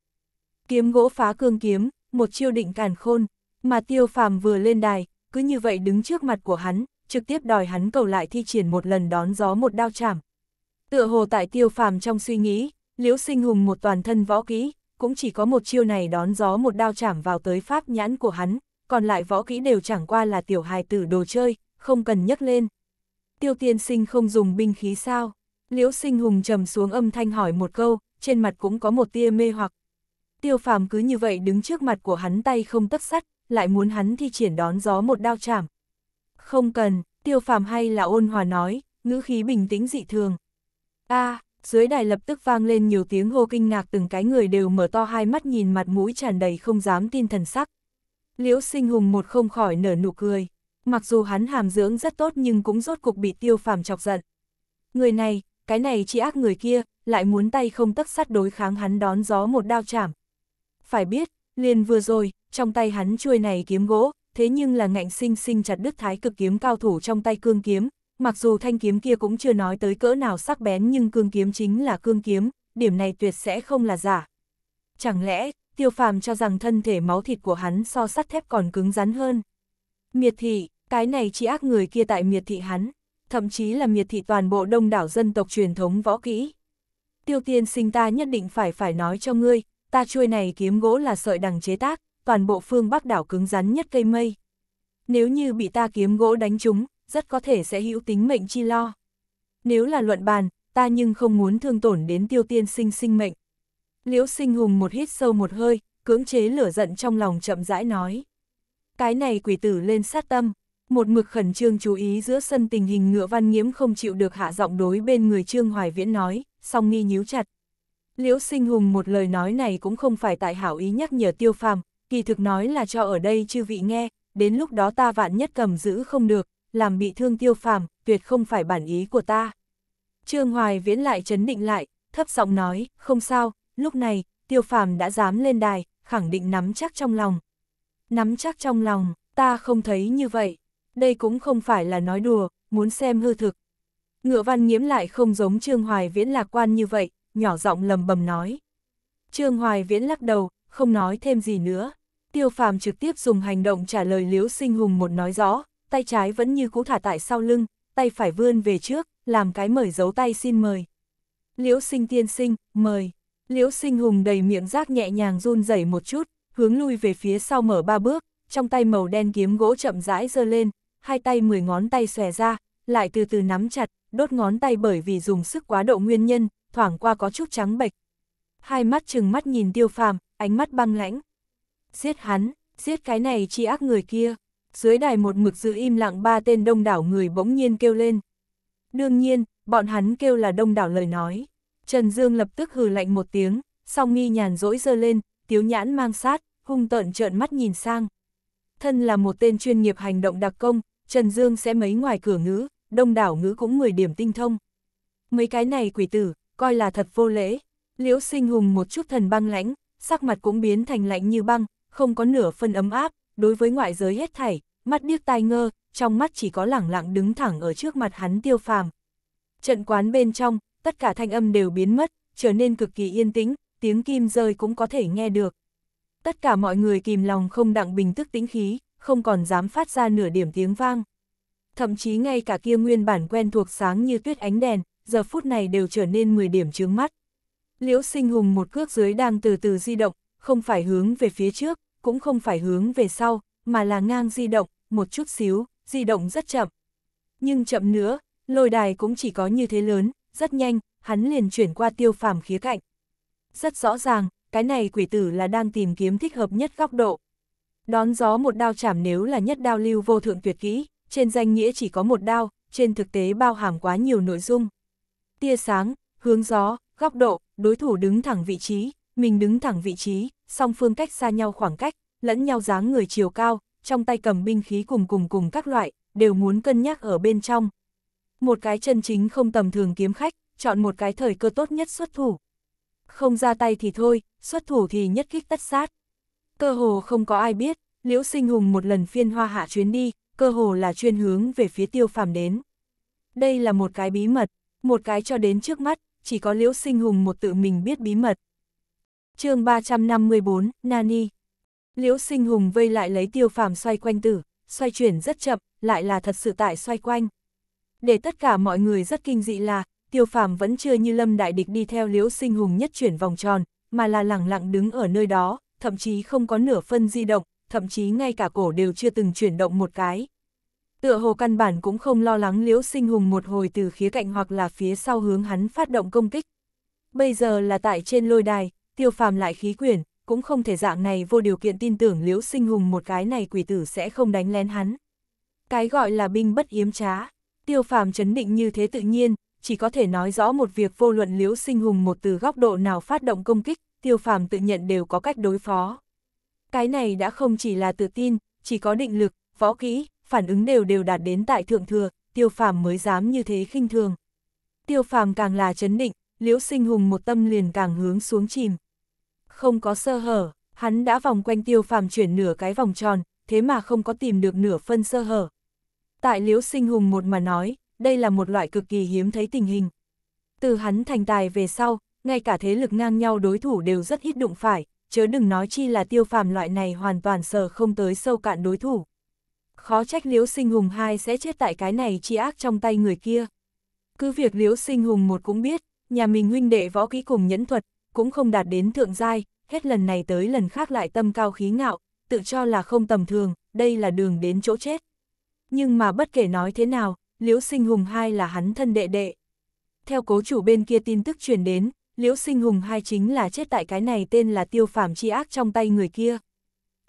Kiếm gỗ phá cương kiếm, một chiêu định càn khôn, mà tiêu phàm vừa lên đài, cứ như vậy đứng trước mặt của hắn, trực tiếp đòi hắn cầu lại thi triển một lần đón gió một đao chảm. Tựa hồ tại tiêu phàm trong suy nghĩ, liễu sinh hùng một toàn thân võ kỹ, cũng chỉ có một chiêu này đón gió một đao chảm vào tới pháp nhãn của hắn, còn lại võ kỹ đều chẳng qua là tiểu hài tử đồ chơi, không cần nhắc lên. Tiêu tiên sinh không dùng binh khí sao? Liễu sinh hùng trầm xuống âm thanh hỏi một câu, trên mặt cũng có một tia mê hoặc. Tiêu phàm cứ như vậy đứng trước mặt của hắn tay không tất sắt, lại muốn hắn thi triển đón gió một đao chảm. Không cần, tiêu phàm hay là ôn hòa nói, ngữ khí bình tĩnh dị thường. a dưới đài lập tức vang lên nhiều tiếng hô kinh ngạc từng cái người đều mở to hai mắt nhìn mặt mũi tràn đầy không dám tin thần sắc. Liễu sinh hùng một không khỏi nở nụ cười, mặc dù hắn hàm dưỡng rất tốt nhưng cũng rốt cục bị tiêu phàm chọc giận. Người này, cái này chỉ ác người kia, lại muốn tay không tấc sắt đối kháng hắn đón gió một đao chảm. Phải biết, liền vừa rồi, trong tay hắn chuôi này kiếm gỗ, thế nhưng là ngạnh sinh sinh chặt đứt thái cực kiếm cao thủ trong tay cương kiếm, mặc dù thanh kiếm kia cũng chưa nói tới cỡ nào sắc bén nhưng cương kiếm chính là cương kiếm, điểm này tuyệt sẽ không là giả. Chẳng lẽ, tiêu phàm cho rằng thân thể máu thịt của hắn so sắt thép còn cứng rắn hơn? Miệt thị, cái này chỉ ác người kia tại miệt thị hắn, thậm chí là miệt thị toàn bộ đông đảo dân tộc truyền thống võ kỹ. Tiêu tiên sinh ta nhất định phải phải nói cho ngươi, ta chuôi này kiếm gỗ là sợi đằng chế tác, toàn bộ phương Bắc đảo cứng rắn nhất cây mây. Nếu như bị ta kiếm gỗ đánh trúng, rất có thể sẽ hữu tính mệnh chi lo. Nếu là luận bàn, ta nhưng không muốn thương tổn đến tiêu tiên sinh sinh mệnh. Liễu sinh hùng một hít sâu một hơi, cưỡng chế lửa giận trong lòng chậm rãi nói. Cái này quỷ tử lên sát tâm, một mực khẩn trương chú ý giữa sân tình hình ngựa văn nghiễm không chịu được hạ giọng đối bên người Trương Hoài Viễn nói, song nghi nhíu chặt. Liễu sinh hùng một lời nói này cũng không phải tại hảo ý nhắc nhở tiêu phàm, kỳ thực nói là cho ở đây chư vị nghe, đến lúc đó ta vạn nhất cầm giữ không được, làm bị thương tiêu phàm, tuyệt không phải bản ý của ta. Trương Hoài Viễn lại chấn định lại, thấp giọng nói, không sao, lúc này, tiêu phàm đã dám lên đài, khẳng định nắm chắc trong lòng. Nắm chắc trong lòng, ta không thấy như vậy. Đây cũng không phải là nói đùa, muốn xem hư thực. Ngựa văn nghiễm lại không giống Trương Hoài Viễn lạc quan như vậy, nhỏ giọng lầm bầm nói. Trương Hoài Viễn lắc đầu, không nói thêm gì nữa. Tiêu phàm trực tiếp dùng hành động trả lời Liễu Sinh Hùng một nói rõ, tay trái vẫn như cũ thả tại sau lưng, tay phải vươn về trước, làm cái mời giấu tay xin mời. Liễu Sinh tiên sinh, mời. Liễu Sinh Hùng đầy miệng rác nhẹ nhàng run rẩy một chút, hướng lui về phía sau mở ba bước, trong tay màu đen kiếm gỗ chậm rãi giơ lên, hai tay mười ngón tay xòe ra, lại từ từ nắm chặt, đốt ngón tay bởi vì dùng sức quá độ nguyên nhân, thoảng qua có chút trắng bệch. Hai mắt chừng mắt nhìn tiêu phàm, ánh mắt băng lãnh. Giết hắn, giết cái này chi ác người kia. Dưới đài một mực giữ im lặng ba tên đông đảo người bỗng nhiên kêu lên. Đương nhiên, bọn hắn kêu là đông đảo lời nói. Trần Dương lập tức hừ lạnh một tiếng, song nghi nhàn rỗi dơ lên, tiếu nhãn mang sát, hung tợn trợn mắt nhìn sang. Thân là một tên chuyên nghiệp hành động đặc công, Trần Dương sẽ mấy ngoài cửa ngữ, đông đảo ngữ cũng 10 điểm tinh thông. Mấy cái này quỷ tử, coi là thật vô lễ. Liễu sinh hùng một chút thần băng lãnh, sắc mặt cũng biến thành lạnh như băng, không có nửa phân ấm áp, đối với ngoại giới hết thảy, mắt điếc tai ngơ, trong mắt chỉ có lẳng lặng đứng thẳng ở trước mặt hắn tiêu phàm. Trận quán bên trong, tất cả thanh âm đều biến mất, trở nên cực kỳ yên tĩnh, tiếng kim rơi cũng có thể nghe được. Tất cả mọi người kìm lòng không đặng bình tức tĩnh khí, không còn dám phát ra nửa điểm tiếng vang. Thậm chí ngay cả kia nguyên bản quen thuộc sáng như tuyết ánh đèn, giờ phút này đều trở nên 10 điểm chướng mắt. Liễu sinh hùng một cước dưới đang từ từ di động, không phải hướng về phía trước, cũng không phải hướng về sau, mà là ngang di động, một chút xíu, di động rất chậm. Nhưng chậm nữa, lôi đài cũng chỉ có như thế lớn, rất nhanh, hắn liền chuyển qua tiêu phàm khía cạnh. Rất rõ ràng, cái này quỷ tử là đang tìm kiếm thích hợp nhất góc độ. Đón gió một đao chảm nếu là nhất đao lưu vô thượng tuyệt kỹ, trên danh nghĩa chỉ có một đao, trên thực tế bao hàm quá nhiều nội dung. Tia sáng, hướng gió, góc độ, đối thủ đứng thẳng vị trí, mình đứng thẳng vị trí, song phương cách xa nhau khoảng cách, lẫn nhau dáng người chiều cao, trong tay cầm binh khí cùng cùng cùng các loại, đều muốn cân nhắc ở bên trong. Một cái chân chính không tầm thường kiếm khách, chọn một cái thời cơ tốt nhất xuất thủ. Không ra tay thì thôi, xuất thủ thì nhất kích tất sát. Cơ hồ không có ai biết, Liễu Sinh Hùng một lần phiên hoa hạ chuyến đi, cơ hồ là chuyên hướng về phía tiêu phàm đến. Đây là một cái bí mật, một cái cho đến trước mắt, chỉ có Liễu Sinh Hùng một tự mình biết bí mật. chương 354, Nani Liễu Sinh Hùng vây lại lấy tiêu phàm xoay quanh tử, xoay chuyển rất chậm, lại là thật sự tại xoay quanh. Để tất cả mọi người rất kinh dị là, tiêu phàm vẫn chưa như lâm đại địch đi theo Liễu Sinh Hùng nhất chuyển vòng tròn, mà là lẳng lặng đứng ở nơi đó, thậm chí không có nửa phân di động, thậm chí ngay cả cổ đều chưa từng chuyển động một cái. Tựa hồ căn bản cũng không lo lắng liễu sinh hùng một hồi từ khía cạnh hoặc là phía sau hướng hắn phát động công kích. Bây giờ là tại trên lôi đài, tiêu phàm lại khí quyển, cũng không thể dạng này vô điều kiện tin tưởng liễu sinh hùng một cái này quỷ tử sẽ không đánh lén hắn. Cái gọi là binh bất yếm trá, tiêu phàm chấn định như thế tự nhiên, chỉ có thể nói rõ một việc vô luận liễu sinh hùng một từ góc độ nào phát động công kích, tiêu phàm tự nhận đều có cách đối phó. Cái này đã không chỉ là tự tin, chỉ có định lực, võ kỹ, phản ứng đều đều đạt đến tại thượng thừa, tiêu phàm mới dám như thế khinh thường. Tiêu phàm càng là chấn định, liễu sinh hùng một tâm liền càng hướng xuống chìm. Không có sơ hở, hắn đã vòng quanh tiêu phàm chuyển nửa cái vòng tròn, thế mà không có tìm được nửa phân sơ hở. Tại liễu sinh hùng một mà nói, đây là một loại cực kỳ hiếm thấy tình hình. Từ hắn thành tài về sau, ngay cả thế lực ngang nhau đối thủ đều rất hít đụng phải, chớ đừng nói chi là tiêu phàm loại này hoàn toàn sờ không tới sâu cạn đối thủ. Khó trách liễu sinh hùng hai sẽ chết tại cái này chi ác trong tay người kia. Cứ việc liễu sinh hùng một cũng biết, nhà mình huynh đệ võ kỹ cùng nhẫn thuật, cũng không đạt đến thượng giai, hết lần này tới lần khác lại tâm cao khí ngạo, tự cho là không tầm thường, đây là đường đến chỗ chết. Nhưng mà bất kể nói thế nào, liễu sinh hùng hai là hắn thân đệ đệ. Theo cố chủ bên kia tin tức truyền đến, Liễu Sinh Hùng hai chính là chết tại cái này tên là tiêu phàm chi ác trong tay người kia.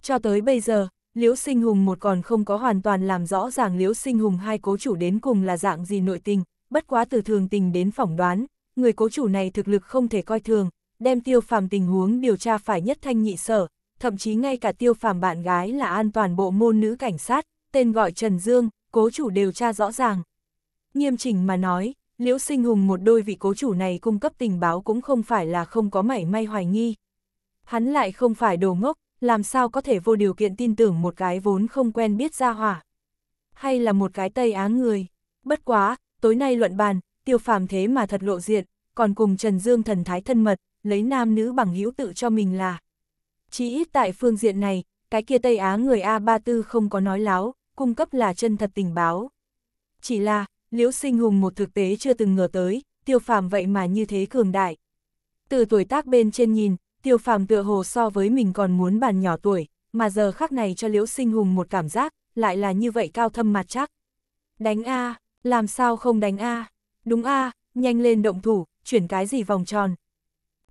Cho tới bây giờ, Liễu Sinh Hùng một còn không có hoàn toàn làm rõ ràng Liễu Sinh Hùng hai cố chủ đến cùng là dạng gì nội tình, bất quá từ thường tình đến phỏng đoán, người cố chủ này thực lực không thể coi thường, đem tiêu phàm tình huống điều tra phải nhất thanh nhị sở, thậm chí ngay cả tiêu phàm bạn gái là an toàn bộ môn nữ cảnh sát, tên gọi Trần Dương, cố chủ điều tra rõ ràng. Nghiêm chỉnh mà nói, Liễu Sinh Hùng một đôi vị cố chủ này cung cấp tình báo cũng không phải là không có mảy may hoài nghi. Hắn lại không phải đồ ngốc, làm sao có thể vô điều kiện tin tưởng một cái vốn không quen biết ra hỏa. Hay là một cái Tây Á người. Bất quá, tối nay luận bàn, tiêu phàm thế mà thật lộ diện, còn cùng Trần Dương thần thái thân mật, lấy nam nữ bằng hữu tự cho mình là. Chỉ ít tại phương diện này, cái kia Tây Á người A34 không có nói láo, cung cấp là chân thật tình báo. Chỉ là, Liễu Sinh Hùng một thực tế chưa từng ngờ tới, tiêu phàm vậy mà như thế cường đại. Từ tuổi tác bên trên nhìn, tiêu phàm tựa hồ so với mình còn muốn bàn nhỏ tuổi, mà giờ khắc này cho Liễu Sinh Hùng một cảm giác, lại là như vậy cao thâm mặt chắc. Đánh A, làm sao không đánh A? Đúng A, nhanh lên động thủ, chuyển cái gì vòng tròn.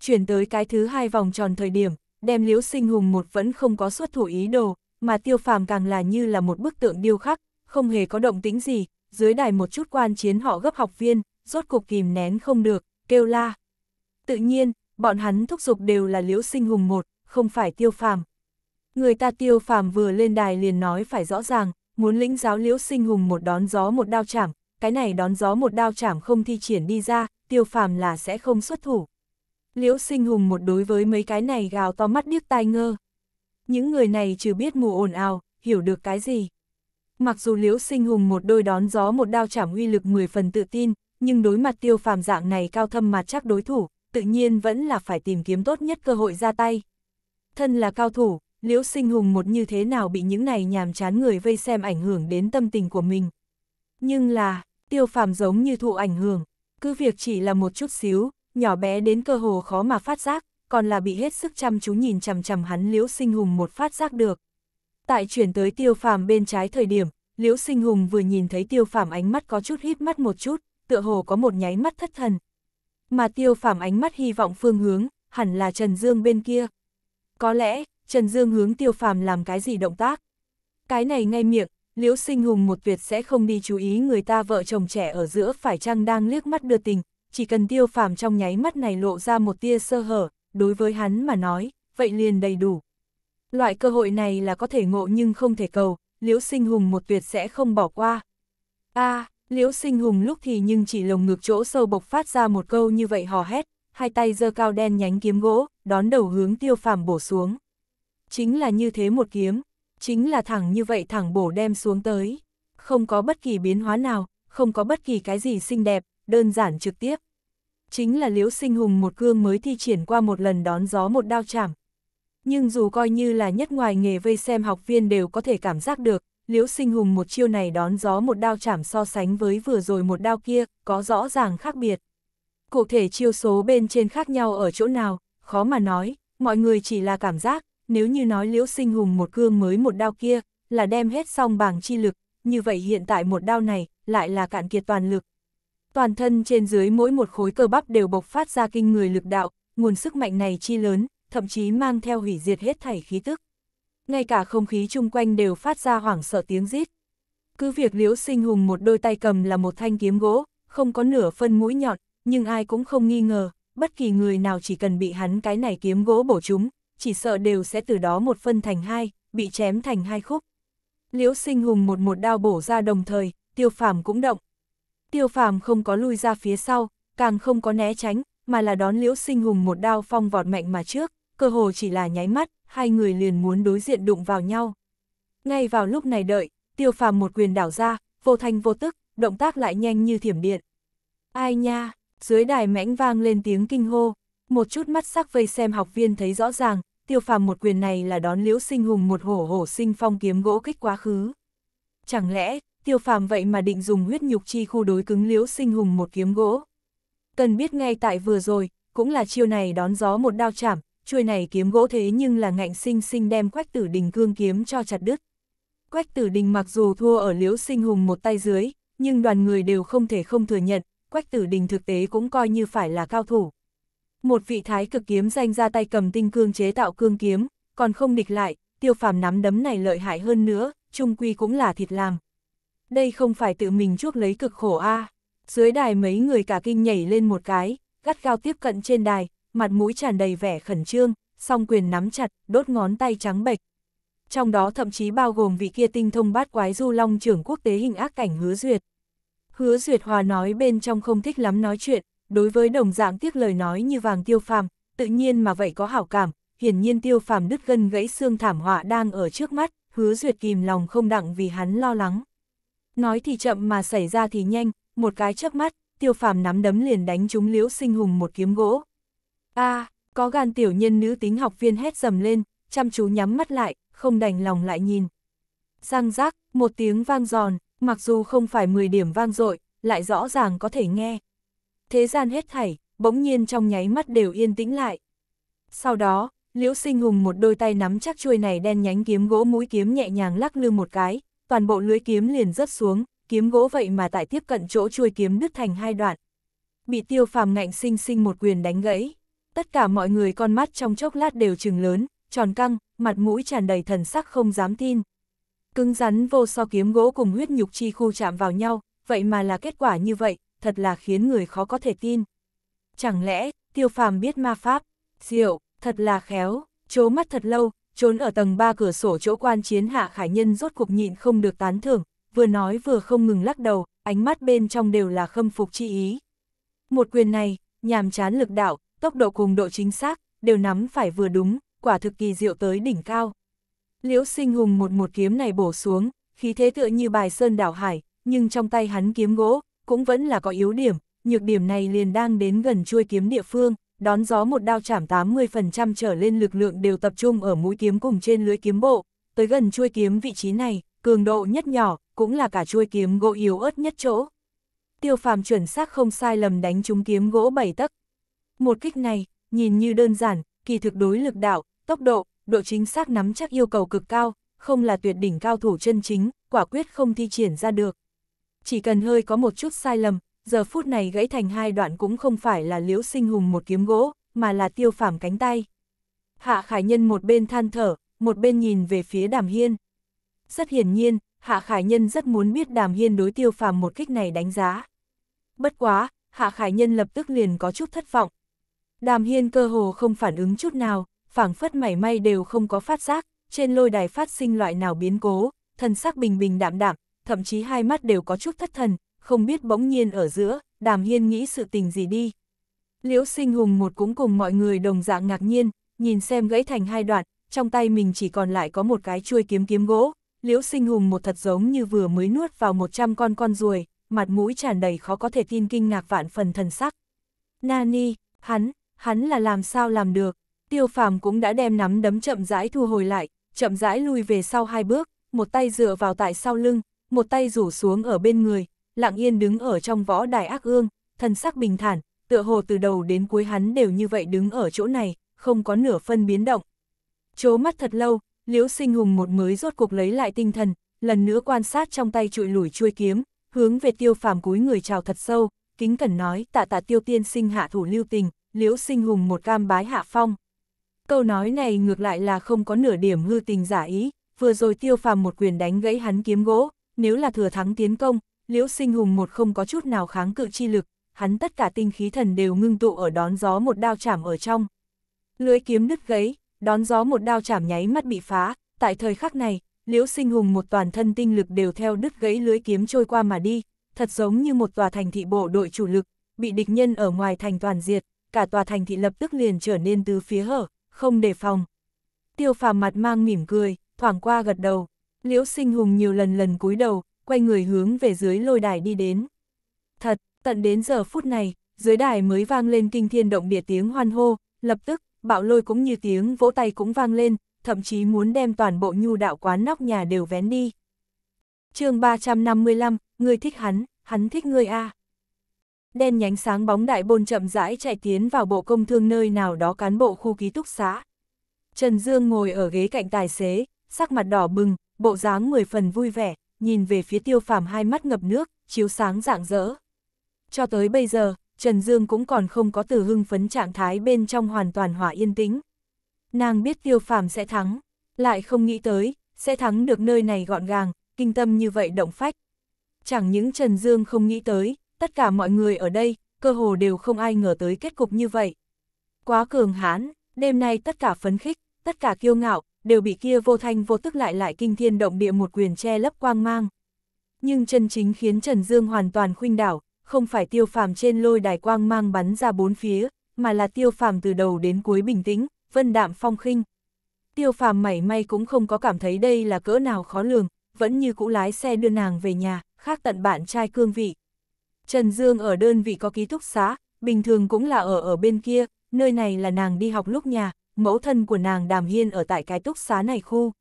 Chuyển tới cái thứ hai vòng tròn thời điểm, đem Liễu Sinh Hùng một vẫn không có xuất thủ ý đồ, mà tiêu phàm càng là như là một bức tượng điêu khắc, không hề có động tĩnh gì, dưới đài một chút quan chiến họ gấp học viên, rốt cục kìm nén không được, kêu la. Tự nhiên, bọn hắn thúc giục đều là liễu sinh hùng một, không phải tiêu phàm. Người ta tiêu phàm vừa lên đài liền nói phải rõ ràng, muốn lĩnh giáo liễu sinh hùng một đón gió một đao chảm, cái này đón gió một đao chảm không thi triển đi ra, tiêu phàm là sẽ không xuất thủ. Liễu sinh hùng một đối với mấy cái này gào to mắt điếc tai ngơ. Những người này trừ biết mù ồn ào, hiểu được cái gì. Mặc dù Liễu Sinh Hùng một đôi đón gió một đao chảm uy lực 10 phần tự tin, nhưng đối mặt tiêu phàm dạng này cao thâm mà chắc đối thủ, tự nhiên vẫn là phải tìm kiếm tốt nhất cơ hội ra tay. Thân là cao thủ, Liễu Sinh Hùng một như thế nào bị những này nhàm chán người vây xem ảnh hưởng đến tâm tình của mình. Nhưng là, tiêu phàm giống như thụ ảnh hưởng, cứ việc chỉ là một chút xíu, nhỏ bé đến cơ hồ khó mà phát giác, còn là bị hết sức chăm chú nhìn chằm chằm hắn Liễu Sinh Hùng một phát giác được. Tại chuyển tới tiêu phàm bên trái thời điểm, Liễu Sinh Hùng vừa nhìn thấy tiêu phàm ánh mắt có chút hít mắt một chút, tựa hồ có một nháy mắt thất thần. Mà tiêu phàm ánh mắt hy vọng phương hướng, hẳn là Trần Dương bên kia. Có lẽ, Trần Dương hướng tiêu phàm làm cái gì động tác. Cái này ngay miệng, Liễu Sinh Hùng một tuyệt sẽ không đi chú ý người ta vợ chồng trẻ ở giữa phải chăng đang liếc mắt đưa tình, chỉ cần tiêu phàm trong nháy mắt này lộ ra một tia sơ hở, đối với hắn mà nói, vậy liền đầy đủ. Loại cơ hội này là có thể ngộ nhưng không thể cầu, Liễu Sinh Hùng một tuyệt sẽ không bỏ qua. a à, Liễu Sinh Hùng lúc thì nhưng chỉ lồng ngực chỗ sâu bộc phát ra một câu như vậy hò hét, hai tay giơ cao đen nhánh kiếm gỗ, đón đầu hướng tiêu phàm bổ xuống. Chính là như thế một kiếm, chính là thẳng như vậy thẳng bổ đem xuống tới. Không có bất kỳ biến hóa nào, không có bất kỳ cái gì xinh đẹp, đơn giản trực tiếp. Chính là liễu sinh hùng một cương mới thi triển qua một lần đón gió một đao chảm. Nhưng dù coi như là nhất ngoài nghề vây xem học viên đều có thể cảm giác được, liễu sinh hùng một chiêu này đón gió một đao chảm so sánh với vừa rồi một đao kia, có rõ ràng khác biệt. Cụ thể chiêu số bên trên khác nhau ở chỗ nào, khó mà nói, mọi người chỉ là cảm giác, nếu như nói liễu sinh hùng một cương mới một đao kia, là đem hết xong bảng chi lực, như vậy hiện tại một đao này, lại là cạn kiệt toàn lực. Toàn thân trên dưới mỗi một khối cơ bắp đều bộc phát ra kinh người lực đạo, nguồn sức mạnh này chi lớn, thậm chí mang theo hủy diệt hết thảy khí tức. Ngay cả không khí chung quanh đều phát ra hoảng sợ tiếng rít. Cứ việc liễu sinh hùng một đôi tay cầm là một thanh kiếm gỗ, không có nửa phân mũi nhọn, nhưng ai cũng không nghi ngờ, bất kỳ người nào chỉ cần bị hắn cái này kiếm gỗ bổ chúng, chỉ sợ đều sẽ từ đó một phân thành hai, bị chém thành hai khúc. Liễu sinh hùng một một đao bổ ra đồng thời, tiêu phàm cũng động. Tiêu phàm không có lui ra phía sau, càng không có né tránh, mà là đón liễu sinh hùng một đao phong vọt mạnh mà trước, cơ hồ chỉ là nháy mắt, hai người liền muốn đối diện đụng vào nhau. Ngay vào lúc này đợi, tiêu phàm một quyền đảo ra, vô thanh vô tức, động tác lại nhanh như thiểm điện. Ai nha, dưới đài mãnh vang lên tiếng kinh hô, một chút mắt sắc vây xem học viên thấy rõ ràng, tiêu phàm một quyền này là đón liễu sinh hùng một hổ hổ sinh phong kiếm gỗ kích quá khứ. Chẳng lẽ, tiêu phàm vậy mà định dùng huyết nhục chi khu đối cứng liễu sinh hùng một kiếm gỗ? Cần biết ngay tại vừa rồi, cũng là chiêu này đón gió một đao chảm, chuôi này kiếm gỗ thế nhưng là ngạnh sinh sinh đem quách tử đình cương kiếm cho chặt đứt. Quách tử đình mặc dù thua ở liễu sinh hùng một tay dưới, nhưng đoàn người đều không thể không thừa nhận, quách tử đình thực tế cũng coi như phải là cao thủ. Một vị thái cực kiếm danh ra tay cầm tinh cương chế tạo cương kiếm, còn không địch lại, tiêu phàm nắm đấm này lợi hại hơn nữa, trung quy cũng là thịt làm. Đây không phải tự mình chuốc lấy cực khổ a Dưới đài mấy người cả kinh nhảy lên một cái, gắt gao tiếp cận trên đài, mặt mũi tràn đầy vẻ khẩn trương, song quyền nắm chặt, đốt ngón tay trắng bệch. Trong đó thậm chí bao gồm vị kia tinh thông bát quái du long trưởng quốc tế hình ác cảnh hứa duyệt. Hứa duyệt hòa nói bên trong không thích lắm nói chuyện, đối với đồng dạng tiếc lời nói như vàng tiêu phàm, tự nhiên mà vậy có hảo cảm, hiển nhiên tiêu phàm đứt gân gãy xương thảm họa đang ở trước mắt, hứa duyệt kìm lòng không đặng vì hắn lo lắng. Nói thì chậm mà xảy ra thì nhanh, một cái chớp mắt, tiêu phàm nắm đấm liền đánh trúng liễu sinh hùng một kiếm gỗ a à, có gan tiểu nhân nữ tính học viên hét dầm lên, chăm chú nhắm mắt lại, không đành lòng lại nhìn. Giang giác, một tiếng vang giòn, mặc dù không phải 10 điểm vang dội, lại rõ ràng có thể nghe. Thế gian hết thảy, bỗng nhiên trong nháy mắt đều yên tĩnh lại. Sau đó, Liễu Sinh Hùng một đôi tay nắm chắc chuôi này đen nhánh kiếm gỗ mũi kiếm nhẹ nhàng lắc lư một cái, toàn bộ lưới kiếm liền rớt xuống, kiếm gỗ vậy mà tại tiếp cận chỗ chuôi kiếm đứt thành hai đoạn. Bị tiêu phàm ngạnh sinh sinh một quyền đánh gãy. Tất cả mọi người con mắt trong chốc lát đều trừng lớn, tròn căng, mặt mũi tràn đầy thần sắc không dám tin. Cứng rắn vô so kiếm gỗ cùng huyết nhục chi khu chạm vào nhau, vậy mà là kết quả như vậy, thật là khiến người khó có thể tin. Chẳng lẽ, tiêu phàm biết ma pháp, diệu, thật là khéo, chố mắt thật lâu, trốn ở tầng 3 cửa sổ chỗ quan chiến hạ khải nhân rốt cuộc nhịn không được tán thưởng, vừa nói vừa không ngừng lắc đầu, ánh mắt bên trong đều là khâm phục chi ý. Một quyền này, nhàm chán lực đạo, tốc độ cùng độ chính xác, đều nắm phải vừa đúng, quả thực kỳ diệu tới đỉnh cao. Liễu sinh hùng một một kiếm này bổ xuống, khí thế tựa như bài sơn đảo hải, nhưng trong tay hắn kiếm gỗ, cũng vẫn là có yếu điểm, nhược điểm này liền đang đến gần chuôi kiếm địa phương, đón gió một đao chảm 80% trở lên lực lượng đều tập trung ở mũi kiếm cùng trên lưới kiếm bộ, tới gần chuôi kiếm vị trí này, cường độ nhất nhỏ, cũng là cả chuôi kiếm gỗ yếu ớt nhất chỗ. Tiêu phàm chuẩn xác không sai lầm đánh trúng kiếm gỗ bảy tấc. Một kích này, nhìn như đơn giản, kỳ thực đối lực đạo, tốc độ, độ chính xác nắm chắc yêu cầu cực cao, không là tuyệt đỉnh cao thủ chân chính, quả quyết không thi triển ra được. Chỉ cần hơi có một chút sai lầm, giờ phút này gãy thành hai đoạn cũng không phải là liễu sinh hùng một kiếm gỗ, mà là tiêu phàm cánh tay. Hạ Khải Nhân một bên than thở, một bên nhìn về phía đàm hiên. Rất hiển nhiên, Hạ Khải Nhân rất muốn biết đàm hiên đối tiêu phàm một kích này đánh giá. Bất quá, Hạ Khải Nhân lập tức liền có chút thất vọng. Đàm hiên cơ hồ không phản ứng chút nào, phảng phất mảy may đều không có phát giác, trên lôi đài phát sinh loại nào biến cố, thần sắc bình bình đạm đạm, thậm chí hai mắt đều có chút thất thần, không biết bỗng nhiên ở giữa, đàm hiên nghĩ sự tình gì đi. Liễu sinh hùng một cũng cùng mọi người đồng dạng ngạc nhiên, nhìn xem gãy thành hai đoạn, trong tay mình chỉ còn lại có một cái chuôi kiếm kiếm gỗ, liễu sinh hùng một thật giống như vừa mới nuốt vào 100 con con ruồi, mặt mũi tràn đầy khó có thể tin kinh ngạc vạn phần thần sắc. Nani, hắn, hắn là làm sao làm được, tiêu phàm cũng đã đem nắm đấm chậm rãi thu hồi lại, chậm rãi lui về sau hai bước, một tay dựa vào tại sau lưng, một tay rủ xuống ở bên người, lặng yên đứng ở trong võ đài ác ương, thân sắc bình thản, tựa hồ từ đầu đến cuối hắn đều như vậy đứng ở chỗ này, không có nửa phân biến động. Chố mắt thật lâu, liễu sinh hùng một mới rốt cuộc lấy lại tinh thần, lần nữa quan sát trong tay trụi lủi chuôi kiếm, hướng về tiêu phàm cúi người chào thật sâu, kính cẩn nói tạ tạ tiêu tiên sinh hạ thủ lưu tình, liễu sinh hùng một cam bái hạ phong. Câu nói này ngược lại là không có nửa điểm hư tình giả ý, vừa rồi tiêu phàm một quyền đánh gãy hắn kiếm gỗ, nếu là thừa thắng tiến công, liễu sinh hùng một không có chút nào kháng cự chi lực, hắn tất cả tinh khí thần đều ngưng tụ ở đón gió một đao chảm ở trong. Lưới kiếm đứt gãy, đón gió một đao chảm nháy mắt bị phá, tại thời khắc này, liễu sinh hùng một toàn thân tinh lực đều theo đứt gãy lưới kiếm trôi qua mà đi, thật giống như một tòa thành thị bộ đội chủ lực, bị địch nhân ở ngoài thành toàn diệt, cả tòa thành thị lập tức liền trở nên từ phía hở, không đề phòng. Tiêu phàm mặt mang mỉm cười, thoảng qua gật đầu, liễu sinh hùng nhiều lần lần cúi đầu, quay người hướng về dưới lôi đài đi đến. Thật, tận đến giờ phút này, dưới đài mới vang lên kinh thiên động địa tiếng hoan hô, lập tức, bạo lôi cũng như tiếng vỗ tay cũng vang lên, thậm chí muốn đem toàn bộ nhu đạo quán nóc nhà đều vén đi. chương 355, người thích hắn, hắn thích người a Đen nhánh sáng bóng đại bôn chậm rãi chạy tiến vào bộ công thương nơi nào đó cán bộ khu ký túc xá. Trần Dương ngồi ở ghế cạnh tài xế, sắc mặt đỏ bừng, bộ dáng mười phần vui vẻ, nhìn về phía tiêu phàm hai mắt ngập nước, chiếu sáng rạng rỡ. Cho tới bây giờ, Trần Dương cũng còn không có từ hưng phấn trạng thái bên trong hoàn toàn hỏa yên tĩnh. Nàng biết tiêu phàm sẽ thắng, lại không nghĩ tới, sẽ thắng được nơi này gọn gàng, kinh tâm như vậy động phách. Chẳng những Trần Dương không nghĩ tới, tất cả mọi người ở đây, cơ hồ đều không ai ngờ tới kết cục như vậy. Quá cường hãn, đêm nay tất cả phấn khích, tất cả kiêu ngạo, đều bị kia vô thanh vô tức lại lại kinh thiên động địa một quyền che lấp quang mang. Nhưng chân chính khiến Trần Dương hoàn toàn khuynh đảo, không phải tiêu phàm trên lôi đài quang mang bắn ra bốn phía, mà là tiêu phàm từ đầu đến cuối bình tĩnh, vân đạm phong khinh. Tiêu phàm mảy may cũng không có cảm thấy đây là cỡ nào khó lường, vẫn như cũ lái xe đưa nàng về nhà, khác tận bạn trai cương vị. Trần Dương ở đơn vị có ký túc xá, bình thường cũng là ở ở bên kia, nơi này là nàng đi học lúc nhà, mẫu thân của nàng Đàm Hiên ở tại cái túc xá này khu.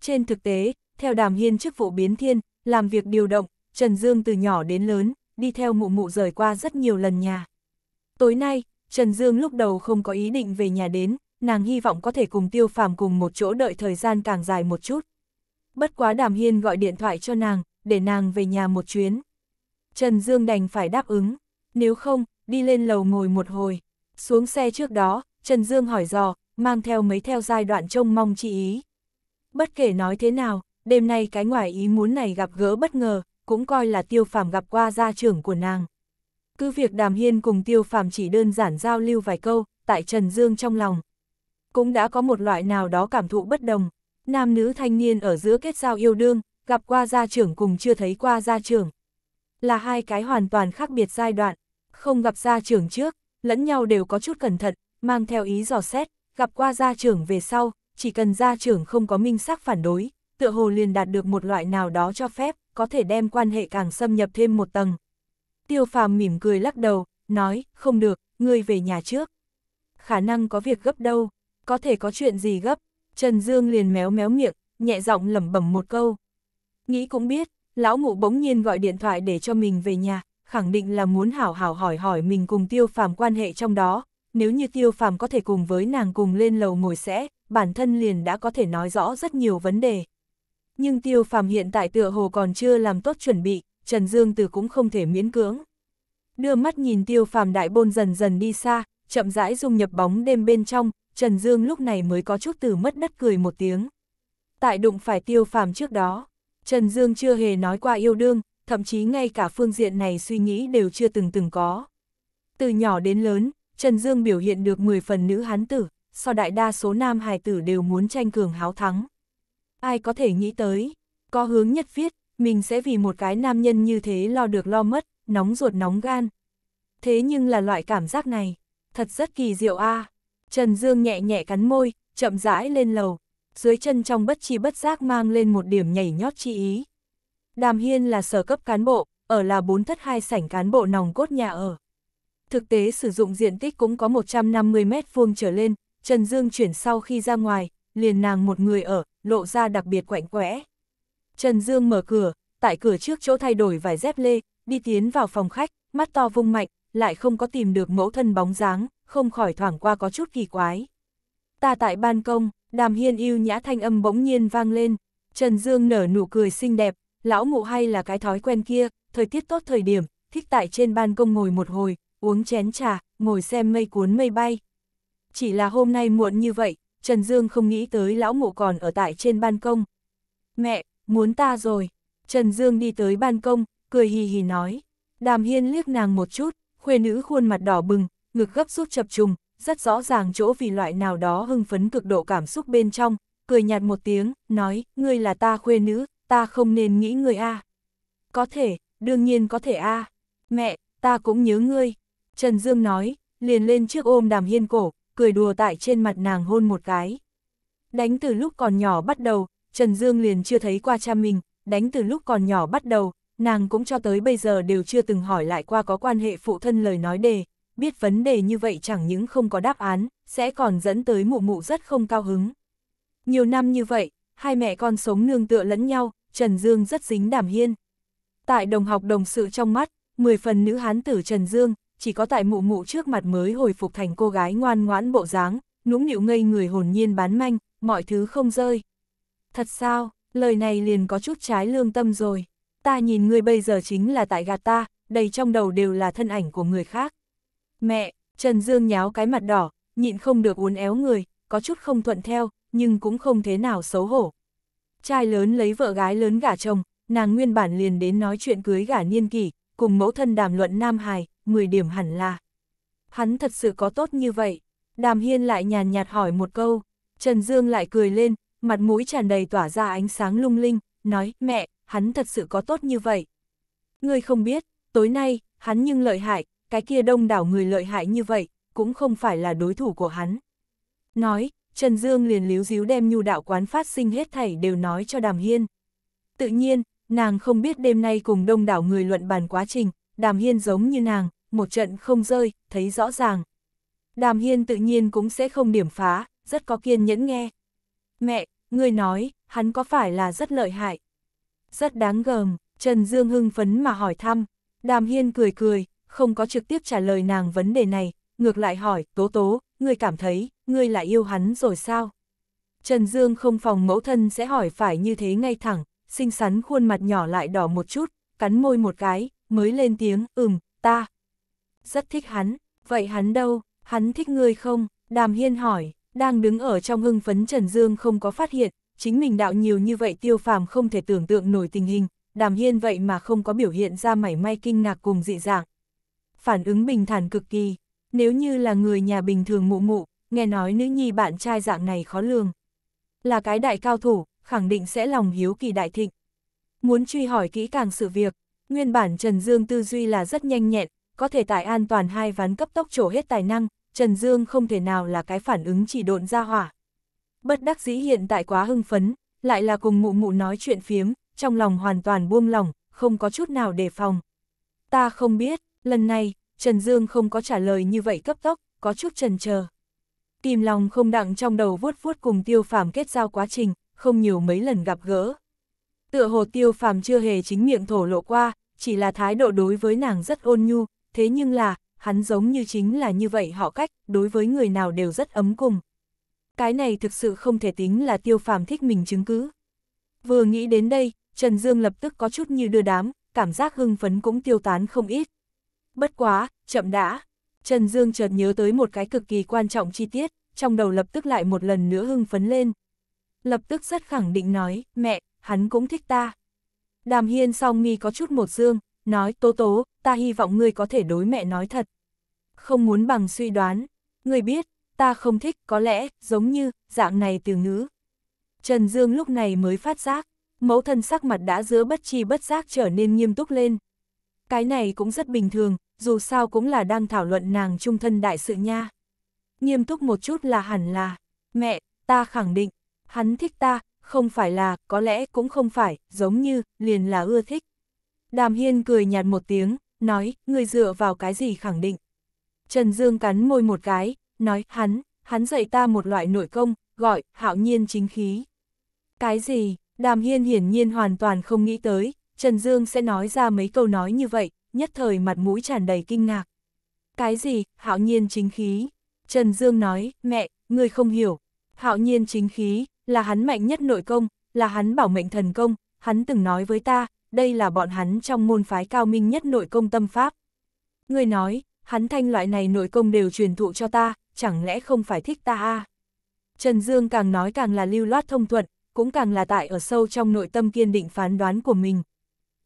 Trên thực tế, theo Đàm Hiên chức vụ biến thiên, làm việc điều động, Trần Dương từ nhỏ đến lớn, đi theo mụ mụ rời qua rất nhiều lần nhà. Tối nay, Trần Dương lúc đầu không có ý định về nhà đến, nàng hy vọng có thể cùng tiêu phàm cùng một chỗ đợi thời gian càng dài một chút. Bất quá Đàm Hiên gọi điện thoại cho nàng, để nàng về nhà một chuyến. Trần Dương đành phải đáp ứng, nếu không, đi lên lầu ngồi một hồi. Xuống xe trước đó, Trần Dương hỏi dò, mang theo mấy theo giai đoạn trông mong chị ý. Bất kể nói thế nào, đêm nay cái ngoài ý muốn này gặp gỡ bất ngờ, cũng coi là tiêu phàm gặp qua gia trưởng của nàng. Cứ việc đàm hiên cùng tiêu phàm chỉ đơn giản giao lưu vài câu, tại Trần Dương trong lòng. Cũng đã có một loại nào đó cảm thụ bất đồng, nam nữ thanh niên ở giữa kết giao yêu đương, gặp qua gia trưởng cùng chưa thấy qua gia trưởng. Là hai cái hoàn toàn khác biệt giai đoạn, không gặp gia trưởng trước, lẫn nhau đều có chút cẩn thận, mang theo ý dò xét, gặp qua gia trưởng về sau, chỉ cần gia trưởng không có minh xác phản đối, tựa hồ liền đạt được một loại nào đó cho phép, có thể đem quan hệ càng xâm nhập thêm một tầng. Tiêu phàm mỉm cười lắc đầu, nói, không được, ngươi về nhà trước. Khả năng có việc gấp đâu, có thể có chuyện gì gấp. Trần Dương liền méo méo miệng, nhẹ giọng lẩm bẩm một câu. Nghĩ cũng biết, lão ngụ bỗng nhiên gọi điện thoại để cho mình về nhà, khẳng định là muốn hảo hảo hỏi hỏi mình cùng tiêu phàm quan hệ trong đó. Nếu như tiêu phàm có thể cùng với nàng cùng lên lầu ngồi sẽ, bản thân liền đã có thể nói rõ rất nhiều vấn đề. Nhưng tiêu phàm hiện tại tựa hồ còn chưa làm tốt chuẩn bị, Trần Dương Từ cũng không thể miễn cưỡng. Đưa mắt nhìn tiêu phàm đại bôn dần dần đi xa, chậm rãi dung nhập bóng đêm bên trong, Trần Dương lúc này mới có chút từ mất đất cười một tiếng. Tại đụng phải tiêu phàm trước đó, Trần Dương chưa hề nói qua yêu đương, thậm chí ngay cả phương diện này suy nghĩ đều chưa từng từng có. Từ nhỏ đến lớn, Trần Dương biểu hiện được 10 phần nữ hán tử, so đại đa số nam hài tử đều muốn tranh cường háo thắng. Ai có thể nghĩ tới, có hướng nhất viết, mình sẽ vì một cái nam nhân như thế lo được lo mất, nóng ruột nóng gan. Thế nhưng là loại cảm giác này, thật rất kỳ diệu a. Trần Dương nhẹ nhẹ cắn môi, chậm rãi lên lầu, dưới chân trong bất chi bất giác mang lên một điểm nhảy nhót chi ý. Đàm Hiên là sở cấp cán bộ, ở là bốn thất hai sảnh cán bộ nòng cốt nhà ở. Thực tế sử dụng diện tích cũng có 150 mét vuông trở lên, Trần Dương chuyển sau khi ra ngoài, liền nàng một người ở, lộ ra đặc biệt quạnh quẽ. Trần Dương mở cửa, tại cửa trước chỗ thay đổi vài dép lê, đi tiến vào phòng khách, mắt to vung mạnh, lại không có tìm được mẫu thân bóng dáng, không khỏi thoảng qua có chút kỳ quái. Ta tại ban công, đàm hiên yêu nhã thanh âm bỗng nhiên vang lên, Trần Dương nở nụ cười xinh đẹp, lão mụ hay là cái thói quen kia, thời tiết tốt thời điểm, thích tại trên ban công ngồi một hồi, uống chén trà, ngồi xem mây cuốn mây bay. Chỉ là hôm nay muộn như vậy, Trần Dương không nghĩ tới lão mụ còn ở tại trên ban công. Mẹ, muốn ta rồi. Trần Dương đi tới ban công, cười hì hì nói. Đàm Hiên liếc nàng một chút, khuê nữ khuôn mặt đỏ bừng, ngực gấp rút chập trùng, rất rõ ràng chỗ vì loại nào đó hưng phấn cực độ cảm xúc bên trong, cười nhạt một tiếng, nói, ngươi là ta khuê nữ, ta không nên nghĩ ngươi a. Có thể, đương nhiên có thể a. Mẹ, ta cũng nhớ ngươi. Trần Dương nói, liền lên trước ôm đàm hiên cổ, cười đùa tại trên mặt nàng hôn một cái. Đánh từ lúc còn nhỏ bắt đầu, Trần Dương liền chưa thấy qua cha mình, đánh từ lúc còn nhỏ bắt đầu, nàng cũng cho tới bây giờ đều chưa từng hỏi lại qua có quan hệ phụ thân lời nói đề, biết vấn đề như vậy chẳng những không có đáp án, sẽ còn dẫn tới mụ mụ rất không cao hứng. Nhiều năm như vậy, hai mẹ con sống nương tựa lẫn nhau, Trần Dương rất dính đàm hiên. Tại đồng học đồng sự trong mắt, 10 phần nữ hán tử Trần Dương, chỉ có tại mụ mụ trước mặt mới hồi phục thành cô gái ngoan ngoãn bộ dáng, nũng nịu ngây người hồn nhiên bán manh, mọi thứ không rơi. Thật sao, lời này liền có chút trái lương tâm rồi. Ta nhìn ngươi bây giờ chính là tại gạt ta, đầy trong đầu đều là thân ảnh của người khác. Mẹ, Trần Dương nháo cái mặt đỏ, nhịn không được uốn éo người, có chút không thuận theo, nhưng cũng không thế nào xấu hổ. Trai lớn lấy vợ gái lớn gả chồng, nàng nguyên bản liền đến nói chuyện cưới gả niên kỷ, cùng mẫu thân đàm luận Nam Hài, 10 điểm hẳn là. Hắn thật sự có tốt như vậy. Đàm Hiên lại nhàn nhạt hỏi một câu, Trần Dương lại cười lên, mặt mũi tràn đầy tỏa ra ánh sáng lung linh, nói, mẹ, hắn thật sự có tốt như vậy. Ngươi không biết, tối nay, hắn nhưng lợi hại, cái kia đông đảo người lợi hại như vậy, cũng không phải là đối thủ của hắn. Nói, Trần Dương liền líu díu đem nhu đạo quán phát sinh hết thảy đều nói cho Đàm Hiên. Tự nhiên, nàng không biết đêm nay cùng đông đảo người luận bàn quá trình, Đàm Hiên giống như nàng, một trận không rơi, thấy rõ ràng. Đàm Hiên tự nhiên cũng sẽ không điểm phá, rất có kiên nhẫn nghe. Mẹ, ngươi nói, hắn có phải là rất lợi hại? Rất đáng gờm, Trần Dương hưng phấn mà hỏi thăm. Đàm Hiên cười cười, không có trực tiếp trả lời nàng vấn đề này, ngược lại hỏi, tố tố, ngươi cảm thấy, ngươi lại yêu hắn rồi sao? Trần Dương không phòng mẫu thân sẽ hỏi phải như thế ngay thẳng, xinh xắn khuôn mặt nhỏ lại đỏ một chút, cắn môi một cái, mới lên tiếng, ừm, ta. Rất thích hắn, vậy hắn đâu, hắn thích ngươi không? Đàm Hiên hỏi, đang đứng ở trong hưng phấn Trần Dương không có phát hiện, chính mình đạo nhiều như vậy tiêu phàm không thể tưởng tượng nổi tình hình, Đàm Hiên vậy mà không có biểu hiện ra mảy may kinh ngạc cùng dị dạng. Phản ứng bình thản cực kỳ, nếu như là người nhà bình thường mụ mụ, nghe nói nữ nhi bạn trai dạng này khó lường. Là cái đại cao thủ, khẳng định sẽ lòng hiếu kỳ đại thịnh. Muốn truy hỏi kỹ càng sự việc, nguyên bản Trần Dương tư duy là rất nhanh nhẹn, có thể tại an toàn hai ván cấp tốc trổ hết tài năng, Trần Dương không thể nào là cái phản ứng chỉ độn ra hỏa. Bất đắc dĩ hiện tại quá hưng phấn, lại là cùng mụ mụ nói chuyện phiếm, trong lòng hoàn toàn buông lỏng không có chút nào đề phòng. Ta không biết, lần này, Trần Dương không có trả lời như vậy cấp tốc, có chút trần chờ. tìm lòng không đặng trong đầu vuốt vuốt cùng tiêu phàm kết giao quá trình, không nhiều mấy lần gặp gỡ. Tựa hồ tiêu phàm chưa hề chính miệng thổ lộ qua, chỉ là thái độ đối với nàng rất ôn nhu, thế nhưng là, hắn giống như chính là như vậy họ cách, đối với người nào đều rất ấm cùng. Cái này thực sự không thể tính là tiêu phàm thích mình chứng cứ. Vừa nghĩ đến đây, Trần Dương lập tức có chút như đưa đám, cảm giác hưng phấn cũng tiêu tán không ít. Bất quá, chậm đã. Trần Dương chợt nhớ tới một cái cực kỳ quan trọng chi tiết, trong đầu lập tức lại một lần nữa hưng phấn lên. Lập tức rất khẳng định nói, mẹ, hắn cũng thích ta. Đàm hiên song mi có chút một dương, nói tố tố, ta hy vọng ngươi có thể đối mẹ nói thật. Không muốn bằng suy đoán, ngươi biết, ta không thích, có lẽ, giống như, dạng này từ ngữ. Trần Dương lúc này mới phát giác, mẫu thân sắc mặt đã giữa bất chi bất giác trở nên nghiêm túc lên. Cái này cũng rất bình thường, dù sao cũng là đang thảo luận nàng trung thân đại sự nha. Nghiêm túc một chút là hẳn là, mẹ, ta khẳng định, hắn thích ta, không phải là, có lẽ cũng không phải, giống như, liền là ưa thích. Đàm Hiên cười nhạt một tiếng, nói, người dựa vào cái gì khẳng định. Trần Dương cắn môi một cái, nói, hắn, hắn dạy ta một loại nội công, gọi, hạo nhiên chính khí. Cái gì, Đàm Hiên hiển nhiên hoàn toàn không nghĩ tới, Trần Dương sẽ nói ra mấy câu nói như vậy, nhất thời mặt mũi tràn đầy kinh ngạc. Cái gì, hạo nhiên chính khí? Trần Dương nói, mẹ, ngươi không hiểu. Hạo nhiên chính khí, là hắn mạnh nhất nội công, là hắn bảo mệnh thần công, hắn từng nói với ta, đây là bọn hắn trong môn phái cao minh nhất nội công tâm pháp. Ngươi nói, hắn thanh loại này nội công đều truyền thụ cho ta, chẳng lẽ không phải thích ta à? Trần Dương càng nói càng là lưu loát thông thuận, cũng càng là tại ở sâu trong nội tâm kiên định phán đoán của mình.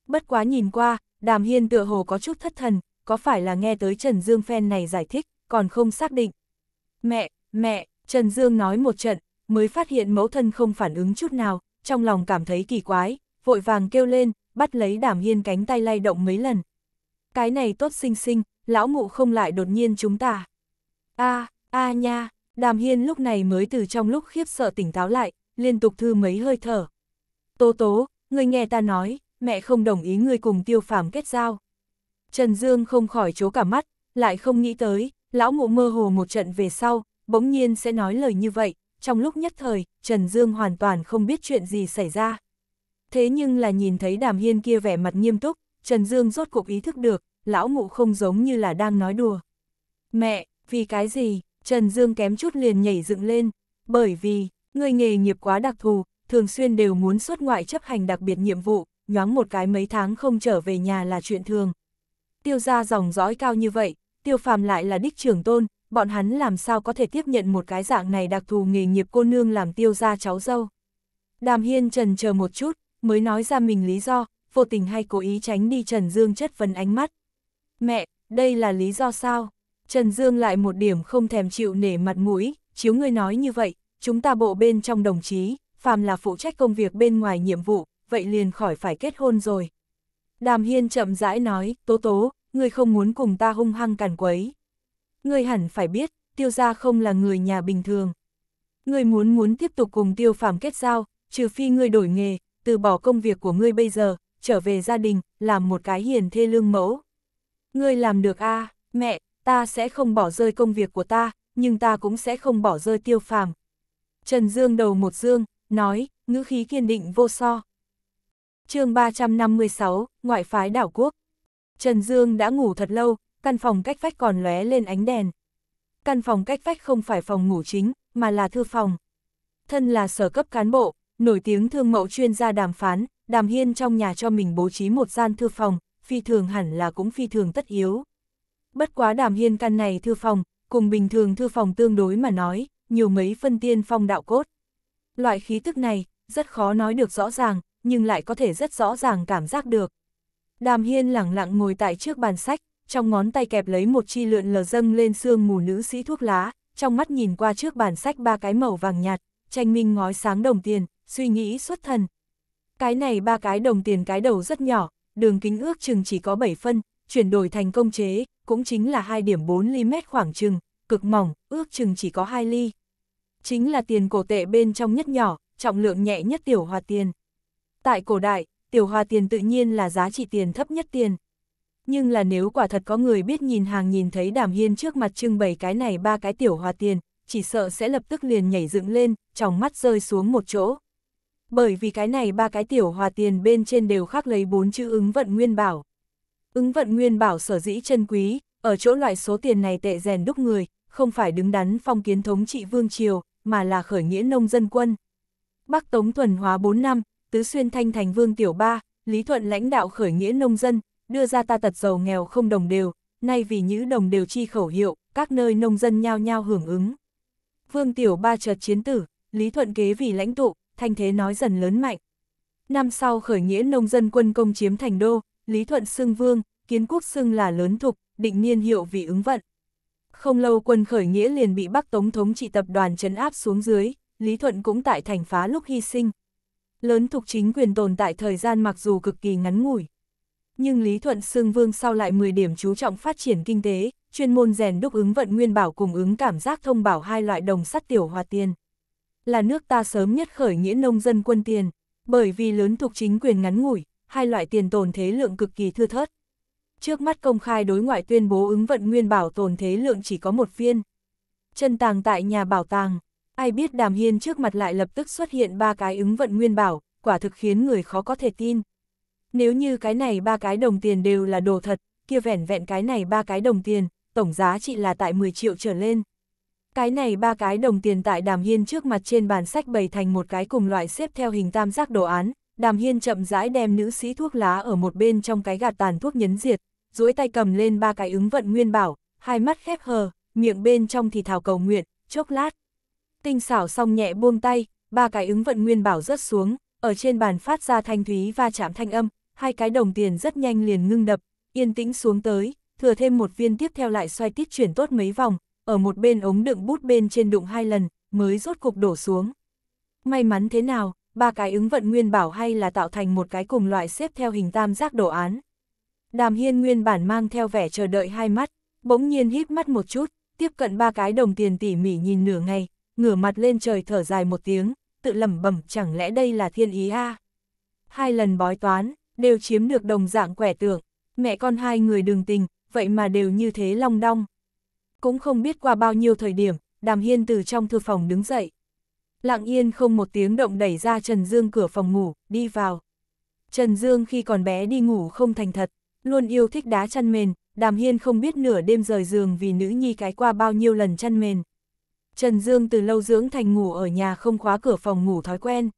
Bất quá nhìn qua, Đàm Hiên tựa hồ có chút thất thần, có phải là nghe tới Trần Dương phen này giải thích, còn không xác định. Mẹ, mẹ, Trần Dương nói một trận, mới phát hiện mẫu thân không phản ứng chút nào, trong lòng cảm thấy kỳ quái, vội vàng kêu lên, bắt lấy Đàm Hiên cánh tay lay động mấy lần. Cái này tốt xinh xinh, lão mụ không lại đột nhiên chúng ta. a a nha, Đàm Hiên lúc này mới từ trong lúc khiếp sợ tỉnh táo lại, liên tục thư mấy hơi thở. Tố tố, người nghe ta nói, mẹ không đồng ý người cùng tiêu phàm kết giao. Trần Dương không khỏi chố cả mắt, lại không nghĩ tới, lão mụ mơ hồ một trận về sau, bỗng nhiên sẽ nói lời như vậy, trong lúc nhất thời, Trần Dương hoàn toàn không biết chuyện gì xảy ra. Thế nhưng là nhìn thấy đàm hiên kia vẻ mặt nghiêm túc, Trần Dương rốt cuộc ý thức được, lão mụ không giống như là đang nói đùa. Mẹ, vì cái gì, Trần Dương kém chút liền nhảy dựng lên, bởi vì, người nghề nghiệp quá đặc thù, thường xuyên đều muốn xuất ngoại chấp hành đặc biệt nhiệm vụ, nhoáng một cái mấy tháng không trở về nhà là chuyện thường. Tiêu ra dòng dõi cao như vậy, tiêu phàm lại là đích trưởng tôn, bọn hắn làm sao có thể tiếp nhận một cái dạng này đặc thù nghề nghiệp cô nương làm tiêu ra cháu dâu. Đàm Hiên trần chờ một chút, mới nói ra mình lý do, vô tình hay cố ý tránh đi Trần Dương chất vấn ánh mắt. Mẹ, đây là lý do sao? Trần Dương lại một điểm không thèm chịu nể mặt mũi, chiếu ngươi nói như vậy, chúng ta bộ bên trong đồng chí, phàm là phụ trách công việc bên ngoài nhiệm vụ, vậy liền khỏi phải kết hôn rồi. Đàm Hiên chậm rãi nói, tố tố, ngươi không muốn cùng ta hung hăng càn quấy. Ngươi hẳn phải biết, tiêu gia không là người nhà bình thường. Ngươi muốn muốn tiếp tục cùng tiêu phàm kết giao, trừ phi ngươi đổi nghề, từ bỏ công việc của ngươi bây giờ, trở về gia đình, làm một cái hiền thê lương mẫu. Ngươi làm được a à, mẹ, ta sẽ không bỏ rơi công việc của ta, nhưng ta cũng sẽ không bỏ rơi tiêu phàm. Trần Dương đầu một dương, nói, ngữ khí kiên định vô so chương 356, ngoại phái đảo quốc. Trần Dương đã ngủ thật lâu, căn phòng cách vách còn lóe lên ánh đèn. Căn phòng cách vách không phải phòng ngủ chính, mà là thư phòng. Thân là sở cấp cán bộ, nổi tiếng thương mẫu chuyên gia đàm phán, đàm hiên trong nhà cho mình bố trí một gian thư phòng, phi thường hẳn là cũng phi thường tất yếu. Bất quá đàm hiên căn này thư phòng, cùng bình thường thư phòng tương đối mà nói, nhiều mấy phân tiên phong đạo cốt. Loại khí tức này, rất khó nói được rõ ràng, nhưng lại có thể rất rõ ràng cảm giác được. Đàm hiên lẳng lặng ngồi tại trước bàn sách, trong ngón tay kẹp lấy một chi lượn lờ dâng lên xương mù nữ sĩ thuốc lá, trong mắt nhìn qua trước bàn sách ba cái màu vàng nhạt, tranh minh ngói sáng đồng tiền, suy nghĩ xuất thần. Cái này ba cái đồng tiền cái đầu rất nhỏ, đường kính ước chừng chỉ có 7 phân, chuyển đổi thành công chế, cũng chính là 2 điểm 4 ly mét khoảng chừng, cực mỏng, ước chừng chỉ có 2 ly. Chính là tiền cổ tệ bên trong nhất nhỏ, trọng lượng nhẹ nhất tiểu hòa tiền. Tại cổ đại, tiểu hòa tiền tự nhiên là giá trị tiền thấp nhất tiền. Nhưng là nếu quả thật có người biết nhìn hàng nhìn thấy đàm hiên trước mặt trưng bày cái này ba cái tiểu hòa tiền, chỉ sợ sẽ lập tức liền nhảy dựng lên, trong mắt rơi xuống một chỗ. Bởi vì cái này ba cái tiểu hòa tiền bên trên đều khắc lấy bốn chữ ứng vận nguyên bảo. Ứng vận nguyên bảo sở dĩ chân quý, ở chỗ loại số tiền này tệ rèn đúc người, không phải đứng đắn phong kiến thống trị vương triều, mà là khởi nghĩa nông dân quân. Bắc Tống thuần hóa 4 năm, Tứ Xuyên Thanh Thành Vương Tiểu Ba, Lý Thuận lãnh đạo khởi nghĩa nông dân, đưa ra ta tật giàu nghèo không đồng đều, nay vì nhữ đồng đều chi khẩu hiệu, các nơi nông dân nhao nhao hưởng ứng. Vương Tiểu Ba chợt chiến tử, Lý Thuận kế vì lãnh tụ, thanh thế nói dần lớn mạnh. Năm sau khởi nghĩa nông dân quân công chiếm thành đô, Lý Thuận xưng vương, kiến quốc xưng là lớn thục, định niên hiệu vì ứng vận. Không lâu quân khởi nghĩa liền bị Bắc Tống thống trị tập đoàn trấn áp xuống dưới, Lý Thuận cũng tại thành phá lúc hy sinh. Lớn thục chính quyền tồn tại thời gian mặc dù cực kỳ ngắn ngủi. Nhưng Lý Thuận Sương vương sau lại 10 điểm chú trọng phát triển kinh tế, chuyên môn rèn đúc ứng vận nguyên bảo cùng ứng cảm giác thông bảo hai loại đồng sắt tiểu hòa tiền. Là nước ta sớm nhất khởi nghĩa nông dân quân tiền, bởi vì lớn thuộc chính quyền ngắn ngủi, hai loại tiền tồn thế lượng cực kỳ thưa thớt. Trước mắt công khai đối ngoại tuyên bố ứng vận nguyên bảo tồn thế lượng chỉ có một viên. Chân tàng tại nhà bảo tàng, ai biết đàm hiên trước mặt lại lập tức xuất hiện ba cái ứng vận nguyên bảo, quả thực khiến người khó có thể tin. Nếu như cái này ba cái đồng tiền đều là đồ thật, kia vẻn vẹn cái này ba cái đồng tiền, tổng giá trị là tại 10 triệu trở lên. Cái này ba cái đồng tiền tại đàm hiên trước mặt trên bàn sách bày thành một cái cùng loại xếp theo hình tam giác đồ án, đàm hiên chậm rãi đem nữ sĩ thuốc lá ở một bên trong cái gạt tàn thuốc nhấn diệt, duỗi tay cầm lên ba cái ứng vận nguyên bảo, hai mắt khép hờ, miệng bên trong thì thảo cầu nguyện, chốc lát. Tinh xảo xong nhẹ buông tay, ba cái ứng vận nguyên bảo rớt xuống, ở trên bàn phát ra thanh thúy va chạm thanh âm, hai cái đồng tiền rất nhanh liền ngưng đập, yên tĩnh xuống tới, thừa thêm một viên tiếp theo lại xoay tít chuyển tốt mấy vòng, ở một bên ống đựng bút bên trên đụng hai lần, mới rốt cục đổ xuống. May mắn thế nào, ba cái ứng vận nguyên bảo hay là tạo thành một cái cùng loại xếp theo hình tam giác đồ án. Đàm hiên nguyên bản mang theo vẻ chờ đợi hai mắt, bỗng nhiên híp mắt một chút, tiếp cận ba cái đồng tiền tỉ mỉ nhìn nửa ngày, ngửa mặt lên trời thở dài một tiếng, tự lẩm bẩm chẳng lẽ đây là thiên ý a Hai lần bói toán, đều chiếm được đồng dạng quẻ tượng, mẹ con hai người đường tình, vậy mà đều như thế long đong. Cũng không biết qua bao nhiêu thời điểm, đàm hiên từ trong thư phòng đứng dậy. Lặng yên không một tiếng động đẩy ra Trần Dương cửa phòng ngủ, đi vào. Trần Dương khi còn bé đi ngủ không thành thật, luôn yêu thích đá chăn mền, đàm hiên không biết nửa đêm rời giường vì nữ nhi cái qua bao nhiêu lần chăn mền. Trần Dương từ lâu dưỡng thành ngủ ở nhà không khóa cửa phòng ngủ thói quen.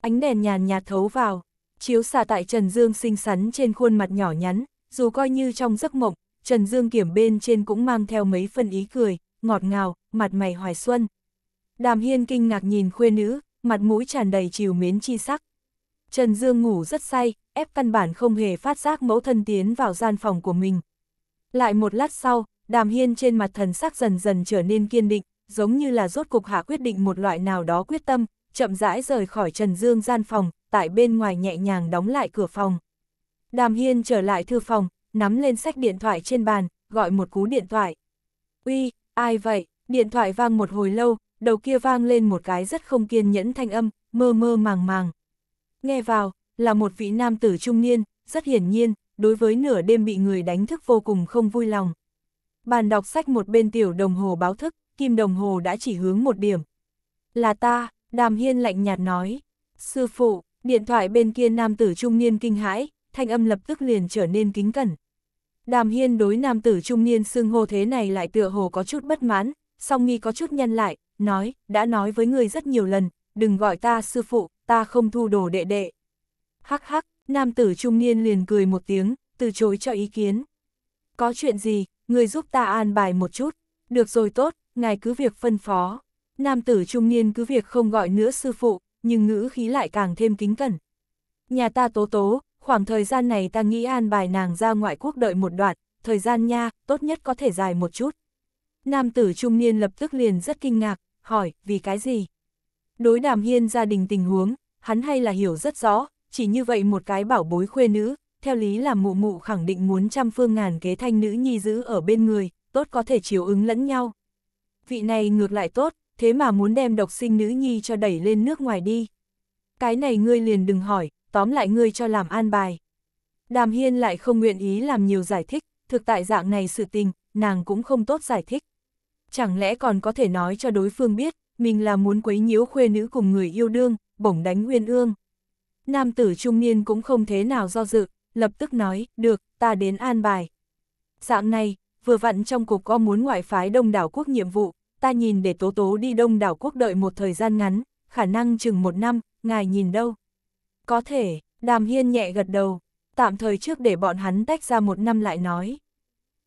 Ánh đèn nhàn nhạt thấu vào, chiếu xạ tại Trần Dương xinh xắn trên khuôn mặt nhỏ nhắn, dù coi như trong giấc mộng, Trần Dương Kiểm bên trên cũng mang theo mấy phần ý cười, ngọt ngào, mặt mày hoài xuân. Đàm Hiên kinh ngạc nhìn khuê nữ, mặt mũi tràn đầy chiều mến chi sắc. Trần Dương ngủ rất say, ép căn bản không hề phát giác mẫu thân tiến vào gian phòng của mình. Lại một lát sau, Đàm Hiên trên mặt thần sắc dần dần trở nên kiên định, giống như là rốt cục hạ quyết định một loại nào đó quyết tâm, chậm rãi rời khỏi Trần Dương gian phòng, tại bên ngoài nhẹ nhàng đóng lại cửa phòng. Đàm Hiên trở lại thư phòng, nắm lên sách điện thoại trên bàn, gọi một cú điện thoại. Uy, ai vậy? Điện thoại vang một hồi lâu, đầu kia vang lên một cái rất không kiên nhẫn thanh âm, mơ mơ màng màng. Nghe vào, là một vị nam tử trung niên, rất hiển nhiên, đối với nửa đêm bị người đánh thức vô cùng không vui lòng. Bàn đọc sách một bên tiểu đồng hồ báo thức, kim đồng hồ đã chỉ hướng một điểm. Là ta, đàm hiên lạnh nhạt nói. Sư phụ, điện thoại bên kia nam tử trung niên kinh hãi, thanh âm lập tức liền trở nên kính cẩn. Đàm hiên đối nam tử trung niên xưng hô thế này lại tựa hồ có chút bất mãn, song nghi có chút nhân lại, nói, đã nói với người rất nhiều lần, đừng gọi ta sư phụ, ta không thu đồ đệ đệ. Hắc hắc, nam tử trung niên liền cười một tiếng, từ chối cho ý kiến. Có chuyện gì, người giúp ta an bài một chút, được rồi tốt, ngài cứ việc phân phó. Nam tử trung niên cứ việc không gọi nữa sư phụ, nhưng ngữ khí lại càng thêm kính cẩn. Nhà ta tố tố, khoảng thời gian này ta nghĩ an bài nàng ra ngoại quốc đợi một đoạn, thời gian nha, tốt nhất có thể dài một chút. Nam tử trung niên lập tức liền rất kinh ngạc, hỏi, vì cái gì? Đối đàm hiên gia đình tình huống, hắn hay là hiểu rất rõ, chỉ như vậy một cái bảo bối khuê nữ, theo lý là mụ mụ khẳng định muốn trăm phương ngàn kế thanh nữ nhi giữ ở bên người, tốt có thể chiều ứng lẫn nhau. Vị này ngược lại tốt, thế mà muốn đem độc sinh nữ nhi cho đẩy lên nước ngoài đi. Cái này ngươi liền đừng hỏi, tóm lại ngươi cho làm an bài. Đàm Hiên lại không nguyện ý làm nhiều giải thích, thực tại dạng này sự tình, nàng cũng không tốt giải thích. Chẳng lẽ còn có thể nói cho đối phương biết, mình là muốn quấy nhiễu khuê nữ cùng người yêu đương, bổng đánh nguyên ương. Nam tử trung niên cũng không thế nào do dự, lập tức nói, được, ta đến an bài. Dạng này, vừa vặn trong cục có muốn ngoại phái đông đảo quốc nhiệm vụ, ta nhìn để tố tố đi đông đảo quốc đợi một thời gian ngắn, khả năng chừng một năm, ngài nhìn đâu. Có thể, Đàm Hiên nhẹ gật đầu, tạm thời trước để bọn hắn tách ra một năm lại nói.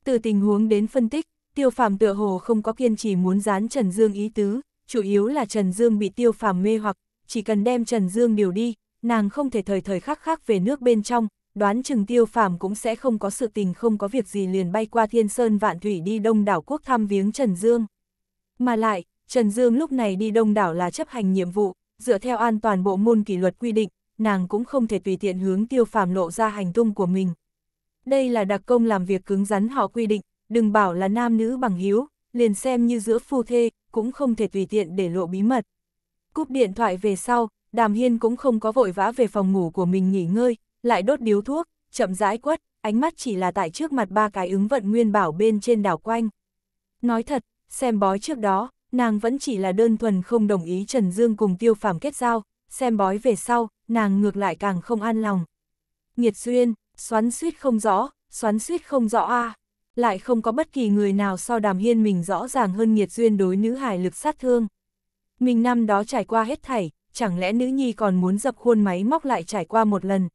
Từ tình huống đến phân tích, tiêu phàm tựa hồ không có kiên trì muốn dán Trần Dương ý tứ, chủ yếu là Trần Dương bị tiêu phàm mê hoặc, chỉ cần đem Trần Dương điều đi, nàng không thể thời thời khắc khắc về nước bên trong, đoán chừng tiêu phàm cũng sẽ không có sự tình không có việc gì liền bay qua thiên sơn vạn thủy đi đông đảo quốc thăm viếng Trần Dương. Mà lại, Trần Dương lúc này đi đông đảo là chấp hành nhiệm vụ, dựa theo an toàn bộ môn kỷ luật quy định, nàng cũng không thể tùy tiện hướng tiêu phàm lộ ra hành tung của mình. Đây là đặc công làm việc cứng rắn họ quy định, đừng bảo là nam nữ bằng hiếu, liền xem như giữa phu thê, cũng không thể tùy tiện để lộ bí mật. Cúp điện thoại về sau, Đàm Hiên cũng không có vội vã về phòng ngủ của mình nghỉ ngơi, lại đốt điếu thuốc, chậm rãi quất, ánh mắt chỉ là tại trước mặt ba cái ứng vận nguyên bảo bên trên đảo quanh. Nói thật, xem bói trước đó, nàng vẫn chỉ là đơn thuần không đồng ý Trần Dương cùng tiêu phàm kết giao, xem bói về sau, nàng ngược lại càng không an lòng. Nhiệt duyên, xoắn suýt không rõ, xoắn suýt không rõ a lại không có bất kỳ người nào so đàm hiên mình rõ ràng hơn nhiệt duyên đối nữ hài lực sát thương. Mình năm đó trải qua hết thảy, chẳng lẽ nữ nhi còn muốn dập khuôn máy móc lại trải qua một lần.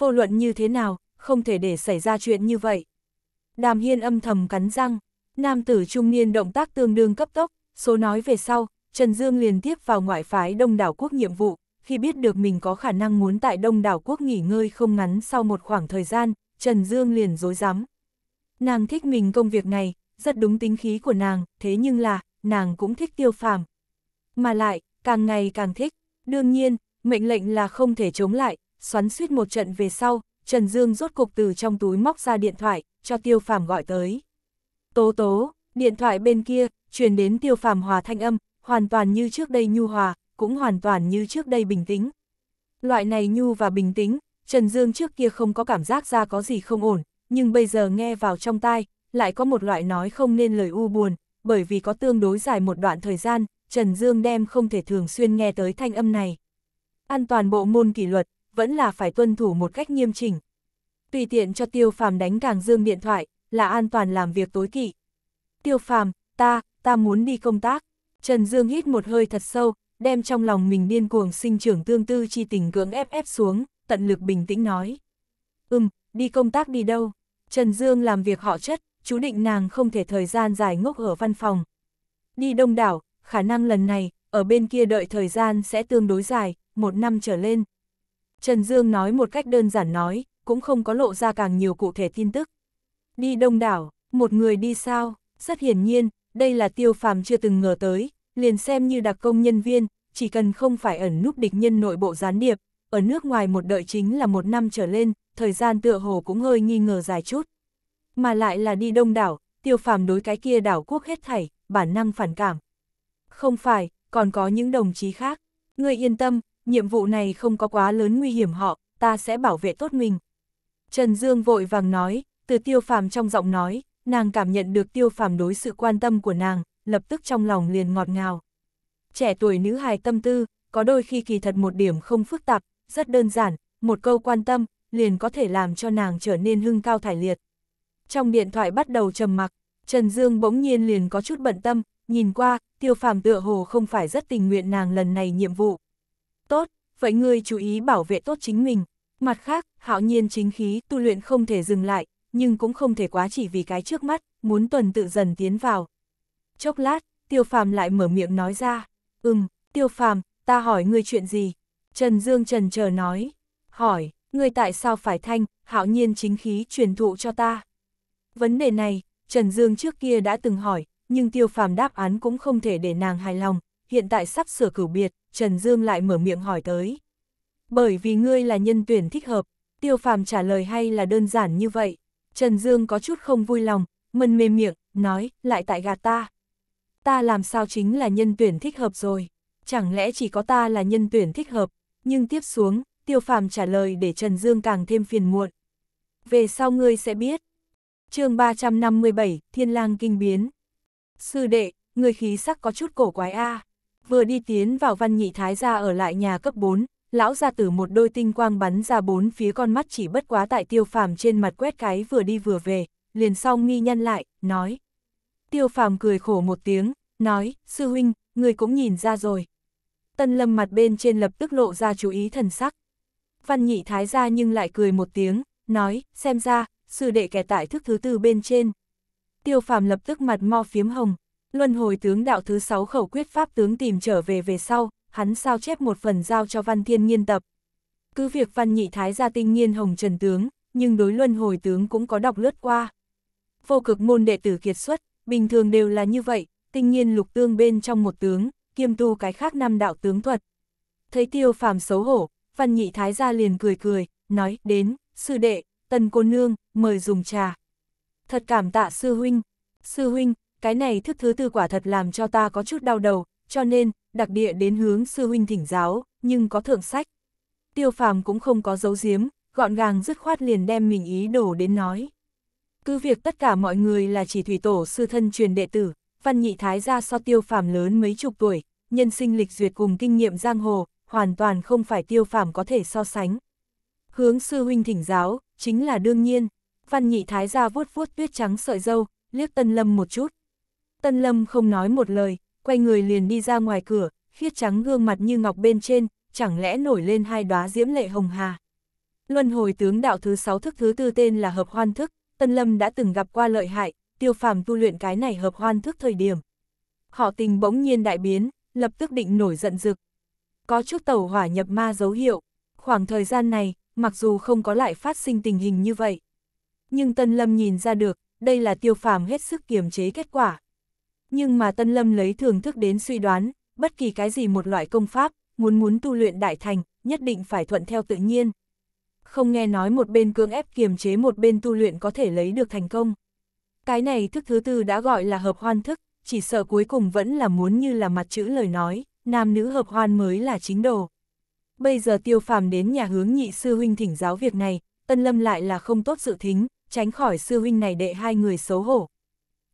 Vô luận như thế nào, không thể để xảy ra chuyện như vậy. Đàm hiên âm thầm cắn răng, nam tử trung niên động tác tương đương cấp tốc, số nói về sau, Trần Dương liền tiếp vào ngoại phái đông đảo quốc nhiệm vụ, khi biết được mình có khả năng muốn tại đông đảo quốc nghỉ ngơi không ngắn sau một khoảng thời gian, Trần Dương liền dối rắm Nàng thích mình công việc này, rất đúng tính khí của nàng, thế nhưng là, nàng cũng thích tiêu phàm. Mà lại, càng ngày càng thích, đương nhiên, mệnh lệnh là không thể chống lại, xoắn suýt một trận về sau, Trần Dương rốt cục từ trong túi móc ra điện thoại, cho tiêu phàm gọi tới. Tố tố, điện thoại bên kia, truyền đến tiêu phàm hòa thanh âm, hoàn toàn như trước đây nhu hòa, cũng hoàn toàn như trước đây bình tĩnh. Loại này nhu và bình tĩnh, Trần Dương trước kia không có cảm giác ra có gì không ổn, nhưng bây giờ nghe vào trong tai, lại có một loại nói không nên lời u buồn, bởi vì có tương đối dài một đoạn thời gian, Trần Dương đem không thể thường xuyên nghe tới thanh âm này. An toàn bộ môn kỷ luật, vẫn là phải tuân thủ một cách nghiêm chỉnh. Tùy tiện cho Tiêu Phàm đánh Càng Dương điện thoại, là an toàn làm việc tối kỵ. Tiêu Phàm, ta, ta muốn đi công tác. Trần Dương hít một hơi thật sâu, đem trong lòng mình điên cuồng sinh trưởng tương tư chi tình cưỡng ép ép xuống, tận lực bình tĩnh nói. Ừm, đi công tác đi đâu? Trần Dương làm việc họ chất, chú định nàng không thể thời gian dài ngốc ở văn phòng. Đi đông đảo, khả năng lần này, ở bên kia đợi thời gian sẽ tương đối dài, một năm trở lên. Trần Dương nói một cách đơn giản nói, cũng không có lộ ra càng nhiều cụ thể tin tức. Đi đông đảo, một người đi sao, rất hiển nhiên, đây là tiêu phàm chưa từng ngờ tới, liền xem như đặc công nhân viên, chỉ cần không phải ẩn núp địch nhân nội bộ gián điệp, ở nước ngoài một đợi chính là một năm trở lên, thời gian tựa hồ cũng hơi nghi ngờ dài chút. Mà lại là đi đông đảo, tiêu phàm đối cái kia đảo quốc hết thảy, bản năng phản cảm. Không phải, còn có những đồng chí khác. Người yên tâm, nhiệm vụ này không có quá lớn nguy hiểm họ, ta sẽ bảo vệ tốt mình. Trần Dương vội vàng nói, từ tiêu phàm trong giọng nói, nàng cảm nhận được tiêu phàm đối sự quan tâm của nàng, lập tức trong lòng liền ngọt ngào. Trẻ tuổi nữ hài tâm tư, có đôi khi kỳ thật một điểm không phức tạp, rất đơn giản, một câu quan tâm, liền có thể làm cho nàng trở nên hưng cao thải liệt. Trong điện thoại bắt đầu trầm mặc, Trần Dương bỗng nhiên liền có chút bận tâm, nhìn qua, tiêu phàm tựa hồ không phải rất tình nguyện nàng lần này nhiệm vụ. Tốt, vậy ngươi chú ý bảo vệ tốt chính mình. Mặt khác, hạo nhiên chính khí tu luyện không thể dừng lại, nhưng cũng không thể quá chỉ vì cái trước mắt, muốn tuần tự dần tiến vào. Chốc lát, tiêu phàm lại mở miệng nói ra, ừm, tiêu phàm, ta hỏi ngươi chuyện gì? Trần Dương trần chờ nói, hỏi, ngươi tại sao phải thanh, hạo nhiên chính khí truyền thụ cho ta? Vấn đề này, Trần Dương trước kia đã từng hỏi, nhưng tiêu phàm đáp án cũng không thể để nàng hài lòng, hiện tại sắp sửa cửu biệt, Trần Dương lại mở miệng hỏi tới. Bởi vì ngươi là nhân tuyển thích hợp, tiêu phàm trả lời hay là đơn giản như vậy. Trần Dương có chút không vui lòng, mân mê miệng, nói, lại tại gạt ta. Ta làm sao chính là nhân tuyển thích hợp rồi, chẳng lẽ chỉ có ta là nhân tuyển thích hợp, nhưng tiếp xuống, tiêu phàm trả lời để Trần Dương càng thêm phiền muộn. Về sau ngươi sẽ biết. chương 357, Thiên lang kinh biến. Sư đệ, người khí sắc có chút cổ quái a Vừa đi tiến vào văn nhị thái gia ở lại nhà cấp 4, lão gia tử một đôi tinh quang bắn ra bốn phía con mắt chỉ bất quá tại tiêu phàm trên mặt quét cái vừa đi vừa về, liền xong nghi nhân lại, nói. Tiêu phàm cười khổ một tiếng, nói, sư huynh, người cũng nhìn ra rồi. Tân lâm mặt bên trên lập tức lộ ra chú ý thần sắc. Văn nhị thái gia nhưng lại cười một tiếng, nói, xem ra, sư đệ kẻ tại thức thứ tư bên trên. Tiêu phàm lập tức mặt mo phiếm hồng, luân hồi tướng đạo thứ sáu khẩu quyết pháp tướng tìm trở về về sau, hắn sao chép một phần giao cho văn thiên nghiên tập. Cứ việc văn nhị thái gia tinh nghiên hồng trần tướng, nhưng đối luân hồi tướng cũng có đọc lướt qua. Vô cực môn đệ tử kiệt xuất, bình thường đều là như vậy, tinh nghiên lục tương bên trong một tướng, kiêm tu cái khác năm đạo tướng thuật. Thấy tiêu phàm xấu hổ, văn nhị thái gia liền cười cười, nói, đến, sư đệ, tần cô nương, mời dùng trà. Thật cảm tạ sư huynh, sư huynh, cái này thức thứ tư quả thật làm cho ta có chút đau đầu, cho nên, đặc địa đến hướng sư huynh thỉnh giáo, nhưng có thượng sách. Tiêu phàm cũng không có dấu giếm, gọn gàng dứt khoát liền đem mình ý đổ đến nói. Cứ việc tất cả mọi người là chỉ thủy tổ sư thân truyền đệ tử, văn nhị thái gia so tiêu phàm lớn mấy chục tuổi, nhân sinh lịch duyệt cùng kinh nghiệm giang hồ, hoàn toàn không phải tiêu phàm có thể so sánh. Hướng sư huynh thỉnh giáo, chính là đương nhiên, văn nhị thái gia vuốt vuốt tuyết trắng sợi dâu, liếc tân lâm một chút. Tân lâm không nói một lời, quay người liền đi ra ngoài cửa, khiết trắng gương mặt như ngọc bên trên, chẳng lẽ nổi lên hai đóa diễm lệ hồng hà. Luân hồi tướng đạo thứ sáu thức thứ tư tên là hợp hoan thức, Tân Lâm đã từng gặp qua lợi hại, tiêu phàm tu luyện cái này hợp hoan thức thời điểm. Họ tình bỗng nhiên đại biến, lập tức định nổi giận dực. Có chút tàu hỏa nhập ma dấu hiệu, khoảng thời gian này, mặc dù không có lại phát sinh tình hình như vậy. Nhưng Tân Lâm nhìn ra được, đây là tiêu phàm hết sức kiềm chế kết quả. Nhưng mà Tân Lâm lấy thường thức đến suy đoán, bất kỳ cái gì một loại công pháp, muốn muốn tu luyện đại thành, nhất định phải thuận theo tự nhiên. Không nghe nói một bên cưỡng ép kiềm chế một bên tu luyện có thể lấy được thành công. Cái này thức thứ tư đã gọi là hợp hoan thức, chỉ sợ cuối cùng vẫn là muốn như là mặt chữ lời nói, nam nữ hợp hoan mới là chính đồ. Bây giờ tiêu phàm đến nhà hướng nhị sư huynh thỉnh giáo việc này, tân lâm lại là không tốt sự thính, tránh khỏi sư huynh này đệ hai người xấu hổ.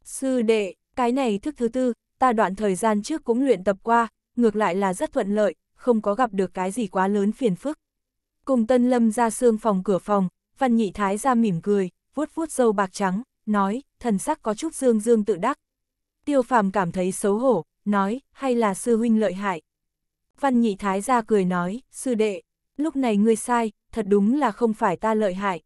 Sư đệ, cái này thức thứ tư, ta đoạn thời gian trước cũng luyện tập qua, ngược lại là rất thuận lợi, không có gặp được cái gì quá lớn phiền phức. Cùng tân lâm ra xương phòng cửa phòng, văn nhị thái ra mỉm cười, vuốt vuốt dâu bạc trắng, nói, thần sắc có chút dương dương tự đắc. Tiêu phàm cảm thấy xấu hổ, nói, hay là sư huynh lợi hại. Văn nhị thái ra cười nói, sư đệ, lúc này ngươi sai, thật đúng là không phải ta lợi hại.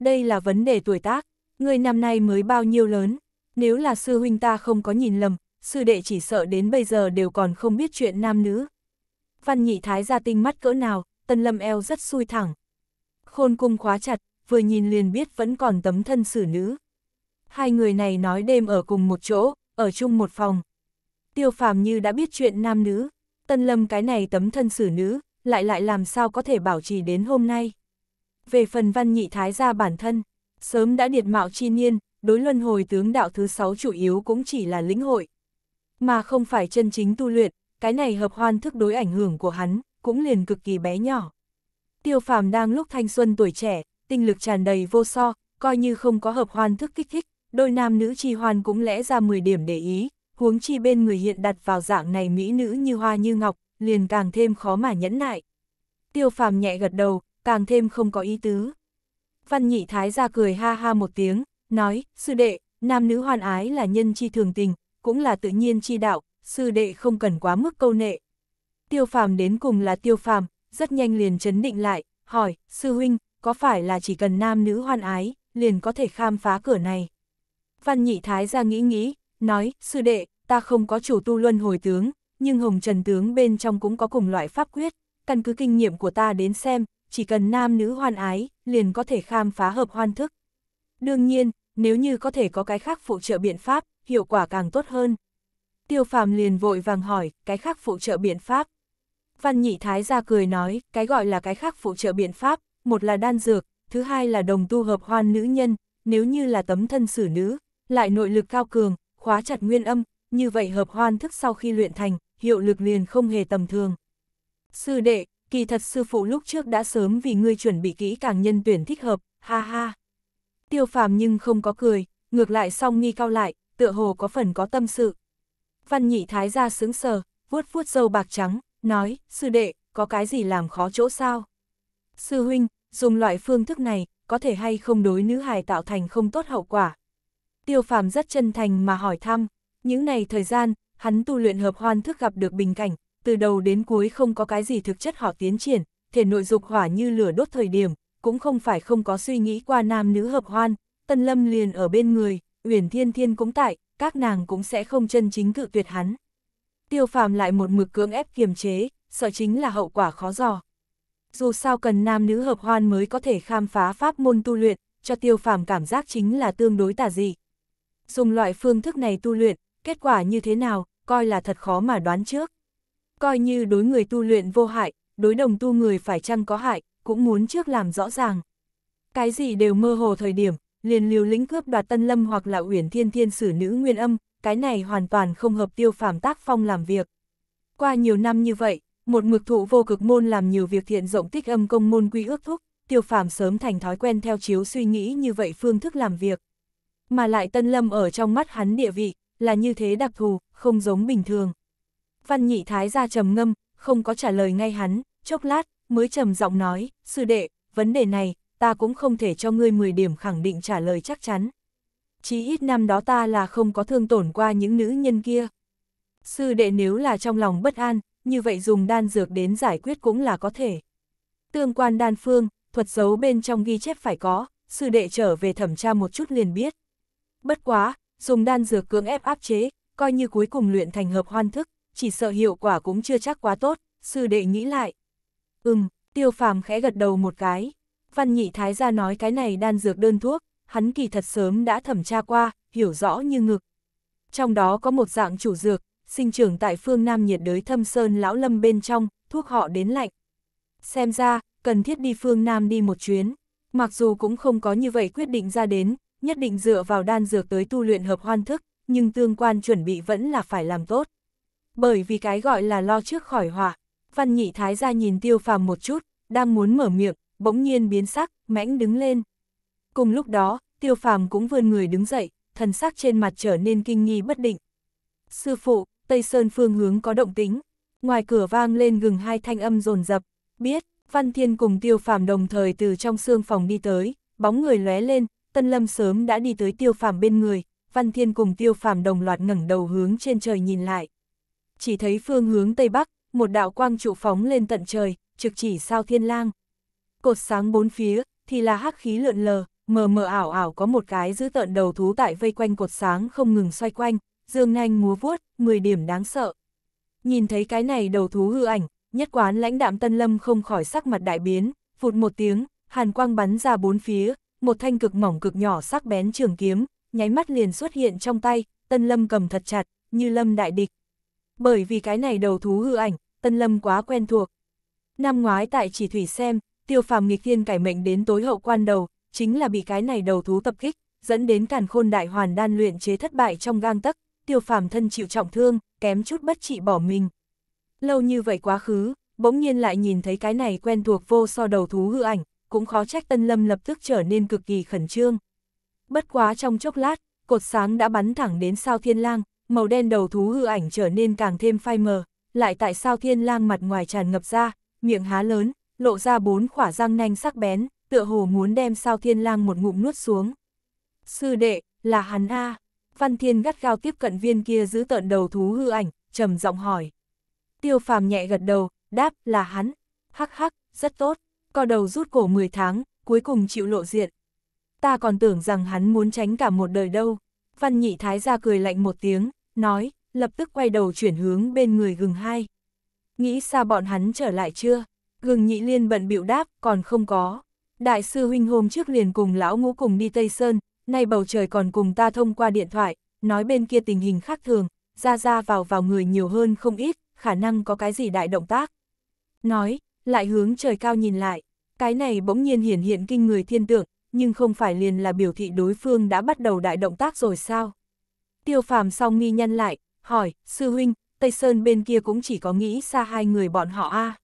Đây là vấn đề tuổi tác, ngươi năm nay mới bao nhiêu lớn, nếu là sư huynh ta không có nhìn lầm, sư đệ chỉ sợ đến bây giờ đều còn không biết chuyện nam nữ. Văn nhị thái ra tinh mắt cỡ nào, tân lâm eo rất xui thẳng. Khôn cung khóa chặt, vừa nhìn liền biết vẫn còn tấm thân xử nữ. Hai người này nói đêm ở cùng một chỗ, ở chung một phòng. Tiêu phàm như đã biết chuyện nam nữ, tân lâm cái này tấm thân xử nữ, lại lại làm sao có thể bảo trì đến hôm nay. Về phần văn nhị thái gia bản thân, sớm đã điệt mạo chi niên, đối luân hồi tướng đạo thứ sáu chủ yếu cũng chỉ là lĩnh hội. Mà không phải chân chính tu luyện, cái này hợp hoan thức đối ảnh hưởng của hắn, cũng liền cực kỳ bé nhỏ. Tiêu phàm đang lúc thanh xuân tuổi trẻ, tinh lực tràn đầy vô so, coi như không có hợp hoan thức kích thích, đôi nam nữ chi hoan cũng lẽ ra 10 điểm để ý, huống chi bên người hiện đặt vào dạng này mỹ nữ như hoa như ngọc, liền càng thêm khó mà nhẫn nại. Tiêu phàm nhẹ gật đầu, càng thêm không có ý tứ. Văn nhị thái ra cười ha ha một tiếng, nói, sư đệ, nam nữ hoan ái là nhân chi thường tình, cũng là tự nhiên chi đạo, sư đệ không cần quá mức câu nệ. Tiêu phàm đến cùng là tiêu phàm, rất nhanh liền chấn định lại, hỏi, sư huynh, có phải là chỉ cần nam nữ hoan ái, liền có thể khám phá cửa này? Văn nhị thái ra nghĩ nghĩ, nói, sư đệ, ta không có chủ tu luân hồi tướng, nhưng hồng trần tướng bên trong cũng có cùng loại pháp quyết, căn cứ kinh nghiệm của ta đến xem, chỉ cần nam nữ hoan ái, liền có thể khám phá hợp hoan thức. Đương nhiên, nếu như có thể có cái khác phụ trợ biện pháp, hiệu quả càng tốt hơn. Tiêu phàm liền vội vàng hỏi, cái khác phụ trợ biện pháp. Văn nhị thái ra cười nói, cái gọi là cái khác phụ trợ biện pháp, một là đan dược, thứ hai là đồng tu hợp hoan nữ nhân, nếu như là tấm thân xử nữ, lại nội lực cao cường, khóa chặt nguyên âm, như vậy hợp hoan thức sau khi luyện thành, hiệu lực liền không hề tầm thường. Sư đệ, kỳ thật sư phụ lúc trước đã sớm vì ngươi chuẩn bị kỹ càng nhân tuyển thích hợp, ha ha. Tiêu phàm nhưng không có cười, ngược lại song nghi cao lại, tựa hồ có phần có tâm sự. Văn nhị thái ra sướng sờ, vuốt vuốt dâu bạc trắng, nói, sư đệ, có cái gì làm khó chỗ sao? Sư huynh, dùng loại phương thức này, có thể hay không đối nữ hài tạo thành không tốt hậu quả. Tiêu phàm rất chân thành mà hỏi thăm, những này thời gian, hắn tu luyện hợp hoan thức gặp được bình cảnh, từ đầu đến cuối không có cái gì thực chất họ tiến triển, thể nội dục hỏa như lửa đốt thời điểm, cũng không phải không có suy nghĩ qua nam nữ hợp hoan, Tân Lâm liền ở bên người, Uyển Thiên Thiên cũng tại, các nàng cũng sẽ không chân chính cự tuyệt hắn. Tiêu phàm lại một mực cưỡng ép kiềm chế, sợ chính là hậu quả khó dò. Dù sao cần nam nữ hợp hoan mới có thể khám phá pháp môn tu luyện, cho tiêu phàm cảm giác chính là tương đối tà dị. Dùng loại phương thức này tu luyện, kết quả như thế nào, coi là thật khó mà đoán trước. Coi như đối người tu luyện vô hại, đối đồng tu người phải chăng có hại, cũng muốn trước làm rõ ràng. Cái gì đều mơ hồ thời điểm, liền liều lĩnh cướp đoạt tân lâm hoặc là uyển thiên thiên sử nữ nguyên âm, cái này hoàn toàn không hợp tiêu phàm tác phong làm việc. Qua nhiều năm như vậy, một mực thụ vô cực môn làm nhiều việc thiện rộng tích âm công môn quy ước thúc, tiêu phàm sớm thành thói quen theo chiếu suy nghĩ như vậy phương thức làm việc. Mà lại tân lâm ở trong mắt hắn địa vị, là như thế đặc thù, không giống bình thường. Văn nhị thái ra trầm ngâm, không có trả lời ngay hắn, chốc lát, mới trầm giọng nói, sư đệ, vấn đề này, ta cũng không thể cho ngươi 10 điểm khẳng định trả lời chắc chắn. Chí ít năm đó ta là không có thương tổn qua những nữ nhân kia. Sư đệ nếu là trong lòng bất an, như vậy dùng đan dược đến giải quyết cũng là có thể. Tương quan đan phương, thuật giấu bên trong ghi chép phải có, sư đệ trở về thẩm tra một chút liền biết. Bất quá, dùng đan dược cưỡng ép áp chế, coi như cuối cùng luyện thành hợp hoan thức, chỉ sợ hiệu quả cũng chưa chắc quá tốt, sư đệ nghĩ lại. Ừm, tiêu phàm khẽ gật đầu một cái. Văn nhị thái gia nói cái này đan dược đơn thuốc, hắn kỳ thật sớm đã thẩm tra qua, hiểu rõ như ngực. Trong đó có một dạng chủ dược, sinh trưởng tại phương Nam nhiệt đới thâm sơn lão lâm bên trong, thuốc họ đến lạnh. Xem ra, cần thiết đi phương Nam đi một chuyến, mặc dù cũng không có như vậy quyết định ra đến, nhất định dựa vào đan dược tới tu luyện hợp hoan thức, nhưng tương quan chuẩn bị vẫn là phải làm tốt. Bởi vì cái gọi là lo trước khỏi họa, văn nhị thái ra nhìn tiêu phàm một chút, đang muốn mở miệng, bỗng nhiên biến sắc, mãnh đứng lên. Cùng lúc đó, tiêu phàm cũng vươn người đứng dậy, thần sắc trên mặt trở nên kinh nghi bất định. Sư phụ, Tây Sơn phương hướng có động tính, ngoài cửa vang lên gừng hai thanh âm rồn rập, biết, Văn Thiên cùng tiêu phàm đồng thời từ trong xương phòng đi tới, bóng người lóe lên, Tân Lâm sớm đã đi tới tiêu phàm bên người, Văn Thiên cùng tiêu phàm đồng loạt ngẩng đầu hướng trên trời nhìn lại. Chỉ thấy phương hướng Tây Bắc, một đạo quang trụ phóng lên tận trời, trực chỉ sao thiên lang. Cột sáng bốn phía, thì là hắc khí lượn lờ, mờ mờ ảo ảo có một cái giữ tận đầu thú tại vây quanh cột sáng không ngừng xoay quanh, dương nhanh múa vuốt, 10 điểm đáng sợ. Nhìn thấy cái này đầu thú hư ảnh, nhất quán lãnh đạm tân lâm không khỏi sắc mặt đại biến, phụt một tiếng, hàn quang bắn ra bốn phía, một thanh cực mỏng cực nhỏ sắc bén trường kiếm, nháy mắt liền xuất hiện trong tay, tân lâm cầm thật chặt, như lâm đại địch. Bởi vì cái này đầu thú hư ảnh, tân lâm quá quen thuộc. Năm ngoái tại chỉ thủy xem, tiêu phàm nghịch thiên cải mệnh đến tối hậu quan đầu, chính là bị cái này đầu thú tập kích, dẫn đến càn khôn đại hoàn đan luyện chế thất bại trong gang tấc, tiêu phàm thân chịu trọng thương, kém chút bất trị bỏ mình. Lâu như vậy quá khứ, bỗng nhiên lại nhìn thấy cái này quen thuộc vô so đầu thú hư ảnh, cũng khó trách Tân Lâm lập tức trở nên cực kỳ khẩn trương. Bất quá trong chốc lát, cột sáng đã bắn thẳng đến sao thiên lang, màu đen đầu thú hư ảnh trở nên càng thêm phai mờ, lại tại sao thiên lang mặt ngoài tràn ngập ra, miệng há lớn, lộ ra bốn khỏa răng nanh sắc bén, tựa hồ muốn đem sao thiên lang một ngụm nuốt xuống. Sư đệ, là hắn A. Văn Thiên gắt gao tiếp cận viên kia giữ tợn đầu thú hư ảnh, trầm giọng hỏi. Tiêu phàm nhẹ gật đầu, đáp là hắn. Hắc hắc, rất tốt, co đầu rút cổ 10 tháng, cuối cùng chịu lộ diện. Ta còn tưởng rằng hắn muốn tránh cả một đời đâu. Văn nhị thái ra cười lạnh một tiếng, nói, lập tức quay đầu chuyển hướng bên người gừng hai. Nghĩ sao bọn hắn trở lại chưa? Gừng nhị liên bận bịu đáp, còn không có. Đại sư huynh hôm trước liền cùng lão ngũ cùng đi Tây Sơn, nay bầu trời còn cùng ta thông qua điện thoại, nói bên kia tình hình khác thường, ra ra vào vào người nhiều hơn không ít, khả năng có cái gì đại động tác. Nói, lại hướng trời cao nhìn lại, cái này bỗng nhiên hiển hiện kinh người thiên tượng, nhưng không phải liền là biểu thị đối phương đã bắt đầu đại động tác rồi sao? Tiêu phàm song mi nhăn lại, hỏi, sư huynh, Tây Sơn bên kia cũng chỉ có nghĩ xa hai người bọn họ a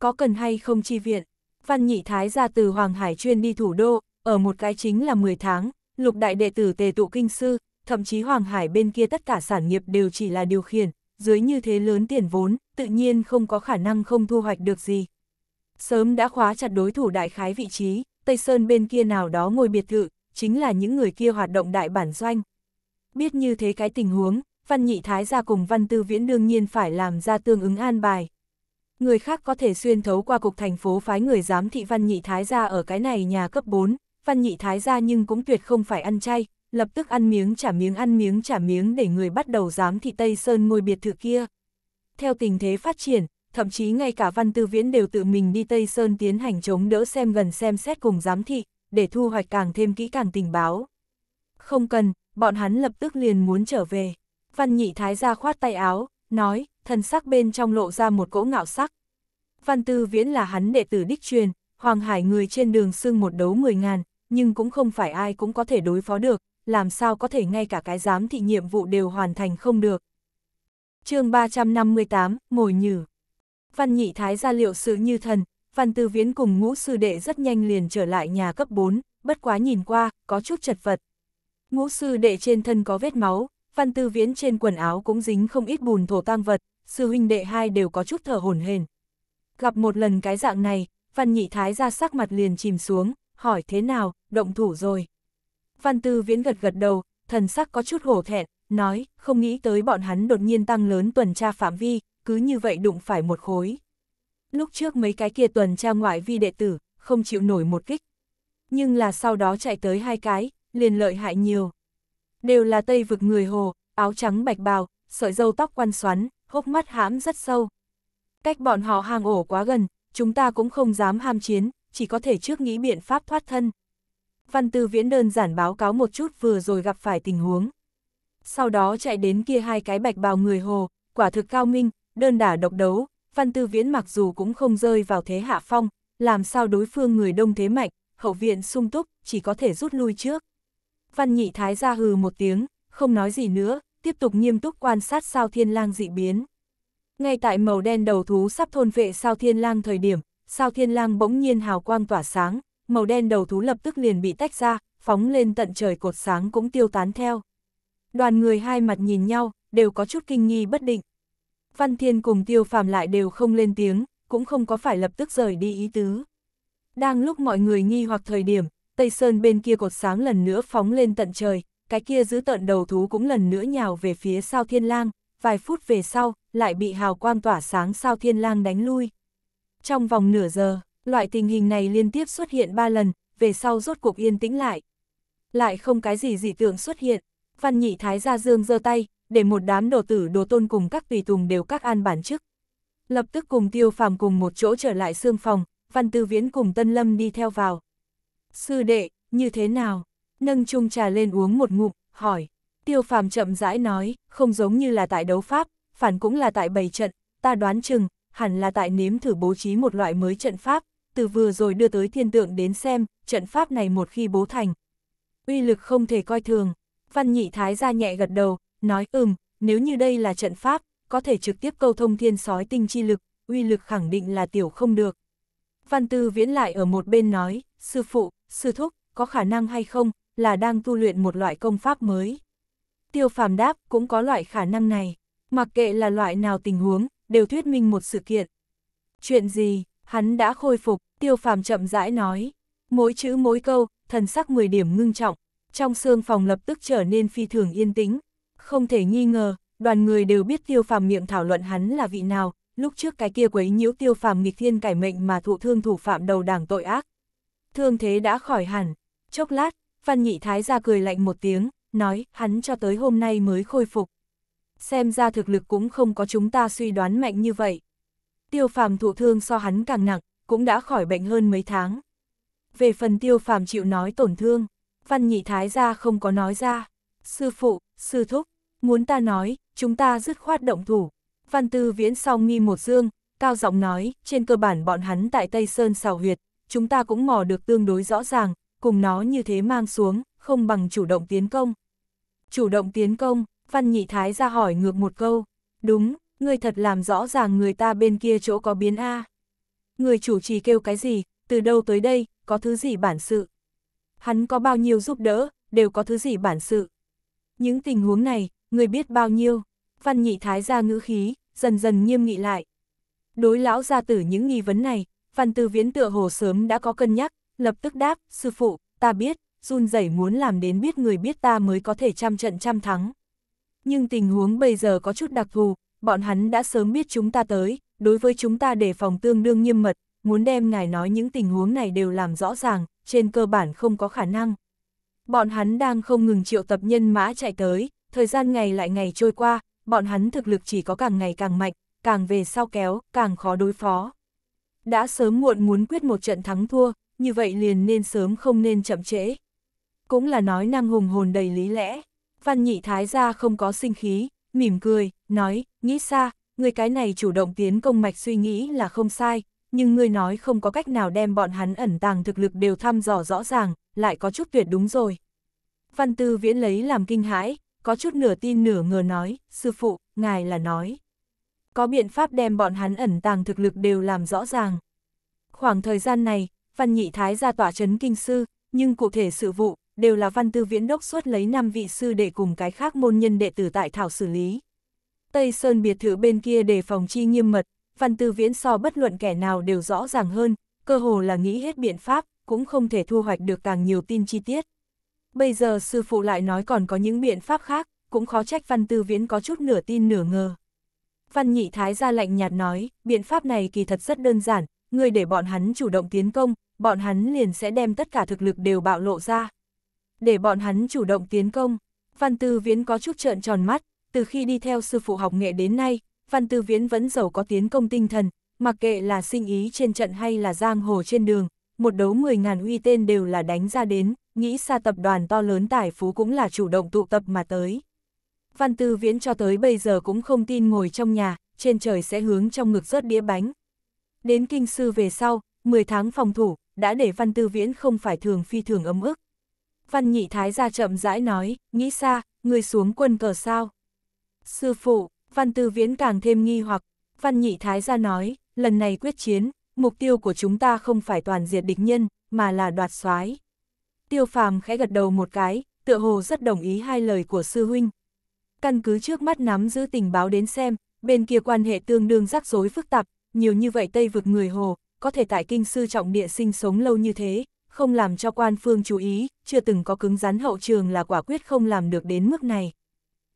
Có cần hay không chi viện? Văn Nhị Thái ra từ Hoàng Hải chuyên đi thủ đô, ở một cái chính là 10 tháng, lục đại đệ tử tề tụ kinh sư, thậm chí Hoàng Hải bên kia tất cả sản nghiệp đều chỉ là điều khiển, dưới như thế lớn tiền vốn, tự nhiên không có khả năng không thu hoạch được gì. Sớm đã khóa chặt đối thủ đại khái vị trí, Tây Sơn bên kia nào đó ngồi biệt thự, chính là những người kia hoạt động đại bản doanh. Biết như thế cái tình huống, Văn Nhị Thái gia cùng Văn Tư Viễn đương nhiên phải làm ra tương ứng an bài. Người khác có thể xuyên thấu qua cục thành phố phái người giám thị văn nhị thái gia ở cái này nhà cấp 4, văn nhị thái gia nhưng cũng tuyệt không phải ăn chay, lập tức ăn miếng trả miếng ăn miếng trả miếng để người bắt đầu giám thị Tây Sơn ngôi biệt thự kia. Theo tình thế phát triển, thậm chí ngay cả văn tư viễn đều tự mình đi Tây Sơn tiến hành chống đỡ xem gần xem xét cùng giám thị, để thu hoạch càng thêm kỹ càng tình báo. Không cần, bọn hắn lập tức liền muốn trở về. Văn nhị thái gia khoát tay áo, nói, thần sắc bên trong lộ ra một cỗ ngạo sắc. Văn tư viễn là hắn đệ tử đích truyền, Hoàng Hải người trên đường xưng một đấu mười ngàn, nhưng cũng không phải ai cũng có thể đối phó được, làm sao có thể ngay cả cái giám thị nhiệm vụ đều hoàn thành không được. chương 358, Mồi Nhử Văn nhị thái gia liệu sự như thần, văn tư viễn cùng ngũ sư đệ rất nhanh liền trở lại nhà cấp 4, bất quá nhìn qua, có chút chật vật. Ngũ sư đệ trên thân có vết máu, văn tư viễn trên quần áo cũng dính không ít bùn thổ tang vật, sư huynh đệ hai đều có chút thở hổn hển. Gặp một lần cái dạng này, văn nhị thái ra sắc mặt liền chìm xuống, hỏi thế nào, động thủ rồi. Văn tư viễn gật gật đầu, thần sắc có chút hổ thẹn, nói, không nghĩ tới bọn hắn đột nhiên tăng lớn tuần tra phạm vi, cứ như vậy đụng phải một khối. Lúc trước mấy cái kia tuần tra ngoại vi đệ tử, không chịu nổi một kích. Nhưng là sau đó chạy tới hai cái, liền lợi hại nhiều. Đều là tây vực người hồ, áo trắng bạch bào, sợi dâu tóc quăn xoắn, hốc mắt hãm rất sâu. Cách bọn họ hàng ổ quá gần, chúng ta cũng không dám ham chiến, chỉ có thể trước nghĩ biện pháp thoát thân. Văn Tư Viễn đơn giản báo cáo một chút vừa rồi gặp phải tình huống. Sau đó chạy đến kia hai cái bạch bào người hồ, quả thực cao minh, đơn đả độc đấu, Văn Tư Viễn mặc dù cũng không rơi vào thế hạ phong, làm sao đối phương người đông thế mạnh, hậu viện sung túc, chỉ có thể rút lui trước. Văn Nhị Thái ra hừ một tiếng, không nói gì nữa, tiếp tục nghiêm túc quan sát sao thiên lang dị biến. Ngay tại màu đen đầu thú sắp thôn vệ sao thiên lang thời điểm, sao thiên lang bỗng nhiên hào quang tỏa sáng, màu đen đầu thú lập tức liền bị tách ra, phóng lên tận trời cột sáng cũng tiêu tán theo. Đoàn người hai mặt nhìn nhau, đều có chút kinh nghi bất định. Văn Thiên cùng tiêu phàm lại đều không lên tiếng, cũng không có phải lập tức rời đi ý tứ. Đang lúc mọi người nghi hoặc thời điểm, Tây Sơn bên kia cột sáng lần nữa phóng lên tận trời, cái kia giữ tận đầu thú cũng lần nữa nhào về phía sao thiên lang, vài phút về sau, lại bị hào quang tỏa sáng sao thiên lang đánh lui. Trong vòng nửa giờ, loại tình hình này liên tiếp xuất hiện ba lần, về sau rốt cuộc yên tĩnh lại. Lại không cái gì dị tượng xuất hiện, văn nhị thái gia dương giơ tay, để một đám đồ tử đồ tôn cùng các tùy tùng đều các an bản chức. Lập tức cùng tiêu phàm cùng một chỗ trở lại xương phòng, văn tư viễn cùng tân lâm đi theo vào. Sư đệ, như thế nào? Nâng chung trà lên uống một ngụm, hỏi. Tiêu phàm chậm rãi nói, không giống như là tại đấu pháp, phản cũng là tại bày trận, ta đoán chừng, hẳn là tại nếm thử bố trí một loại mới trận pháp, từ vừa rồi đưa tới thiên tượng đến xem, trận pháp này một khi bố thành. Uy lực không thể coi thường, văn nhị thái ra nhẹ gật đầu, nói ừm, nếu như đây là trận pháp, có thể trực tiếp câu thông thiên sói tinh chi lực, uy lực khẳng định là tiểu không được. Văn tư viễn lại ở một bên nói, sư phụ, sư thúc, có khả năng hay không, là đang tu luyện một loại công pháp mới. Tiêu phàm đáp, cũng có loại khả năng này, mặc kệ là loại nào tình huống, đều thuyết minh một sự kiện. Chuyện gì, hắn đã khôi phục, tiêu phàm chậm rãi nói, mỗi chữ mỗi câu, thần sắc 10 điểm ngưng trọng, trong xương phòng lập tức trở nên phi thường yên tĩnh. Không thể nghi ngờ, đoàn người đều biết tiêu phàm miệng thảo luận hắn là vị nào, lúc trước cái kia quấy nhiễu tiêu phàm nghịch thiên cải mệnh mà thụ thương thủ phạm đầu đảng tội ác. Thương thế đã khỏi hẳn, chốc lát, văn nhị thái ra cười lạnh một tiếng, nói hắn cho tới hôm nay mới khôi phục. Xem ra thực lực cũng không có chúng ta suy đoán mạnh như vậy. Tiêu phàm thụ thương so hắn càng nặng, cũng đã khỏi bệnh hơn mấy tháng. Về phần tiêu phàm chịu nói tổn thương, văn nhị thái ra không có nói ra. Sư phụ, sư thúc, muốn ta nói, chúng ta dứt khoát động thủ. Văn tư viễn sau nghi một dương, cao giọng nói, trên cơ bản bọn hắn tại Tây Sơn xào huyệt, chúng ta cũng mò được tương đối rõ ràng, cùng nó như thế mang xuống, không bằng chủ động tiến công. Chủ động tiến công, Văn Nhị Thái ra hỏi ngược một câu, đúng, người thật làm rõ ràng người ta bên kia chỗ có biến A. Người chủ trì kêu cái gì, từ đâu tới đây, có thứ gì bản sự. Hắn có bao nhiêu giúp đỡ, đều có thứ gì bản sự. Những tình huống này, người biết bao nhiêu, Văn Nhị Thái ra ngữ khí, dần dần nghiêm nghị lại. Đối lão gia tử những nghi vấn này, Văn Tư Viễn tựa hồ sớm đã có cân nhắc, lập tức đáp, sư phụ, ta biết, run rẩy muốn làm đến biết người biết ta mới có thể trăm trận trăm thắng. Nhưng tình huống bây giờ có chút đặc thù, bọn hắn đã sớm biết chúng ta tới, đối với chúng ta đề phòng tương đương nghiêm mật, muốn đem ngài nói những tình huống này đều làm rõ ràng, trên cơ bản không có khả năng. Bọn hắn đang không ngừng triệu tập nhân mã chạy tới, thời gian ngày lại ngày trôi qua, bọn hắn thực lực chỉ có càng ngày càng mạnh, càng về sau kéo, càng khó đối phó. Đã sớm muộn muốn quyết một trận thắng thua, như vậy liền nên sớm không nên chậm trễ. Cũng là nói năng hùng hồn đầy lý lẽ. Văn nhị thái gia không có sinh khí, mỉm cười, nói, nghĩ xa, người cái này chủ động tiến công mạch suy nghĩ là không sai, nhưng ngươi nói không có cách nào đem bọn hắn ẩn tàng thực lực đều thăm dò rõ ràng, lại có chút tuyệt đúng rồi. Văn tư viễn lấy làm kinh hãi, có chút nửa tin nửa ngờ nói, sư phụ, ngài là nói. Có biện pháp đem bọn hắn ẩn tàng thực lực đều làm rõ ràng. Khoảng thời gian này, văn nhị thái ra tỏa chấn kinh sư, nhưng cụ thể sự vụ, đều là văn tư viễn đốc suốt lấy 5 vị sư để cùng cái khác môn nhân đệ tử tại thảo xử lý. Tây Sơn biệt thự bên kia đề phòng chi nghiêm mật, văn tư viễn so bất luận kẻ nào đều rõ ràng hơn, cơ hồ là nghĩ hết biện pháp, cũng không thể thu hoạch được càng nhiều tin chi tiết. Bây giờ sư phụ lại nói còn có những biện pháp khác, cũng khó trách văn tư viễn có chút nửa tin nửa ngờ. Văn nhị thái ra lạnh nhạt nói, biện pháp này kỳ thật rất đơn giản, người để bọn hắn chủ động tiến công, bọn hắn liền sẽ đem tất cả thực lực đều bạo lộ ra. Để bọn hắn chủ động tiến công, văn tư viễn có chút trợn tròn mắt, từ khi đi theo sư phụ học nghệ đến nay, văn tư viễn vẫn giàu có tiến công tinh thần, mặc kệ là sinh ý trên trận hay là giang hồ trên đường, một đấu 10.000 uy tên đều là đánh ra đến, nghĩ xa tập đoàn to lớn tài phú cũng là chủ động tụ tập mà tới. Văn Tư Viễn cho tới bây giờ cũng không tin ngồi trong nhà, trên trời sẽ hướng trong ngực rớt đĩa bánh. Đến kinh sư về sau, 10 tháng phòng thủ, đã để Văn Tư Viễn không phải thường phi thường ấm ức. Văn Nhị Thái ra chậm rãi nói, nghĩ xa, người xuống quân cờ sao? Sư phụ, Văn Tư Viễn càng thêm nghi hoặc, Văn Nhị Thái ra nói, lần này quyết chiến, mục tiêu của chúng ta không phải toàn diệt địch nhân, mà là đoạt soái. Tiêu phàm khẽ gật đầu một cái, tựa hồ rất đồng ý hai lời của sư huynh. Căn cứ trước mắt nắm giữ tình báo đến xem, bên kia quan hệ tương đương rắc rối phức tạp, nhiều như vậy Tây vực người hồ, có thể tại kinh sư trọng địa sinh sống lâu như thế, không làm cho quan phương chú ý, chưa từng có cứng rắn hậu trường là quả quyết không làm được đến mức này.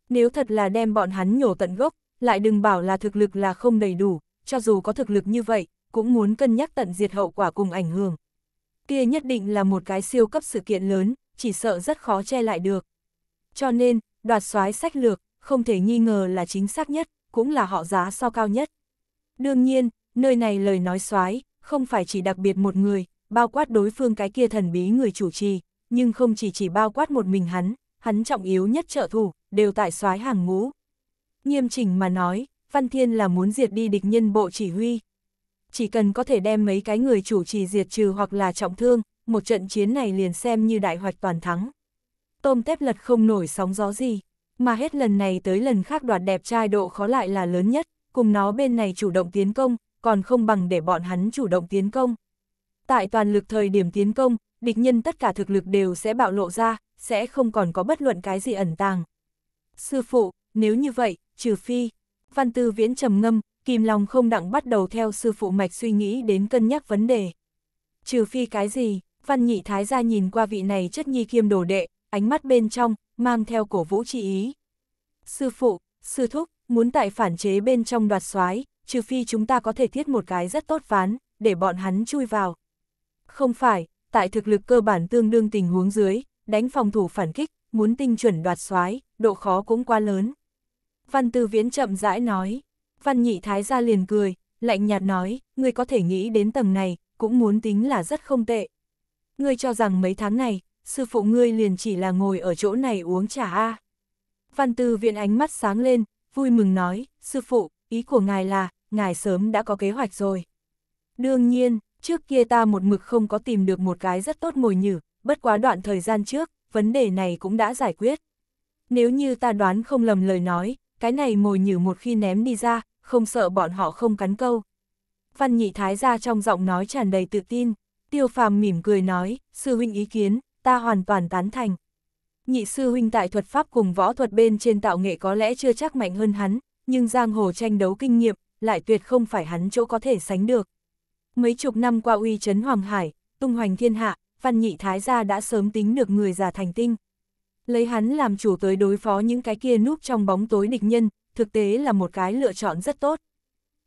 Nếu thật là đem bọn hắn nhổ tận gốc, lại đừng bảo là thực lực là không đầy đủ, cho dù có thực lực như vậy, cũng muốn cân nhắc tận diệt hậu quả cùng ảnh hưởng. Kia nhất định là một cái siêu cấp sự kiện lớn, chỉ sợ rất khó che lại được. Cho nên, đoạt soái sách lược, không thể nghi ngờ là chính xác nhất, cũng là họ giá so cao nhất. Đương nhiên, nơi này lời nói soái không phải chỉ đặc biệt một người, bao quát đối phương cái kia thần bí người chủ trì, nhưng không chỉ chỉ bao quát một mình hắn, hắn trọng yếu nhất trợ thủ, đều tại soái hàng ngũ. Nghiêm chỉnh mà nói, Văn Thiên là muốn diệt đi địch nhân bộ chỉ huy. Chỉ cần có thể đem mấy cái người chủ trì diệt trừ hoặc là trọng thương, một trận chiến này liền xem như đại hoạch toàn thắng. Tôm tép lật không nổi sóng gió gì, mà hết lần này tới lần khác đoạt đẹp trai độ khó lại là lớn nhất, cùng nó bên này chủ động tiến công, còn không bằng để bọn hắn chủ động tiến công. Tại toàn lực thời điểm tiến công, địch nhân tất cả thực lực đều sẽ bạo lộ ra, sẽ không còn có bất luận cái gì ẩn tàng. Sư phụ, nếu như vậy, trừ phi, văn tư viễn trầm ngâm, kìm lòng không đặng bắt đầu theo sư phụ mạch suy nghĩ đến cân nhắc vấn đề. Trừ phi cái gì, văn nhị thái gia nhìn qua vị này chất nhi kiêm đồ đệ, ánh mắt bên trong, mang theo cổ vũ trị ý. Sư phụ, sư thúc, muốn tại phản chế bên trong đoạt soái trừ phi chúng ta có thể thiết một cái rất tốt ván, để bọn hắn chui vào. Không phải, tại thực lực cơ bản tương đương tình huống dưới, đánh phòng thủ phản kích, muốn tinh chuẩn đoạt soái độ khó cũng quá lớn. Văn Tư Viễn chậm rãi nói, Văn Nhị Thái gia liền cười, lạnh nhạt nói, ngươi có thể nghĩ đến tầng này, cũng muốn tính là rất không tệ. Ngươi cho rằng mấy tháng này, sư phụ ngươi liền chỉ là ngồi ở chỗ này uống trà a. Văn Tư viện ánh mắt sáng lên, vui mừng nói, sư phụ, ý của ngài là, ngài sớm đã có kế hoạch rồi. Đương nhiên, trước kia ta một mực không có tìm được một cái rất tốt mồi nhử, bất quá đoạn thời gian trước, vấn đề này cũng đã giải quyết. Nếu như ta đoán không lầm lời nói, cái này mồi nhử một khi ném đi ra, không sợ bọn họ không cắn câu. Văn nhị thái ra trong giọng nói tràn đầy tự tin, tiêu phàm mỉm cười nói, sư huynh ý kiến, ta hoàn toàn tán thành. Nhị sư huynh tại thuật pháp cùng võ thuật bên trên tạo nghệ có lẽ chưa chắc mạnh hơn hắn, nhưng giang hồ tranh đấu kinh nghiệm, lại tuyệt không phải hắn chỗ có thể sánh được. Mấy chục năm qua uy chấn Hoàng Hải, tung hoành thiên hạ, văn nhị thái gia đã sớm tính được người già thành tinh. Lấy hắn làm chủ tới đối phó những cái kia núp trong bóng tối địch nhân, thực tế là một cái lựa chọn rất tốt.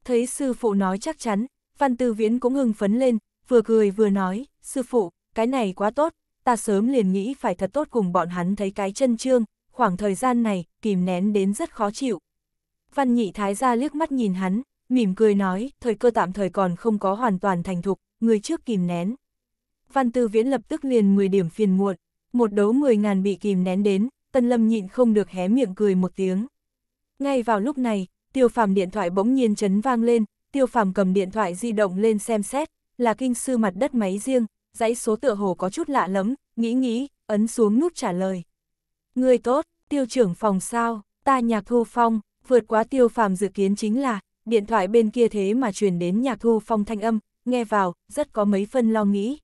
Thấy sư phụ nói chắc chắn, Văn Tư Viễn cũng hưng phấn lên, vừa cười vừa nói, sư phụ, cái này quá tốt, ta sớm liền nghĩ phải thật tốt cùng bọn hắn thấy cái chân trương, khoảng thời gian này, kìm nén đến rất khó chịu. Văn nhị thái ra liếc mắt nhìn hắn, mỉm cười nói, thời cơ tạm thời còn không có hoàn toàn thành thục, người trước kìm nén. Văn Tư Viễn lập tức liền 10 điểm phiền muộn, một đấu 10 ngàn bị kìm nén đến, Tân Lâm nhịn không được hé miệng cười một tiếng. Ngay vào lúc này, tiêu phàm điện thoại bỗng nhiên chấn vang lên, tiêu phàm cầm điện thoại di động lên xem xét, là kinh sư mặt đất máy riêng, dãy số tựa hồ có chút lạ lắm, nghĩ nghĩ, ấn xuống nút trả lời. Người tốt, tiêu trưởng phòng sao, ta nhạc thu phong, vượt quá tiêu phàm dự kiến chính là, điện thoại bên kia thế mà truyền đến nhạc thu phong thanh âm, nghe vào, rất có mấy phân lo nghĩ.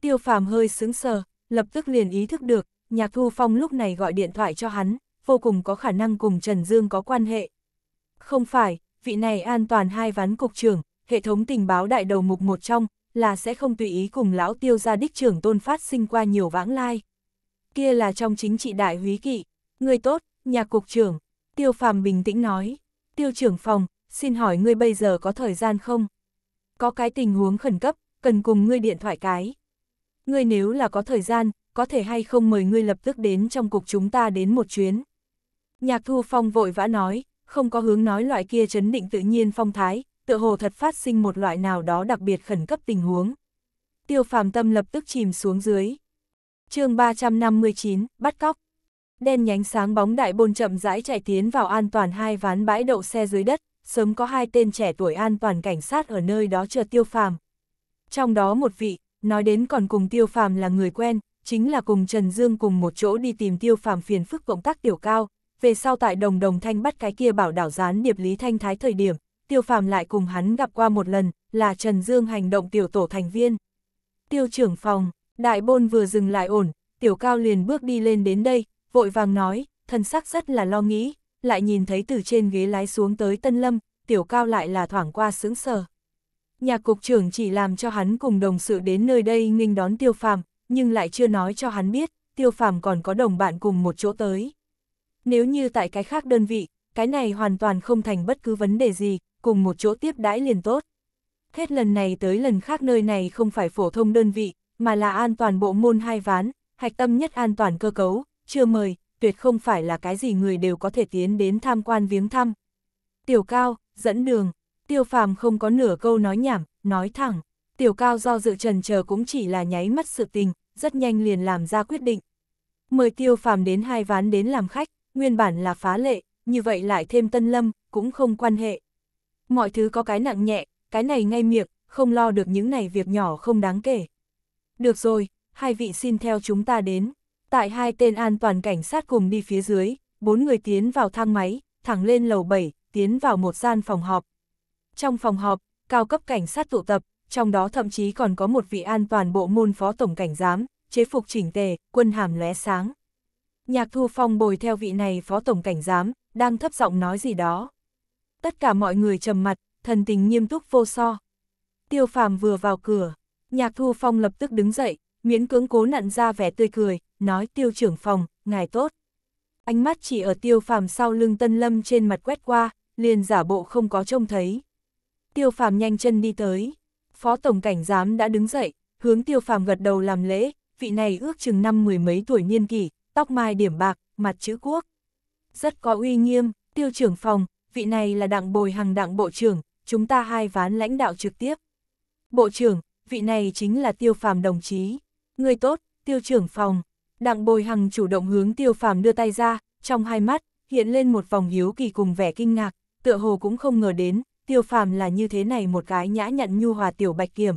Tiêu phàm hơi sững sờ, lập tức liền ý thức được, nhạc thu phong lúc này gọi điện thoại cho hắn, vô cùng có khả năng cùng Trần Dương có quan hệ. Không phải, vị này an toàn hai ván cục trưởng, hệ thống tình báo đại đầu mục một trong, là sẽ không tùy ý cùng lão tiêu gia đích trưởng tôn phát sinh qua nhiều vãng lai. Kia là trong chính trị đại húy kỵ, người tốt, nhà cục trưởng, tiêu phàm bình tĩnh nói, tiêu trưởng phòng, xin hỏi ngươi bây giờ có thời gian không? Có cái tình huống khẩn cấp, cần cùng ngươi điện thoại cái. Ngươi nếu là có thời gian, có thể hay không mời ngươi lập tức đến trong cục chúng ta đến một chuyến. Nhạc thu phong vội vã nói, không có hướng nói loại kia chấn định tự nhiên phong thái, tựa hồ thật phát sinh một loại nào đó đặc biệt khẩn cấp tình huống. Tiêu phàm tâm lập tức chìm xuống dưới. chương 359, bắt cóc. Đen nhánh sáng bóng đại bôn chậm rãi chạy tiến vào an toàn hai ván bãi đậu xe dưới đất, sớm có hai tên trẻ tuổi an toàn cảnh sát ở nơi đó chờ tiêu phàm. Trong đó một vị, nói đến còn cùng tiêu phàm là người quen, chính là cùng Trần Dương cùng một chỗ đi tìm tiêu phàm phiền phức cộng tác tiểu cao, về sau tại đồng đồng thanh bắt cái kia bảo đảo gián điệp Lý Thanh Thái thời điểm, tiêu phàm lại cùng hắn gặp qua một lần, là Trần Dương hành động tiểu tổ thành viên. Tiêu trưởng phòng, đại bôn vừa dừng lại ổn, tiểu cao liền bước đi lên đến đây, vội vàng nói, thân sắc rất là lo nghĩ, lại nhìn thấy từ trên ghế lái xuống tới Tân Lâm, tiểu cao lại là thoảng qua sững sờ. Nhà cục trưởng chỉ làm cho hắn cùng đồng sự đến nơi đây nghênh đón tiêu phàm, nhưng lại chưa nói cho hắn biết, tiêu phàm còn có đồng bạn cùng một chỗ tới. Nếu như tại cái khác đơn vị, cái này hoàn toàn không thành bất cứ vấn đề gì, cùng một chỗ tiếp đãi liền tốt. Hết lần này tới lần khác nơi này không phải phổ thông đơn vị, mà là an toàn bộ môn hai ván, hạch tâm nhất an toàn cơ cấu, chưa mời, tuyệt không phải là cái gì người đều có thể tiến đến tham quan viếng thăm. Tiểu cao, dẫn đường, tiêu phàm không có nửa câu nói nhảm, nói thẳng, tiểu cao do dự trần chờ cũng chỉ là nháy mắt sự tình, rất nhanh liền làm ra quyết định. Mời tiêu phàm đến hai ván đến làm khách, nguyên bản là phá lệ, như vậy lại thêm tân lâm, cũng không quan hệ. Mọi thứ có cái nặng nhẹ, cái này ngay miệng, không lo được những này việc nhỏ không đáng kể. Được rồi, hai vị xin theo chúng ta đến. Tại hai tên an toàn cảnh sát cùng đi phía dưới, bốn người tiến vào thang máy, thẳng lên lầu 7, tiến vào một gian phòng họp. Trong phòng họp, cao cấp cảnh sát tụ tập, trong đó thậm chí còn có một vị an toàn bộ môn phó tổng cảnh giám, chế phục chỉnh tề, quân hàm lóe sáng. Nhạc Thu Phong bồi theo vị này phó tổng cảnh giám, đang thấp giọng nói gì đó. Tất cả mọi người trầm mặt, thần tình nghiêm túc vô so. Tiêu phàm vừa vào cửa, Nhạc Thu Phong lập tức đứng dậy, miễn cưỡng cố nặn ra vẻ tươi cười, nói tiêu trưởng phòng, ngài tốt. Ánh mắt chỉ ở tiêu phàm sau lưng tân lâm trên mặt quét qua, liền giả bộ không có trông thấy. Tiêu phàm nhanh chân đi tới, phó tổng cảnh giám đã đứng dậy, hướng tiêu phàm gật đầu làm lễ, vị này ước chừng năm mười mấy tuổi niên kỷ, tóc mai điểm bạc, mặt chữ quốc. Rất có uy nghiêm, tiêu trưởng phòng, vị này là đặng bồi hằng đặng bộ trưởng, chúng ta hai ván lãnh đạo trực tiếp. Bộ trưởng, vị này chính là tiêu phàm đồng chí. Người tốt, tiêu trưởng phòng. Đặng bồi hằng chủ động hướng tiêu phàm đưa tay ra, trong hai mắt, hiện lên một vòng hiếu kỳ cùng vẻ kinh ngạc, tựa hồ cũng không ngờ đến, tiêu phàm là như thế này một cái nhã nhặn nhu hòa tiểu bạch kiểm.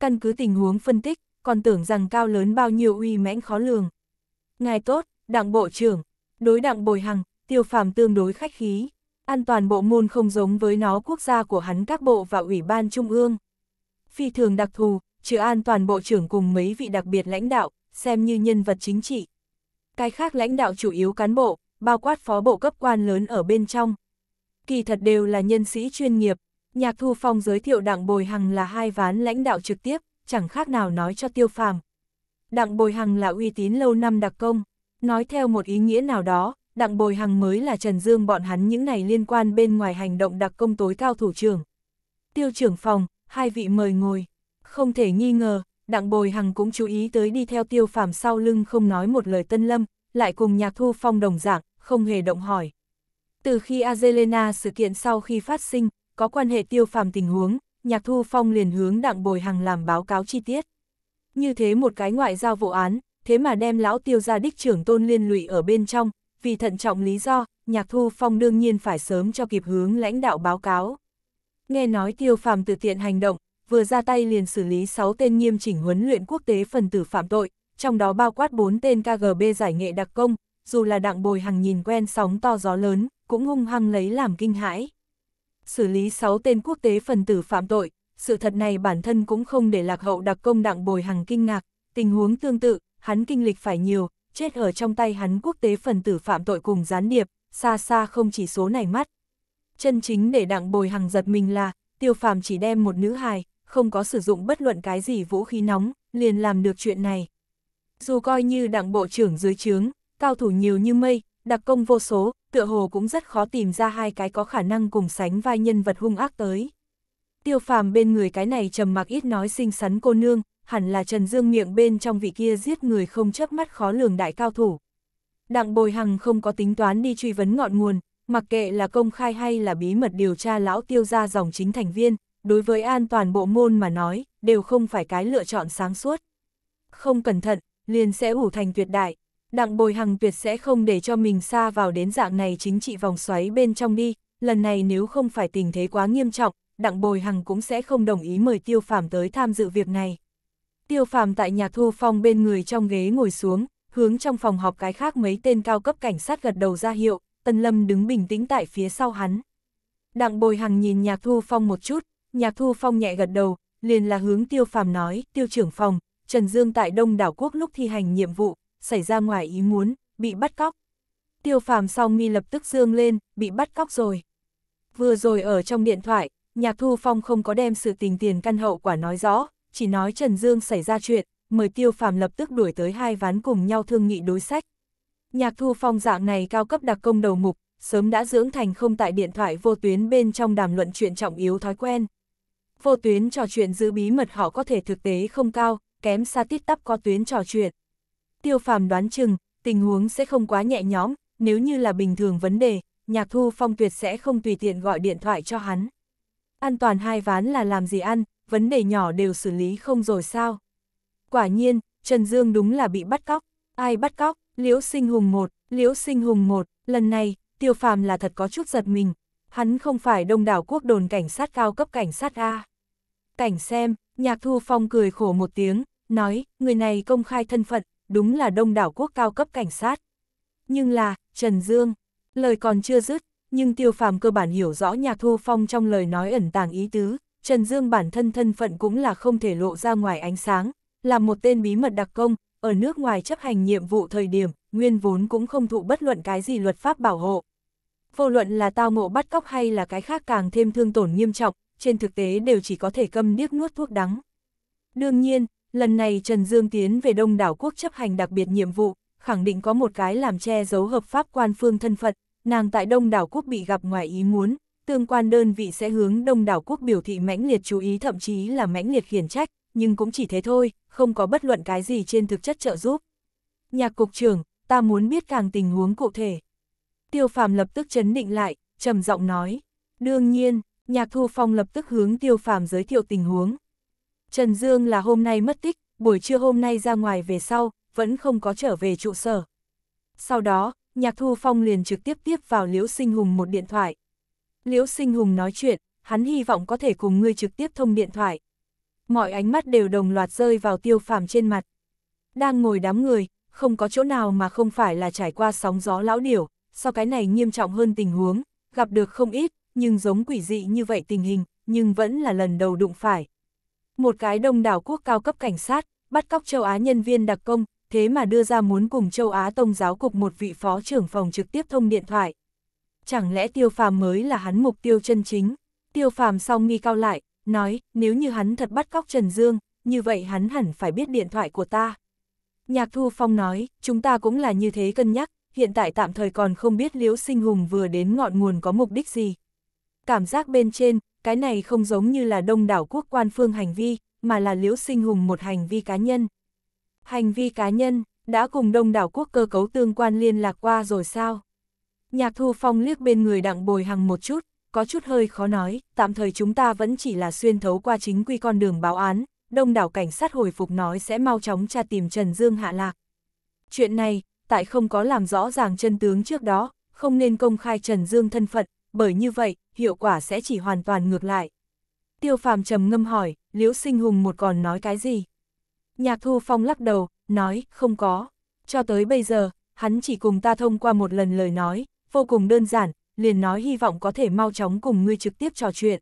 Căn cứ tình huống phân tích, còn tưởng rằng cao lớn bao nhiêu uy mãnh khó lường. Ngài tốt, đặng bộ trưởng, đối đặng bồi hằng, tiêu phàm tương đối khách khí. An toàn bộ môn không giống với nó quốc gia của hắn các bộ và ủy ban trung ương. Phi thường đặc thù, trừ an toàn bộ trưởng cùng mấy vị đặc biệt lãnh đạo, xem như nhân vật chính trị. Cái khác lãnh đạo chủ yếu cán bộ, bao quát phó bộ cấp quan lớn ở bên trong. Kỳ thật đều là nhân sĩ chuyên nghiệp, nhạc thu phong giới thiệu đặng bồi hằng là hai ván lãnh đạo trực tiếp, chẳng khác nào nói cho tiêu phàm. Đặng bồi hằng là uy tín lâu năm đặc công, nói theo một ý nghĩa nào đó, Đặng Bồi Hằng mới là Trần Dương bọn hắn những này liên quan bên ngoài hành động đặc công tối cao thủ trưởng. Tiêu trưởng phòng, hai vị mời ngồi. Không thể nghi ngờ, Đặng Bồi Hằng cũng chú ý tới đi theo tiêu phàm sau lưng không nói một lời tân lâm, lại cùng nhạc thu phong đồng dạng, không hề động hỏi. Từ khi Azelena sự kiện sau khi phát sinh, có quan hệ tiêu phàm tình huống, nhạc thu phong liền hướng Đặng Bồi Hằng làm báo cáo chi tiết. Như thế một cái ngoại giao vụ án, thế mà đem lão tiêu ra đích trưởng tôn liên lụy ở bên trong, vì thận trọng lý do, nhạc thu phong đương nhiên phải sớm cho kịp hướng lãnh đạo báo cáo. Nghe nói tiêu phàm tự tiện hành động, vừa ra tay liền xử lý 6 tên nghiêm chỉnh huấn luyện quốc tế phần tử phạm tội, trong đó bao quát 4 tên KGB giải nghệ đặc công, dù là đặng bồi hằng nhìn quen sóng to gió lớn, cũng hung hăng lấy làm kinh hãi. Xử lý 6 tên quốc tế phần tử phạm tội, sự thật này bản thân cũng không để lạc hậu đặc công đặng bồi hằng kinh ngạc, tình huống tương tự, hắn kinh lịch phải nhiều, chết ở trong tay hắn quốc tế phần tử phạm tội cùng gián điệp, xa xa không chỉ số này mắt. Chân chính để đặng bồi hằng giật mình là, tiêu phàm chỉ đem một nữ hài, không có sử dụng bất luận cái gì vũ khí nóng, liền làm được chuyện này. Dù coi như đặng bộ trưởng dưới trướng, cao thủ nhiều như mây, đặc công vô số, tựa hồ cũng rất khó tìm ra hai cái có khả năng cùng sánh vai nhân vật hung ác tới. Tiêu phàm bên người cái này trầm mặc ít nói xinh xắn cô nương, hẳn là Trần Dương miệng bên trong vị kia giết người không chớp mắt khó lường đại cao thủ. Đặng bồi hằng không có tính toán đi truy vấn ngọn nguồn, mặc kệ là công khai hay là bí mật điều tra lão tiêu ra dòng chính thành viên, đối với an toàn bộ môn mà nói, đều không phải cái lựa chọn sáng suốt. Không cẩn thận, liền sẽ ủ thành tuyệt đại. Đặng bồi hằng tuyệt sẽ không để cho mình xa vào đến dạng này chính trị vòng xoáy bên trong đi, lần này nếu không phải tình thế quá nghiêm trọng, đặng bồi hằng cũng sẽ không đồng ý mời tiêu phàm tới tham dự việc này. Tiêu phàm tại nhà thu phong bên người trong ghế ngồi xuống, hướng trong phòng họp cái khác mấy tên cao cấp cảnh sát gật đầu ra hiệu, Tân Lâm đứng bình tĩnh tại phía sau hắn. Đặng bồi hằng nhìn nhạc thu phong một chút, nhạc thu phong nhẹ gật đầu, liền là hướng tiêu phàm nói, tiêu trưởng phòng, Trần Dương tại Đông đảo quốc lúc thi hành nhiệm vụ, xảy ra ngoài ý muốn, bị bắt cóc. Tiêu phàm sau mi lập tức dương lên, bị bắt cóc rồi. Vừa rồi ở trong điện thoại, nhạc thu phong không có đem sự tình tiền căn hậu quả nói rõ, chỉ nói Trần Dương xảy ra chuyện, mời tiêu phàm lập tức đuổi tới hai ván cùng nhau thương nghị đối sách. Nhạc thu phong dạng này cao cấp đặc công đầu mục, sớm đã dưỡng thành không tại điện thoại vô tuyến bên trong đàm luận chuyện trọng yếu thói quen. Vô tuyến trò chuyện giữ bí mật họ có thể thực tế không cao, kém xa tít tắp có tuyến trò chuyện. Tiêu phàm đoán chừng, tình huống sẽ không quá nhẹ nhõm, nếu như là bình thường vấn đề, nhạc thu phong tuyệt sẽ không tùy tiện gọi điện thoại cho hắn. An toàn hai ván là làm gì ăn, vấn đề nhỏ đều xử lý không rồi sao. Quả nhiên, Trần Dương đúng là bị bắt cóc. Ai bắt cóc? Liễu sinh hùng một, liễu sinh hùng một, lần này, tiêu phàm là thật có chút giật mình. Hắn không phải đông đảo quốc đồn cảnh sát cao cấp cảnh sát A. Cảnh xem, nhạc thu phong cười khổ một tiếng, nói, người này công khai thân phận, đúng là đông đảo quốc cao cấp cảnh sát. Nhưng là, Trần Dương, lời còn chưa dứt, nhưng tiêu phàm cơ bản hiểu rõ nhạc thu phong trong lời nói ẩn tàng ý tứ, Trần Dương bản thân thân phận cũng là không thể lộ ra ngoài ánh sáng, là một tên bí mật đặc công, ở nước ngoài chấp hành nhiệm vụ thời điểm, nguyên vốn cũng không thụ bất luận cái gì luật pháp bảo hộ. Vô luận là tao ngộ bắt cóc hay là cái khác càng thêm thương tổn nghiêm trọng, trên thực tế đều chỉ có thể câm điếc nuốt thuốc đắng. Đương nhiên, lần này Trần Dương tiến về đông đảo quốc chấp hành đặc biệt nhiệm vụ, khẳng định có một cái làm che giấu hợp pháp quan phương thân phận, nàng tại đông đảo quốc bị gặp ngoài ý muốn, tương quan đơn vị sẽ hướng đông đảo quốc biểu thị mãnh liệt chú ý thậm chí là mãnh liệt khiển trách, nhưng cũng chỉ thế thôi, không có bất luận cái gì trên thực chất trợ giúp. Nhạc cục trưởng, ta muốn biết càng tình huống cụ thể. Tiêu phàm lập tức chấn định lại, trầm giọng nói. Đương nhiên, nhạc thu phong lập tức hướng tiêu phàm giới thiệu tình huống. Trần Dương là hôm nay mất tích, buổi trưa hôm nay ra ngoài về sau, vẫn không có trở về trụ sở. Sau đó, nhạc thu phong liền trực tiếp tiếp vào Liễu Sinh Hùng một điện thoại. Liễu Sinh Hùng nói chuyện, hắn hy vọng có thể cùng ngươi trực tiếp thông điện thoại. Mọi ánh mắt đều đồng loạt rơi vào tiêu phàm trên mặt. Đang ngồi đám người, không có chỗ nào mà không phải là trải qua sóng gió lão điểu, sau cái này nghiêm trọng hơn tình huống, gặp được không ít, nhưng giống quỷ dị như vậy tình hình, nhưng vẫn là lần đầu đụng phải. Một cái đông đảo quốc cao cấp cảnh sát, bắt cóc châu Á nhân viên đặc công, thế mà đưa ra muốn cùng châu Á Tông giáo cục một vị phó trưởng phòng trực tiếp thông điện thoại. Chẳng lẽ tiêu phàm mới là hắn mục tiêu chân chính? Tiêu phàm sau nghi cao lại, nói, nếu như hắn thật bắt cóc Trần Dương, như vậy hắn hẳn phải biết điện thoại của ta. Nhạc Thu Phong nói, chúng ta cũng là như thế cân nhắc, hiện tại tạm thời còn không biết Liễu Sinh Hùng vừa đến ngọn nguồn có mục đích gì. Cảm giác bên trên, cái này không giống như là đông đảo quốc quan phương hành vi, mà là Liễu Sinh Hùng một hành vi cá nhân. Hành vi cá nhân, đã cùng đông đảo quốc cơ cấu tương quan liên lạc qua rồi sao? Nhạc Thu Phong liếc bên người đặng bồi hằng một chút, có chút hơi khó nói, tạm thời chúng ta vẫn chỉ là xuyên thấu qua chính quy con đường báo án, đông đảo cảnh sát hồi phục nói sẽ mau chóng tra tìm Trần Dương hạ lạc. Chuyện này, tại không có làm rõ ràng chân tướng trước đó, không nên công khai Trần Dương thân phận, bởi như vậy, hiệu quả sẽ chỉ hoàn toàn ngược lại. Tiêu phàm trầm ngâm hỏi, Liễu Sinh Hùng một còn nói cái gì? Nhạc Thu Phong lắc đầu, nói, không có. Cho tới bây giờ, hắn chỉ cùng ta thông qua một lần lời nói, vô cùng đơn giản, liền nói hy vọng có thể mau chóng cùng ngươi trực tiếp trò chuyện.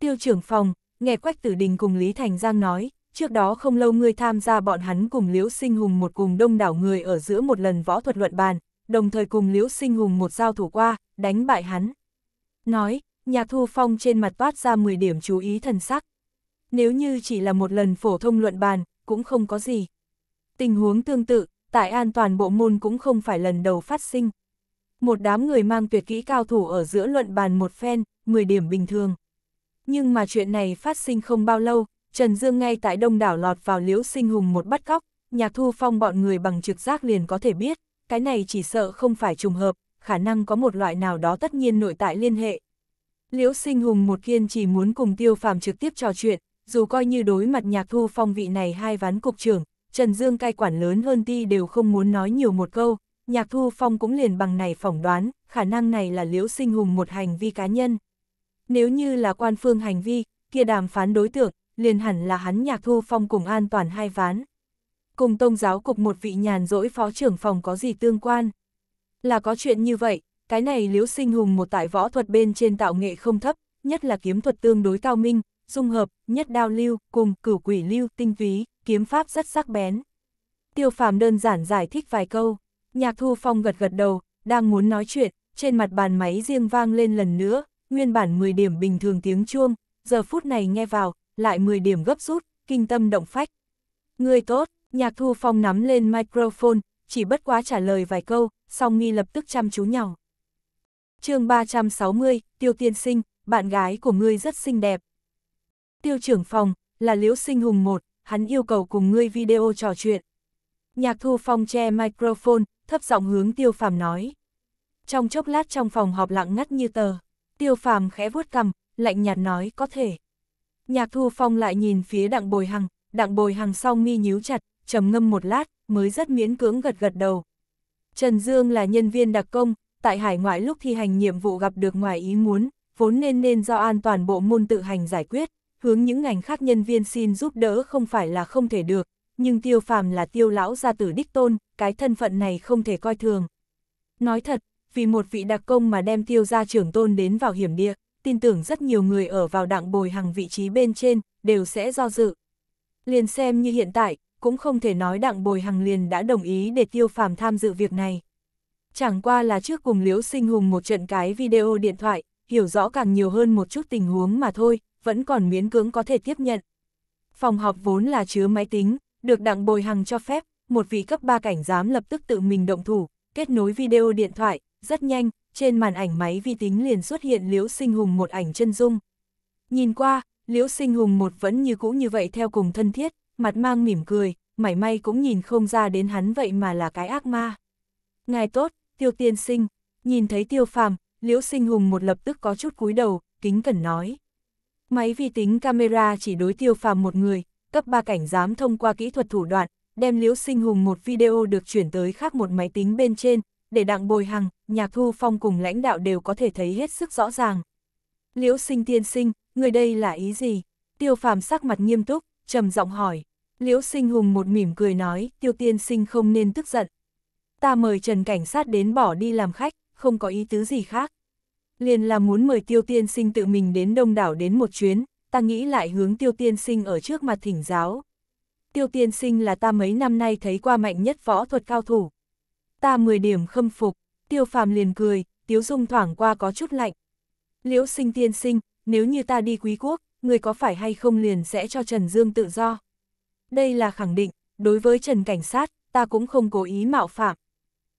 Tiêu trưởng phòng, nghe Quách Tử Đình cùng Lý Thành Giang nói, trước đó không lâu ngươi tham gia bọn hắn cùng Liễu Sinh Hùng một cùng đông đảo người ở giữa một lần võ thuật luận bàn, đồng thời cùng Liễu Sinh Hùng một giao thủ qua, đánh bại hắn. Nói, nhạc thu phong trên mặt toát ra 10 điểm chú ý thần sắc. Nếu như chỉ là một lần phổ thông luận bàn, cũng không có gì. Tình huống tương tự, tại an toàn bộ môn cũng không phải lần đầu phát sinh. Một đám người mang tuyệt kỹ cao thủ ở giữa luận bàn một phen, 10 điểm bình thường. Nhưng mà chuyện này phát sinh không bao lâu, Trần Dương ngay tại đông đảo lọt vào liễu sinh hùng một bắt cóc, nhạc thu phong bọn người bằng trực giác liền có thể biết, cái này chỉ sợ không phải trùng hợp, khả năng có một loại nào đó tất nhiên nội tại liên hệ. Liễu sinh hùng một kiên chỉ muốn cùng tiêu phàm trực tiếp trò chuyện, dù coi như đối mặt nhạc thu phong vị này hai ván cục trưởng, Trần Dương cai quản lớn hơn ti đều không muốn nói nhiều một câu, nhạc thu phong cũng liền bằng này phỏng đoán, khả năng này là liễu sinh hùng một hành vi cá nhân. Nếu như là quan phương hành vi, kia đàm phán đối tượng, liền hẳn là hắn nhạc thu phong cùng an toàn hai ván. Cùng tông giáo cục một vị nhàn rỗi phó trưởng phòng có gì tương quan. Là có chuyện như vậy, cái này liễu sinh hùng một tại võ thuật bên trên tạo nghệ không thấp, nhất là kiếm thuật tương đối cao minh, dung hợp, nhất đao lưu, cùng cửu quỷ lưu, tinh túy, kiếm pháp rất sắc bén. Tiêu phàm đơn giản giải thích vài câu, nhạc thu phong gật gật đầu, đang muốn nói chuyện, trên mặt bàn máy riêng vang lên lần nữa, nguyên bản 10 điểm bình thường tiếng chuông, giờ phút này nghe vào, lại 10 điểm gấp rút, kinh tâm động phách. Người tốt, nhạc thu phong nắm lên microphone, chỉ bất quá trả lời vài câu, song nghi lập tức chăm chú nhỏ. chương 360, Tiêu Tiên Sinh, bạn gái của ngươi rất xinh đẹp. Tiêu trưởng phòng, là Liễu Sinh Hùng một, hắn yêu cầu cùng ngươi video trò chuyện. Nhạc thu phong che microphone, thấp giọng hướng tiêu phàm nói. Trong chốc lát trong phòng họp lặng ngắt như tờ, tiêu phàm khẽ vuốt cằm, lạnh nhạt nói có thể. Nhạc thu phong lại nhìn phía đặng bồi hằng, đặng bồi hằng sau mi nhíu chặt, trầm ngâm một lát, mới rất miễn cưỡng gật gật đầu. Trần Dương là nhân viên đặc công, tại hải ngoại lúc thi hành nhiệm vụ gặp được ngoài ý muốn, vốn nên nên do an toàn bộ môn tự hành giải quyết, hướng những ngành khác nhân viên xin giúp đỡ không phải là không thể được, nhưng tiêu phàm là tiêu lão gia tử đích tôn, cái thân phận này không thể coi thường. Nói thật, vì một vị đặc công mà đem tiêu gia trưởng tôn đến vào hiểm địa, tin tưởng rất nhiều người ở vào đặng bồi hàng vị trí bên trên, đều sẽ do dự. Liền xem như hiện tại, cũng không thể nói đặng bồi hằng liền đã đồng ý để tiêu phàm tham dự việc này. Chẳng qua là trước cùng Liễu Sinh Hùng một trận cái video điện thoại, hiểu rõ càng nhiều hơn một chút tình huống mà thôi, vẫn còn miễn cưỡng có thể tiếp nhận. Phòng họp vốn là chứa máy tính, được đặng bồi hằng cho phép, một vị cấp 3 cảnh giám lập tức tự mình động thủ, kết nối video điện thoại, rất nhanh, trên màn ảnh máy vi tính liền xuất hiện Liễu Sinh Hùng một ảnh chân dung. Nhìn qua, Liễu Sinh Hùng một vẫn như cũ như vậy theo cùng thân thiết, mặt mang mỉm cười, mảy may cũng nhìn không ra đến hắn vậy mà là cái ác ma. Ngài tốt, tiêu tiên sinh, nhìn thấy tiêu phàm, Liễu Sinh Hùng một lập tức có chút cúi đầu, kính cẩn nói. Máy vi tính camera chỉ đối tiêu phàm một người, cấp 3 cảnh giám thông qua kỹ thuật thủ đoạn, đem Liễu Sinh Hùng một video được chuyển tới khác một máy tính bên trên, để đặng bồi hằng, nhạc thu phong cùng lãnh đạo đều có thể thấy hết sức rõ ràng. Liễu Sinh tiên sinh, người đây là ý gì? Tiêu phàm sắc mặt nghiêm túc, trầm giọng hỏi. Liễu Sinh Hùng một mỉm cười nói, tiêu tiên sinh không nên tức giận. Ta mời Trần Cảnh sát đến bỏ đi làm khách, không có ý tứ gì khác liền là muốn mời tiêu tiên sinh tự mình đến đông đảo đến một chuyến, ta nghĩ lại hướng tiêu tiên sinh ở trước mặt thỉnh giáo. Tiêu tiên sinh là ta mấy năm nay thấy qua mạnh nhất võ thuật cao thủ. Ta 10 điểm khâm phục, tiêu phàm liền cười, tiếu dung thoảng qua có chút lạnh. Liễu sinh tiên sinh, nếu như ta đi quý quốc, người có phải hay không liền sẽ cho Trần Dương tự do. Đây là khẳng định, đối với Trần Cảnh sát, ta cũng không cố ý mạo phạm.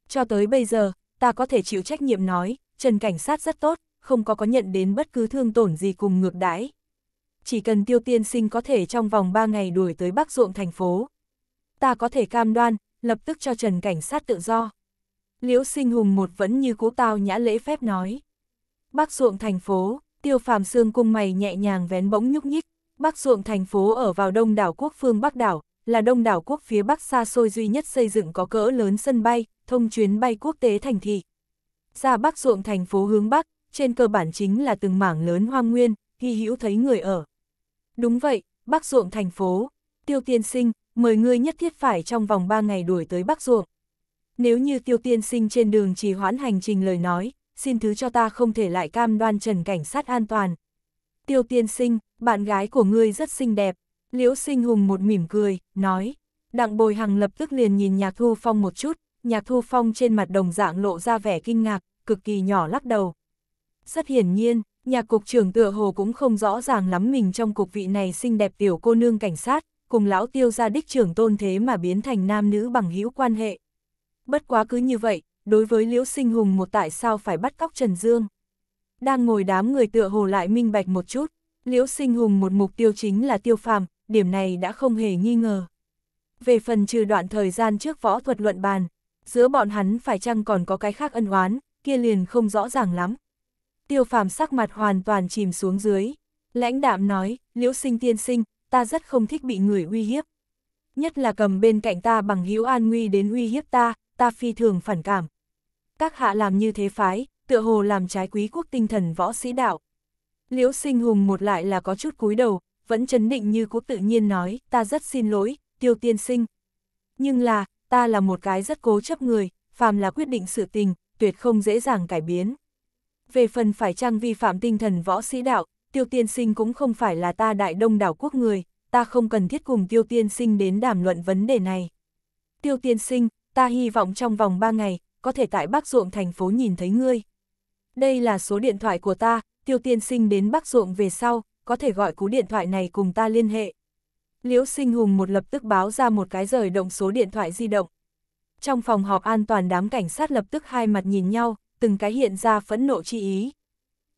Cho tới bây giờ, ta có thể chịu trách nhiệm nói, Trần Cảnh sát rất tốt, không có có nhận đến bất cứ thương tổn gì cùng ngược đãi. Chỉ cần tiêu tiên sinh có thể trong vòng 3 ngày đuổi tới Bắc Ruộng thành phố. Ta có thể cam đoan, lập tức cho Trần Cảnh sát tự do. Liễu sinh hùng một vẫn như cũ tao nhã lễ phép nói. Bắc Ruộng thành phố, tiêu phàm xương cung mày nhẹ nhàng vén bỗng nhúc nhích. Bắc Ruộng thành phố ở vào đông đảo quốc phương Bắc đảo, là đông đảo quốc phía Bắc xa xôi duy nhất xây dựng có cỡ lớn sân bay, thông chuyến bay quốc tế thành thị. Ra Bắc Ruộng thành phố hướng Bắc, trên cơ bản chính là từng mảng lớn hoang nguyên, hy hữu thấy người ở. Đúng vậy, Bắc Ruộng thành phố, tiêu tiên sinh, mời ngươi nhất thiết phải trong vòng 3 ngày đuổi tới Bắc Ruộng. Nếu như tiêu tiên sinh trên đường trì hoãn hành trình lời nói, xin thứ cho ta không thể lại cam đoan trần cảnh sát an toàn. Tiêu tiên sinh, bạn gái của ngươi rất xinh đẹp. Liễu sinh hùng một mỉm cười, nói. Đặng bồi hằng lập tức liền nhìn nhạc thu phong một chút, nhạc thu phong trên mặt đồng dạng lộ ra vẻ kinh ngạc, cực kỳ nhỏ lắc đầu. Rất hiển nhiên, nhạc cục trưởng tựa hồ cũng không rõ ràng lắm mình trong cục vị này xinh đẹp tiểu cô nương cảnh sát, cùng lão tiêu gia đích trưởng tôn thế mà biến thành nam nữ bằng hữu quan hệ. Bất quá cứ như vậy, đối với liễu sinh hùng một tại sao phải bắt cóc Trần Dương. Đang ngồi đám người tựa hồ lại minh bạch một chút, liễu sinh hùng một mục tiêu chính là tiêu phàm, điểm này đã không hề nghi ngờ. Về phần trừ đoạn thời gian trước võ thuật luận bàn, giữa bọn hắn phải chăng còn có cái khác ân oán, kia liền không rõ ràng lắm. Tiêu phàm sắc mặt hoàn toàn chìm xuống dưới. Lãnh đạm nói, liễu sinh tiên sinh, ta rất không thích bị người uy hiếp. Nhất là cầm bên cạnh ta bằng hữu an nguy đến uy hiếp ta, ta phi thường phản cảm. Các hạ làm như thế phái, tựa hồ làm trái quý quốc tinh thần võ sĩ đạo. Liễu sinh hùng một lại là có chút cúi đầu, vẫn chấn định như cố tự nhiên nói, ta rất xin lỗi, tiêu tiên sinh. Nhưng là, ta là một cái rất cố chấp người, phàm là quyết định sự tình, tuyệt không dễ dàng cải biến. Về phần phải chăng vi phạm tinh thần võ sĩ đạo, tiêu tiên sinh cũng không phải là ta đại đông đảo quốc người, ta không cần thiết cùng tiêu tiên sinh đến đàm luận vấn đề này. Tiêu tiên sinh, ta hy vọng trong vòng 3 ngày, có thể tại Bắc Ruộng thành phố nhìn thấy ngươi. Đây là số điện thoại của ta, tiêu tiên sinh đến Bắc Ruộng về sau, có thể gọi cú điện thoại này cùng ta liên hệ. Liễu sinh hùng một lập tức báo ra một cái rời động số điện thoại di động. Trong phòng họp an toàn đám cảnh sát lập tức hai mặt nhìn nhau, từng cái hiện ra phẫn nộ chi ý.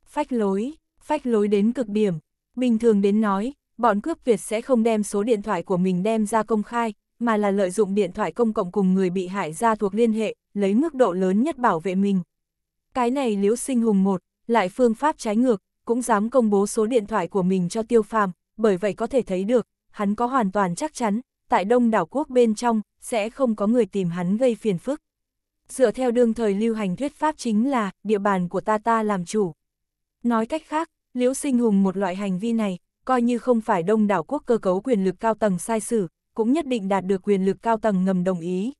Phách lối, phách lối đến cực điểm, bình thường đến nói, bọn cướp Việt sẽ không đem số điện thoại của mình đem ra công khai, mà là lợi dụng điện thoại công cộng cùng người bị hại ra thuộc liên hệ, lấy mức độ lớn nhất bảo vệ mình. Cái này liễu sinh hùng một, lại phương pháp trái ngược, cũng dám công bố số điện thoại của mình cho tiêu phàm, bởi vậy có thể thấy được, hắn có hoàn toàn chắc chắn, tại đông đảo quốc bên trong, sẽ không có người tìm hắn gây phiền phức. Dựa theo đương thời lưu hành thuyết pháp chính là, địa bàn của ta ta làm chủ. Nói cách khác, liễu sinh hùng một loại hành vi này, coi như không phải đông đảo quốc cơ cấu quyền lực cao tầng sai sử, cũng nhất định đạt được quyền lực cao tầng ngầm đồng ý.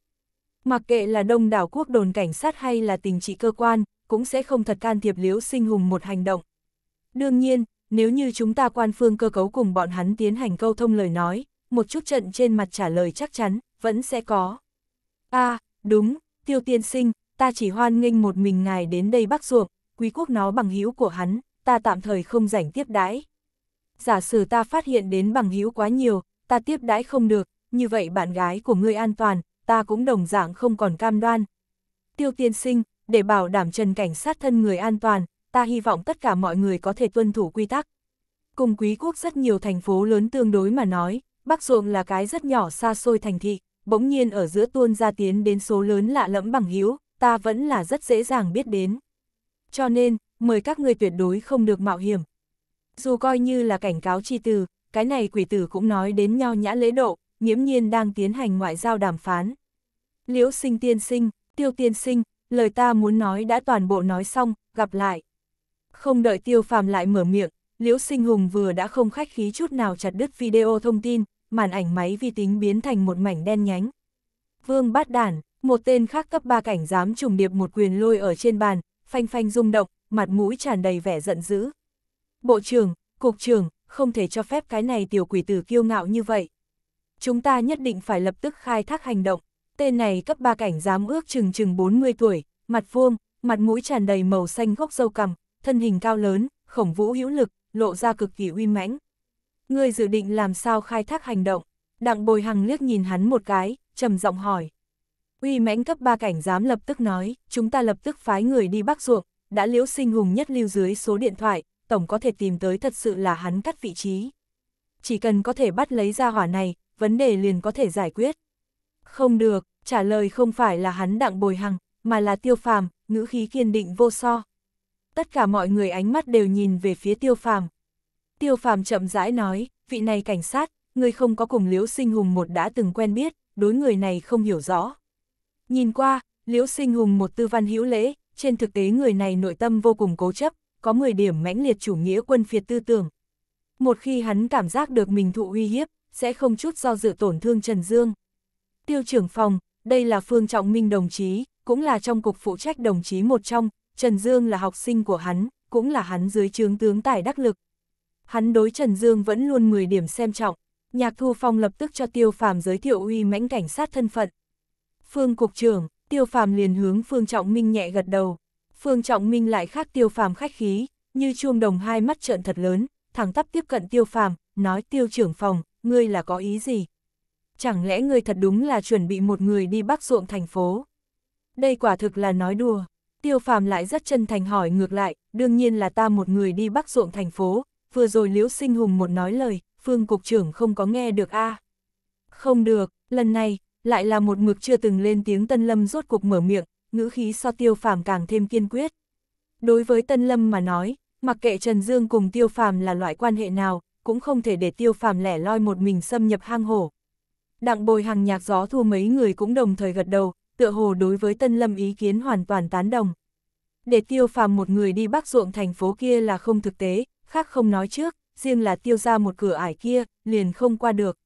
Mặc kệ là đông đảo quốc đồn cảnh sát hay là tình trị cơ quan, cũng sẽ không thật can thiệp liễu sinh hùng một hành động. Đương nhiên, nếu như chúng ta quan phương cơ cấu cùng bọn hắn tiến hành câu thông lời nói, một chút trận trên mặt trả lời chắc chắn, vẫn sẽ có. a à, đúng, tiêu tiên sinh, ta chỉ hoan nghênh một mình ngài đến đây bắc ruộng, quý quốc nó bằng hữu của hắn, ta tạm thời không rảnh tiếp đãi. Giả sử ta phát hiện đến bằng hữu quá nhiều, ta tiếp đãi không được, như vậy bạn gái của ngươi an toàn, ta cũng đồng dạng không còn cam đoan. Tiêu tiên sinh, để bảo đảm trần cảnh sát thân người an toàn, ta hy vọng tất cả mọi người có thể tuân thủ quy tắc. Cùng quý quốc rất nhiều thành phố lớn tương đối mà nói, Bắc Ruộng là cái rất nhỏ xa xôi thành thị, bỗng nhiên ở giữa tuôn ra tiến đến số lớn lạ lẫm bằng hữu ta vẫn là rất dễ dàng biết đến. Cho nên, mời các người tuyệt đối không được mạo hiểm. Dù coi như là cảnh cáo chi từ, cái này quỷ tử cũng nói đến nho nhã lễ độ, nghiễm nhiên đang tiến hành ngoại giao đàm phán. Liễu sinh tiên sinh, tiêu tiên sinh, lời ta muốn nói đã toàn bộ nói xong, gặp lại. Không đợi tiêu phàm lại mở miệng, Liễu Sinh Hùng vừa đã không khách khí chút nào chặt đứt video thông tin, màn ảnh máy vi tính biến thành một mảnh đen nhánh. Vương bát đản, một tên khác cấp ba cảnh dám trùng điệp một quyền lôi ở trên bàn, phanh phanh rung động, mặt mũi tràn đầy vẻ giận dữ. Bộ trưởng, cục trưởng, không thể cho phép cái này tiểu quỷ tử kiêu ngạo như vậy. Chúng ta nhất định phải lập tức khai thác hành động. Tên này cấp ba cảnh dám ước chừng chừng 40 tuổi, mặt vuông, mặt mũi tràn đầy màu xanh gốc dâu cằm, thân hình cao lớn, khổng vũ hữu lực, lộ ra cực kỳ uy mãnh. Ngươi dự định làm sao khai thác hành động? Đặng bồi hằng liếc nhìn hắn một cái, trầm giọng hỏi. Uy mãnh cấp ba cảnh dám lập tức nói, chúng ta lập tức phái người đi bắc ruộng, đã liễu sinh hùng nhất lưu dưới số điện thoại, tổng có thể tìm tới thật sự là hắn cắt vị trí. Chỉ cần có thể bắt lấy ra hỏa này, vấn đề liền có thể giải quyết. Không được, trả lời không phải là hắn đặng bồi hằng, mà là tiêu phàm, ngữ khí kiên định vô so. Tất cả mọi người ánh mắt đều nhìn về phía tiêu phàm. Tiêu phàm chậm rãi nói, vị này cảnh sát, người không có cùng liễu sinh hùng một đã từng quen biết, đối người này không hiểu rõ. Nhìn qua, liễu sinh hùng một tư văn hữu lễ, trên thực tế người này nội tâm vô cùng cố chấp, có 10 điểm mãnh liệt chủ nghĩa quân phiệt tư tưởng. Một khi hắn cảm giác được mình thụ uy hiếp, sẽ không chút do dự tổn thương Trần Dương. Tiêu trưởng phòng, đây là Phương Trọng Minh đồng chí, cũng là trong cục phụ trách đồng chí một trong, Trần Dương là học sinh của hắn, cũng là hắn dưới trướng tướng tài đắc lực. Hắn đối Trần Dương vẫn luôn 10 điểm xem trọng, Nhạc Thu Phong lập tức cho Tiêu Phàm giới thiệu uy mãnh cảnh sát thân phận. Phương cục trưởng, Tiêu Phàm liền hướng Phương Trọng Minh nhẹ gật đầu. Phương Trọng Minh lại khác Tiêu Phàm khách khí, như chuông đồng hai mắt trợn thật lớn, thẳng tắp tiếp cận Tiêu Phàm, nói Tiêu trưởng phòng, ngươi là có ý gì? Chẳng lẽ ngươi thật đúng là chuẩn bị một người đi bắc ruộng thành phố? Đây quả thực là nói đùa. Tiêu Phàm lại rất chân thành hỏi ngược lại, đương nhiên là ta một người đi bắc ruộng thành phố, vừa rồi Liễu Sinh Hùng một nói lời, Phương Cục trưởng không có nghe được a Không được, lần này, lại là một mực chưa từng lên tiếng Tân Lâm rốt cuộc mở miệng, ngữ khí so Tiêu Phàm càng thêm kiên quyết. Đối với Tân Lâm mà nói, mặc kệ Trần Dương cùng Tiêu Phàm là loại quan hệ nào, cũng không thể để Tiêu Phàm lẻ loi một mình xâm nhập hang hổ. Đặng bồi hàng nhạc gió thu mấy người cũng đồng thời gật đầu, tựa hồ đối với Tân Lâm ý kiến hoàn toàn tán đồng. Để Tiêu Phàm một người đi bắc ruộng thành phố kia là không thực tế, khác không nói trước, riêng là tiêu ra một cửa ải kia, liền không qua được.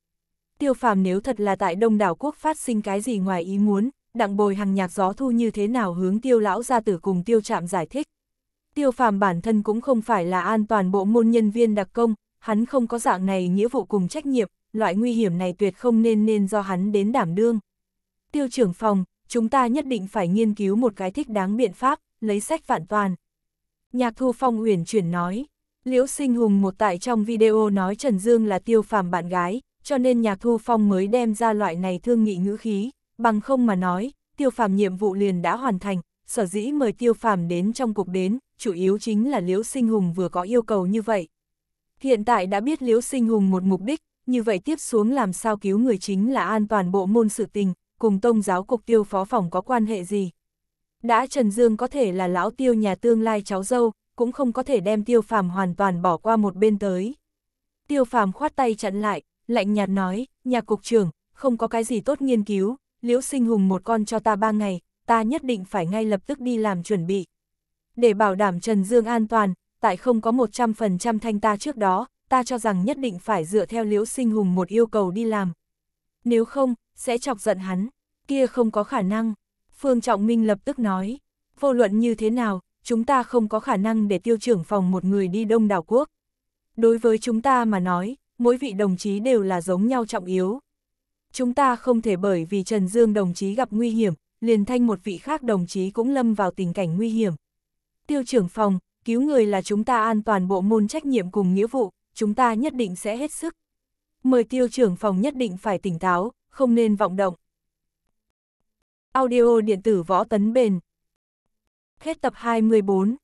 Tiêu phàm nếu thật là tại đông đảo quốc phát sinh cái gì ngoài ý muốn, đặng bồi hàng nhạc gió thu như thế nào hướng tiêu lão gia tử cùng tiêu trạm giải thích. Tiêu phàm bản thân cũng không phải là an toàn bộ môn nhân viên đặc công, hắn không có dạng này nghĩa vụ cùng trách nhiệm, loại nguy hiểm này tuyệt không nên nên do hắn đến đảm đương. Tiêu trưởng phòng, chúng ta nhất định phải nghiên cứu một cái thích đáng biện pháp, lấy sách vạn toàn. Nhạc thu phong uyển chuyển nói. Liễu Sinh Hùng một tại trong video nói Trần Dương là tiêu phàm bạn gái, cho nên nhạc thu phong mới đem ra loại này thương nghị ngữ khí, bằng không mà nói, tiêu phàm nhiệm vụ liền đã hoàn thành, sở dĩ mời tiêu phàm đến trong cuộc đến, chủ yếu chính là Liễu Sinh Hùng vừa có yêu cầu như vậy. Hiện tại đã biết Liễu Sinh Hùng một mục đích, như vậy tiếp xuống làm sao cứu người chính là an toàn bộ môn sự tình, cùng tông giáo cục tiêu phó phòng có quan hệ gì. Đã Trần Dương có thể là lão tiêu nhà tương lai cháu dâu, cũng không có thể đem tiêu phàm hoàn toàn bỏ qua một bên tới. Tiêu phàm khoát tay chặn lại, lạnh nhạt nói, nhà cục trưởng, không có cái gì tốt nghiên cứu, liễu sinh hùng một con cho ta ba ngày, ta nhất định phải ngay lập tức đi làm chuẩn bị. Để bảo đảm Trần Dương an toàn, tại không có 100% thanh ta trước đó, ta cho rằng nhất định phải dựa theo liễu sinh hùng một yêu cầu đi làm. Nếu không, sẽ chọc giận hắn, kia không có khả năng. Phương Trọng Minh lập tức nói, vô luận như thế nào, chúng ta không có khả năng để tiêu trưởng phòng một người đi đông đảo quốc. Đối với chúng ta mà nói, mỗi vị đồng chí đều là giống nhau trọng yếu. Chúng ta không thể bởi vì Trần Dương đồng chí gặp nguy hiểm, liền thanh một vị khác đồng chí cũng lâm vào tình cảnh nguy hiểm. Tiêu trưởng phòng, cứu người là chúng ta an toàn bộ môn trách nhiệm cùng nghĩa vụ, chúng ta nhất định sẽ hết sức. Mời tiêu trưởng phòng nhất định phải tỉnh táo, không nên vọng động. Audio điện tử võ tấn bền Hết tập 24